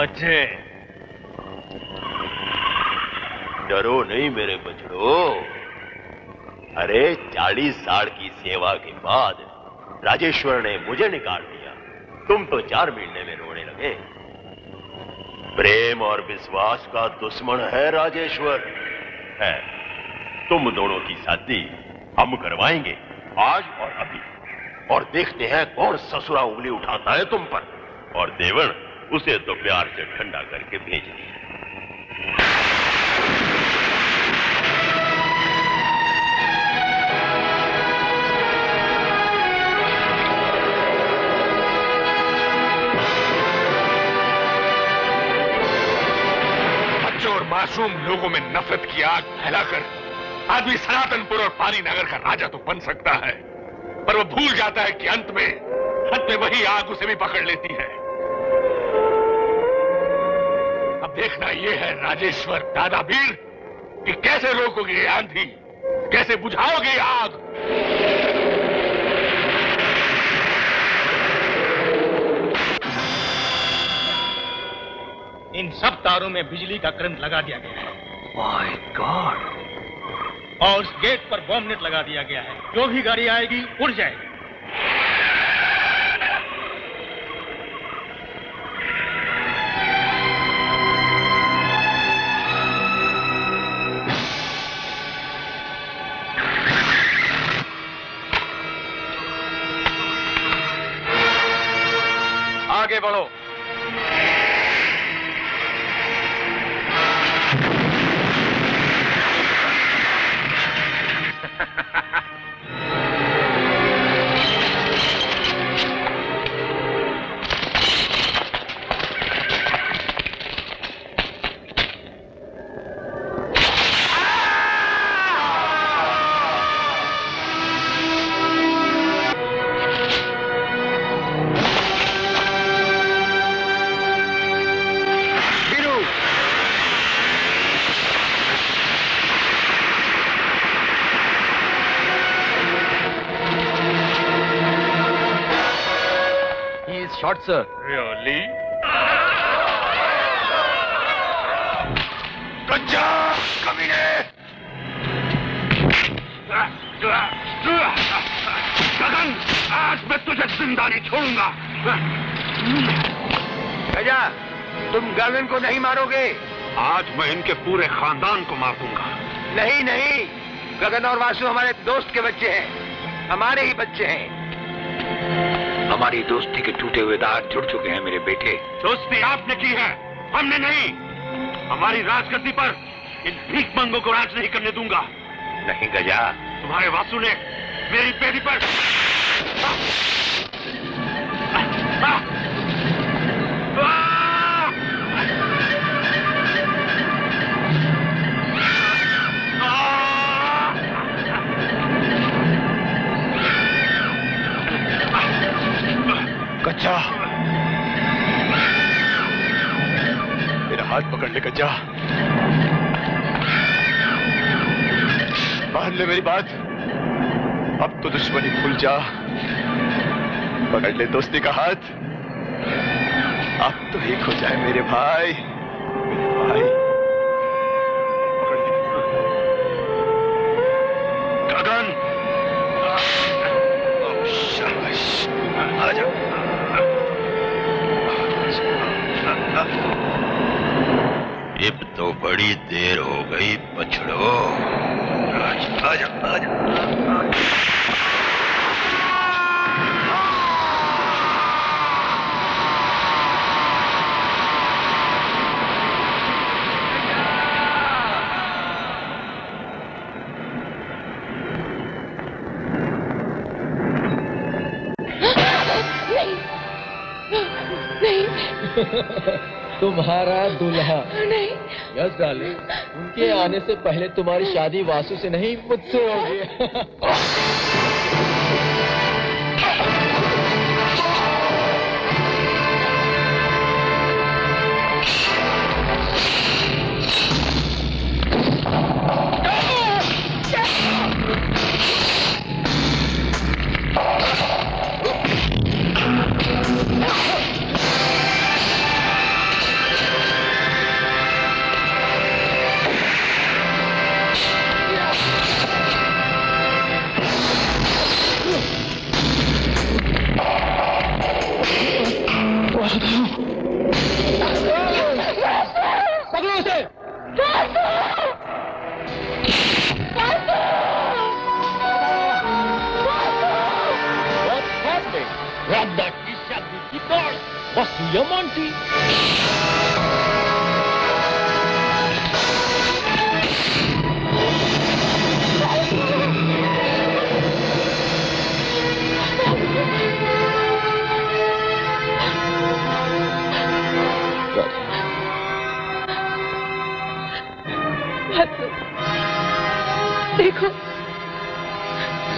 बच्चे। डरो नहीं मेरे बछड़ो। अरे, चालीस साल की सेवा के बाद राजेश्वर ने मुझे निकाल दिया। तुम तो चार महीने में रोने लगे। प्रेम और विश्वास का दुश्मन है राजेश्वर। है, तुम दोनों की शादी हम करवाएँगे आज और अभी। और देखते हैं कौन ससुरा उंगली उठाता है तुम पर। और देवण उसे तो प्यार से ठंडा करके भेज दिया। बच्चों और मासूम लोगों में नफरत की आग फैलाकर आदमी सनातनपुर और पानी नगर का राजा तो बन सकता है। पर वो भूल जाता है कि अंत में अंत में वही आग उसे भी पकड़ लेती है। देखना ये है राजेश्वर दादा वीर कि कैसे रोकोगे आंधी? कैसे बुझाओगे आग? इन सब तारों में बिजली का करंट लगा दिया गया है। माय गॉड और उस गेट पर बॉम्ब नेट लगा दिया गया है। जो भी गाड़ी आएगी उड़ जाएगी। Shot, sir. Really? कच्चा कमीने गगन आज मैं तुझे ज़िंदा नहीं छोड़ूँगा। गजा तुम गगन को नहीं मारोगे। आज मैं इनके पूरे खानदान को मार दूँगा। नहीं नहीं गगन और वासु हमारे दोस्त के बच्चे हैं। हमारे ही बच्चे हैं। हमारी दोस्ती के टूटे हुए दाग जुड़ चुके हैं मेरे बेटे। दोस्ती आपने की है हमने नहीं। हमारी राजगद्दी पर इन भीख मंगों को राज नहीं करने दूँगा। नहीं गजा। तुम्हारे वासु ने मेरी बेटी पर कच्चा। मेरा हाथ पकड़ ले, कच्चा। मान ले मेरी बात। अब तो दुश्मनी भूल जा। पकड़ ले दोस्ती का हाथ। अब तो एक हो जाए मेरे भाई। मेरे भाई। गगन आ जा। अब तो बड़ी देर हो गई पछड़ो। आजा आजा नहीं। नहीं। तुम्हारा दुल्हा। नहीं। यस डार्लिंग उनके आने से पहले तुम्हारी शादी वासु से नहीं मुझसे होगी।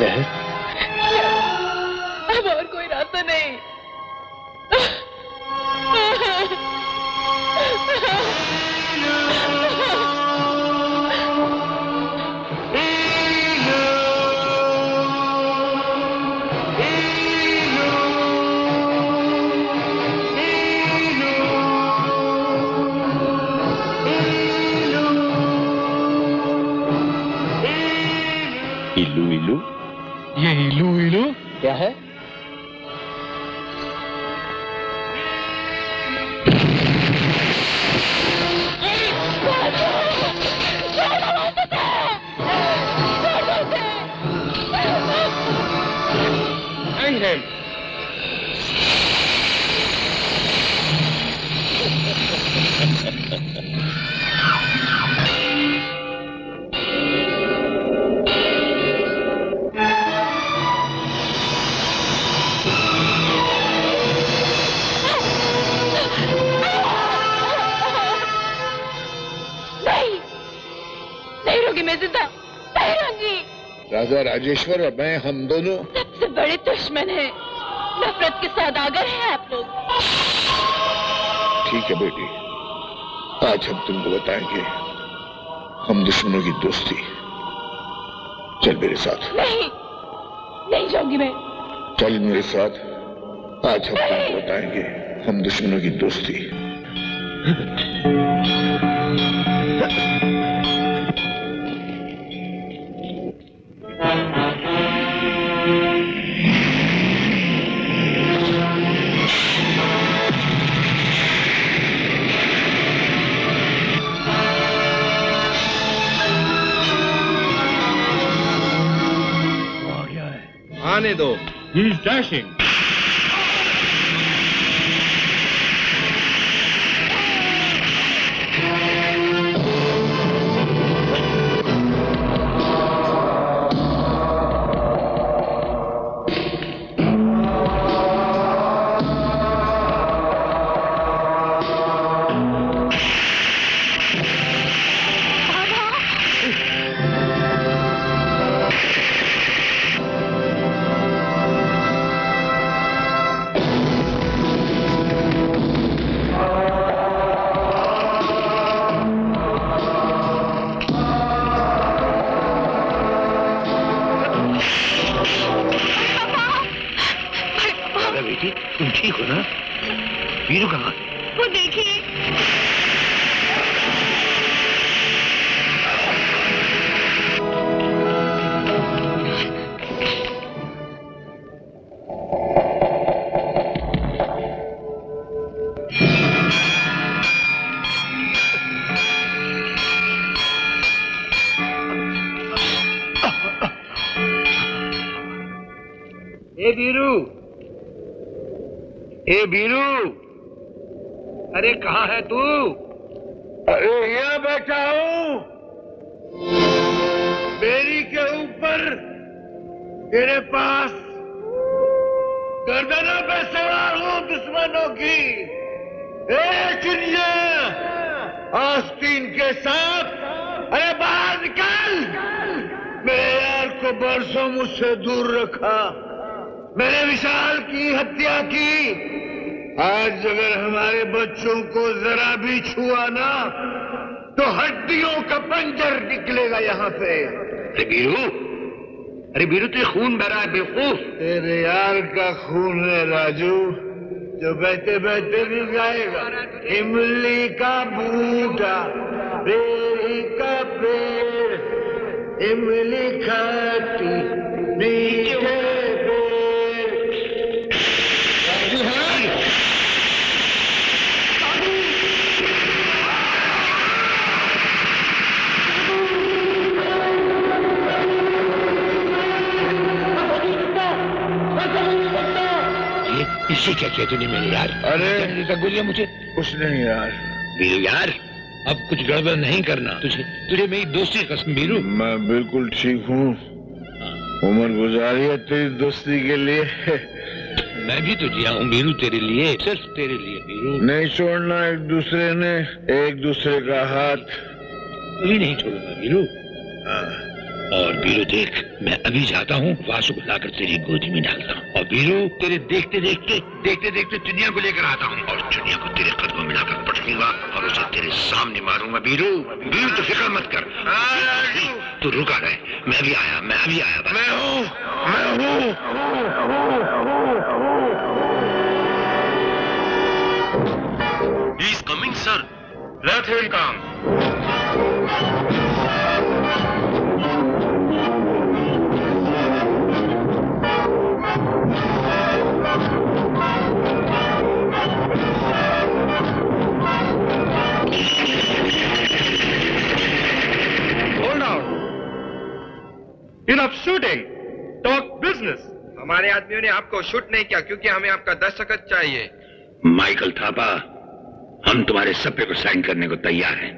जहर अब और कोई रास्ता नहीं। राजा राजेश्वर और मैं हम दोनों सबसे बड़े दुश्मन है। नफरत के सौदागर हैं आप लोग। ठीक है बेटी। आज हम तुमको बताएँगे हम दुश्मनों की दोस्ती। चल मेरे साथ। नहीं नहीं जाऊँगी मैं। चल मेरे साथ। आज हम तुमको बताएँगे हम दुश्मनों की दोस्ती। He's dashing. का निकलेगा यहाँ से? अरे बीरू अरे बीरू तुझे खून बह रहा है बेवकूफ़। तेरे यार का खून है राजू जो बहते बहते भी गाएगा इमली का बूटा बेरी का पेड़ इमली खाती मीठे इसे क्या किया तूने मेरे यार? अरे। बोलिए मुझे? कुछ नहीं यार। बीरू यार अब कुछ गड़बड़ नहीं करना। तुझे तुझे मेरी दोस्ती कसम बीरू मैं बिल्कुल ठीक हूँ। उम्र गुजारी है तेरी दोस्ती के लिए। मैं भी तो जिया हूँ बीरू तेरे लिए सिर्फ़ तेरे लिए बीरू नहीं छोड़ना एक दूसरे ने एक दूसरे का हाथ। कभी नहीं छोड़ूँगा बीरू और बीरो देख मैं अभी जाता हूँ वासु को लाकर तेरी गोदी में डालता हूँ और बीरू तेरे देखते देखते देखते देखते चुनिया को लेकर आता हूँ और चुनिया को तेरे कदमों में लाकर पटकूँगा और उसे तेरे सामने मारूँगा बीरू बीरू तो फ़िक्र मत कर तू रुका रहे मैं भी आया मैं अभी आया। मैं हूँ मैं हूँ He's coming, sir. Let him come. हमारे आदमियों ने आपको शूट नहीं किया क्योंकि हमें आपका दस्तखत चाहिए। माइकल थापा हम तुम्हारे सप्पे को साइन करने को तैयार हैं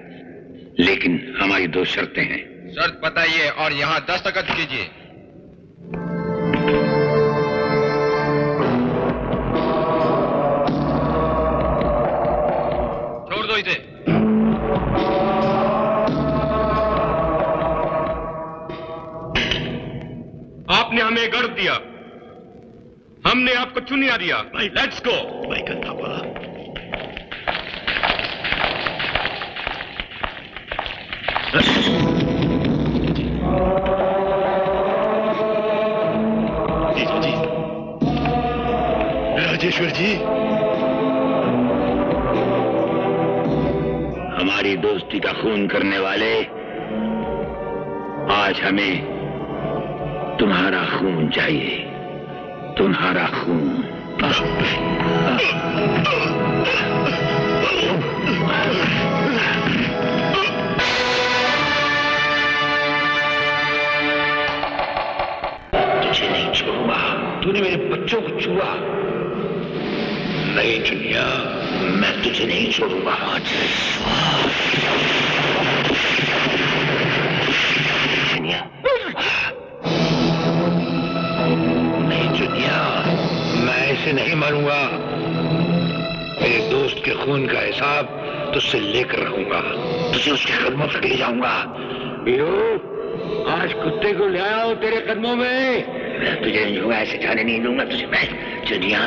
लेकिन हमारी दो शर्तें हैं। शर्त बताइए और यहाँ दस्तखत कीजिए। छोड़ दो इसे। आपने हमें गर्व दिया। हमने आपको चुनिया दिया। Let's go Michael Thapa ji. Rajeshwar ji. हमारी दोस्ती का खून करने वाले आज हमें तुम्हारा खून चाहिए। तुम्हारा खून। तुझे नहीं छोड़ूँगा तूने मेरे बच्चों को छुआ। नहीं चुनिया, मैं तुझे नहीं छोड़ूँगा। चुनिया। ऐसे नहीं मारूँगा। मेरे दोस्त के खून का हिसाब तुझसे लेकर रहूँगा तुझे उसके कदमों तक ले जाऊँगा। वीरू आज कुत्ते को ले आओ तेरे कदमों में। मैं तुझे नहीं दूँगा ऐसे जाने नहीं दूँगा तुझे। मैं चुनिया।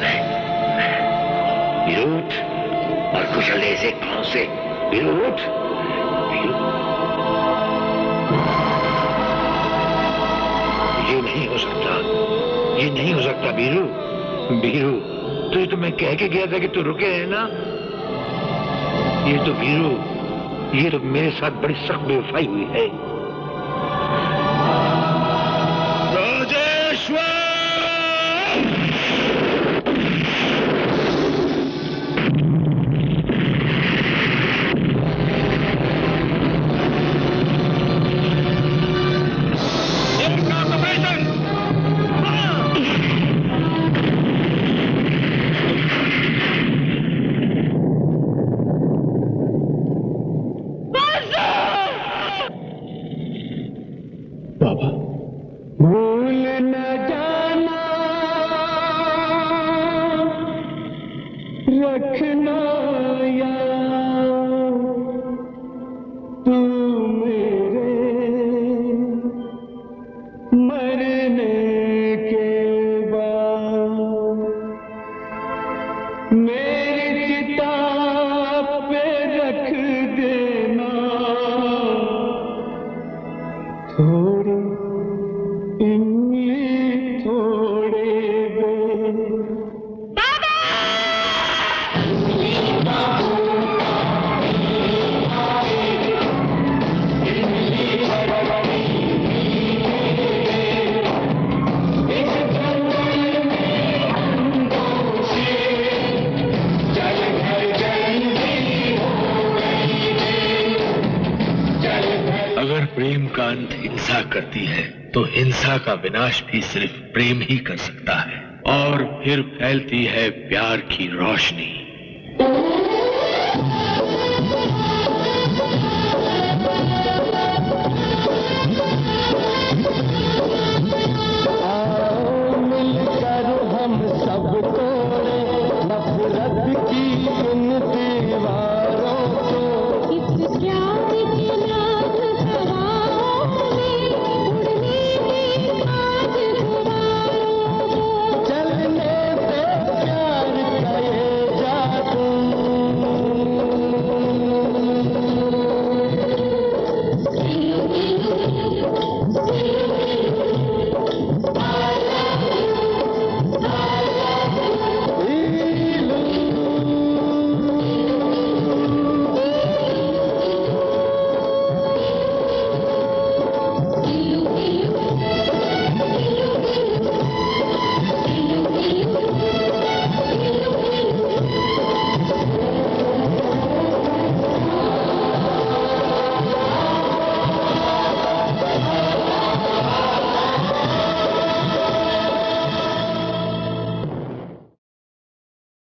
मैं विरोध और कुशल ऐसे पाँव से। विरोध। ये नहीं हो सकता। ये नहीं हो सकता, बीरू। बीरू ये तो मैं कह के गया था कि तू रुके है ना। ये तो बीरू, ये तो मेरे साथ बड़ी सख्त बेवफाई हुई है। विनाश भी सिर्फ़ प्रेम ही कर सकता है। और फिर फैलती है प्यार की रोशनी।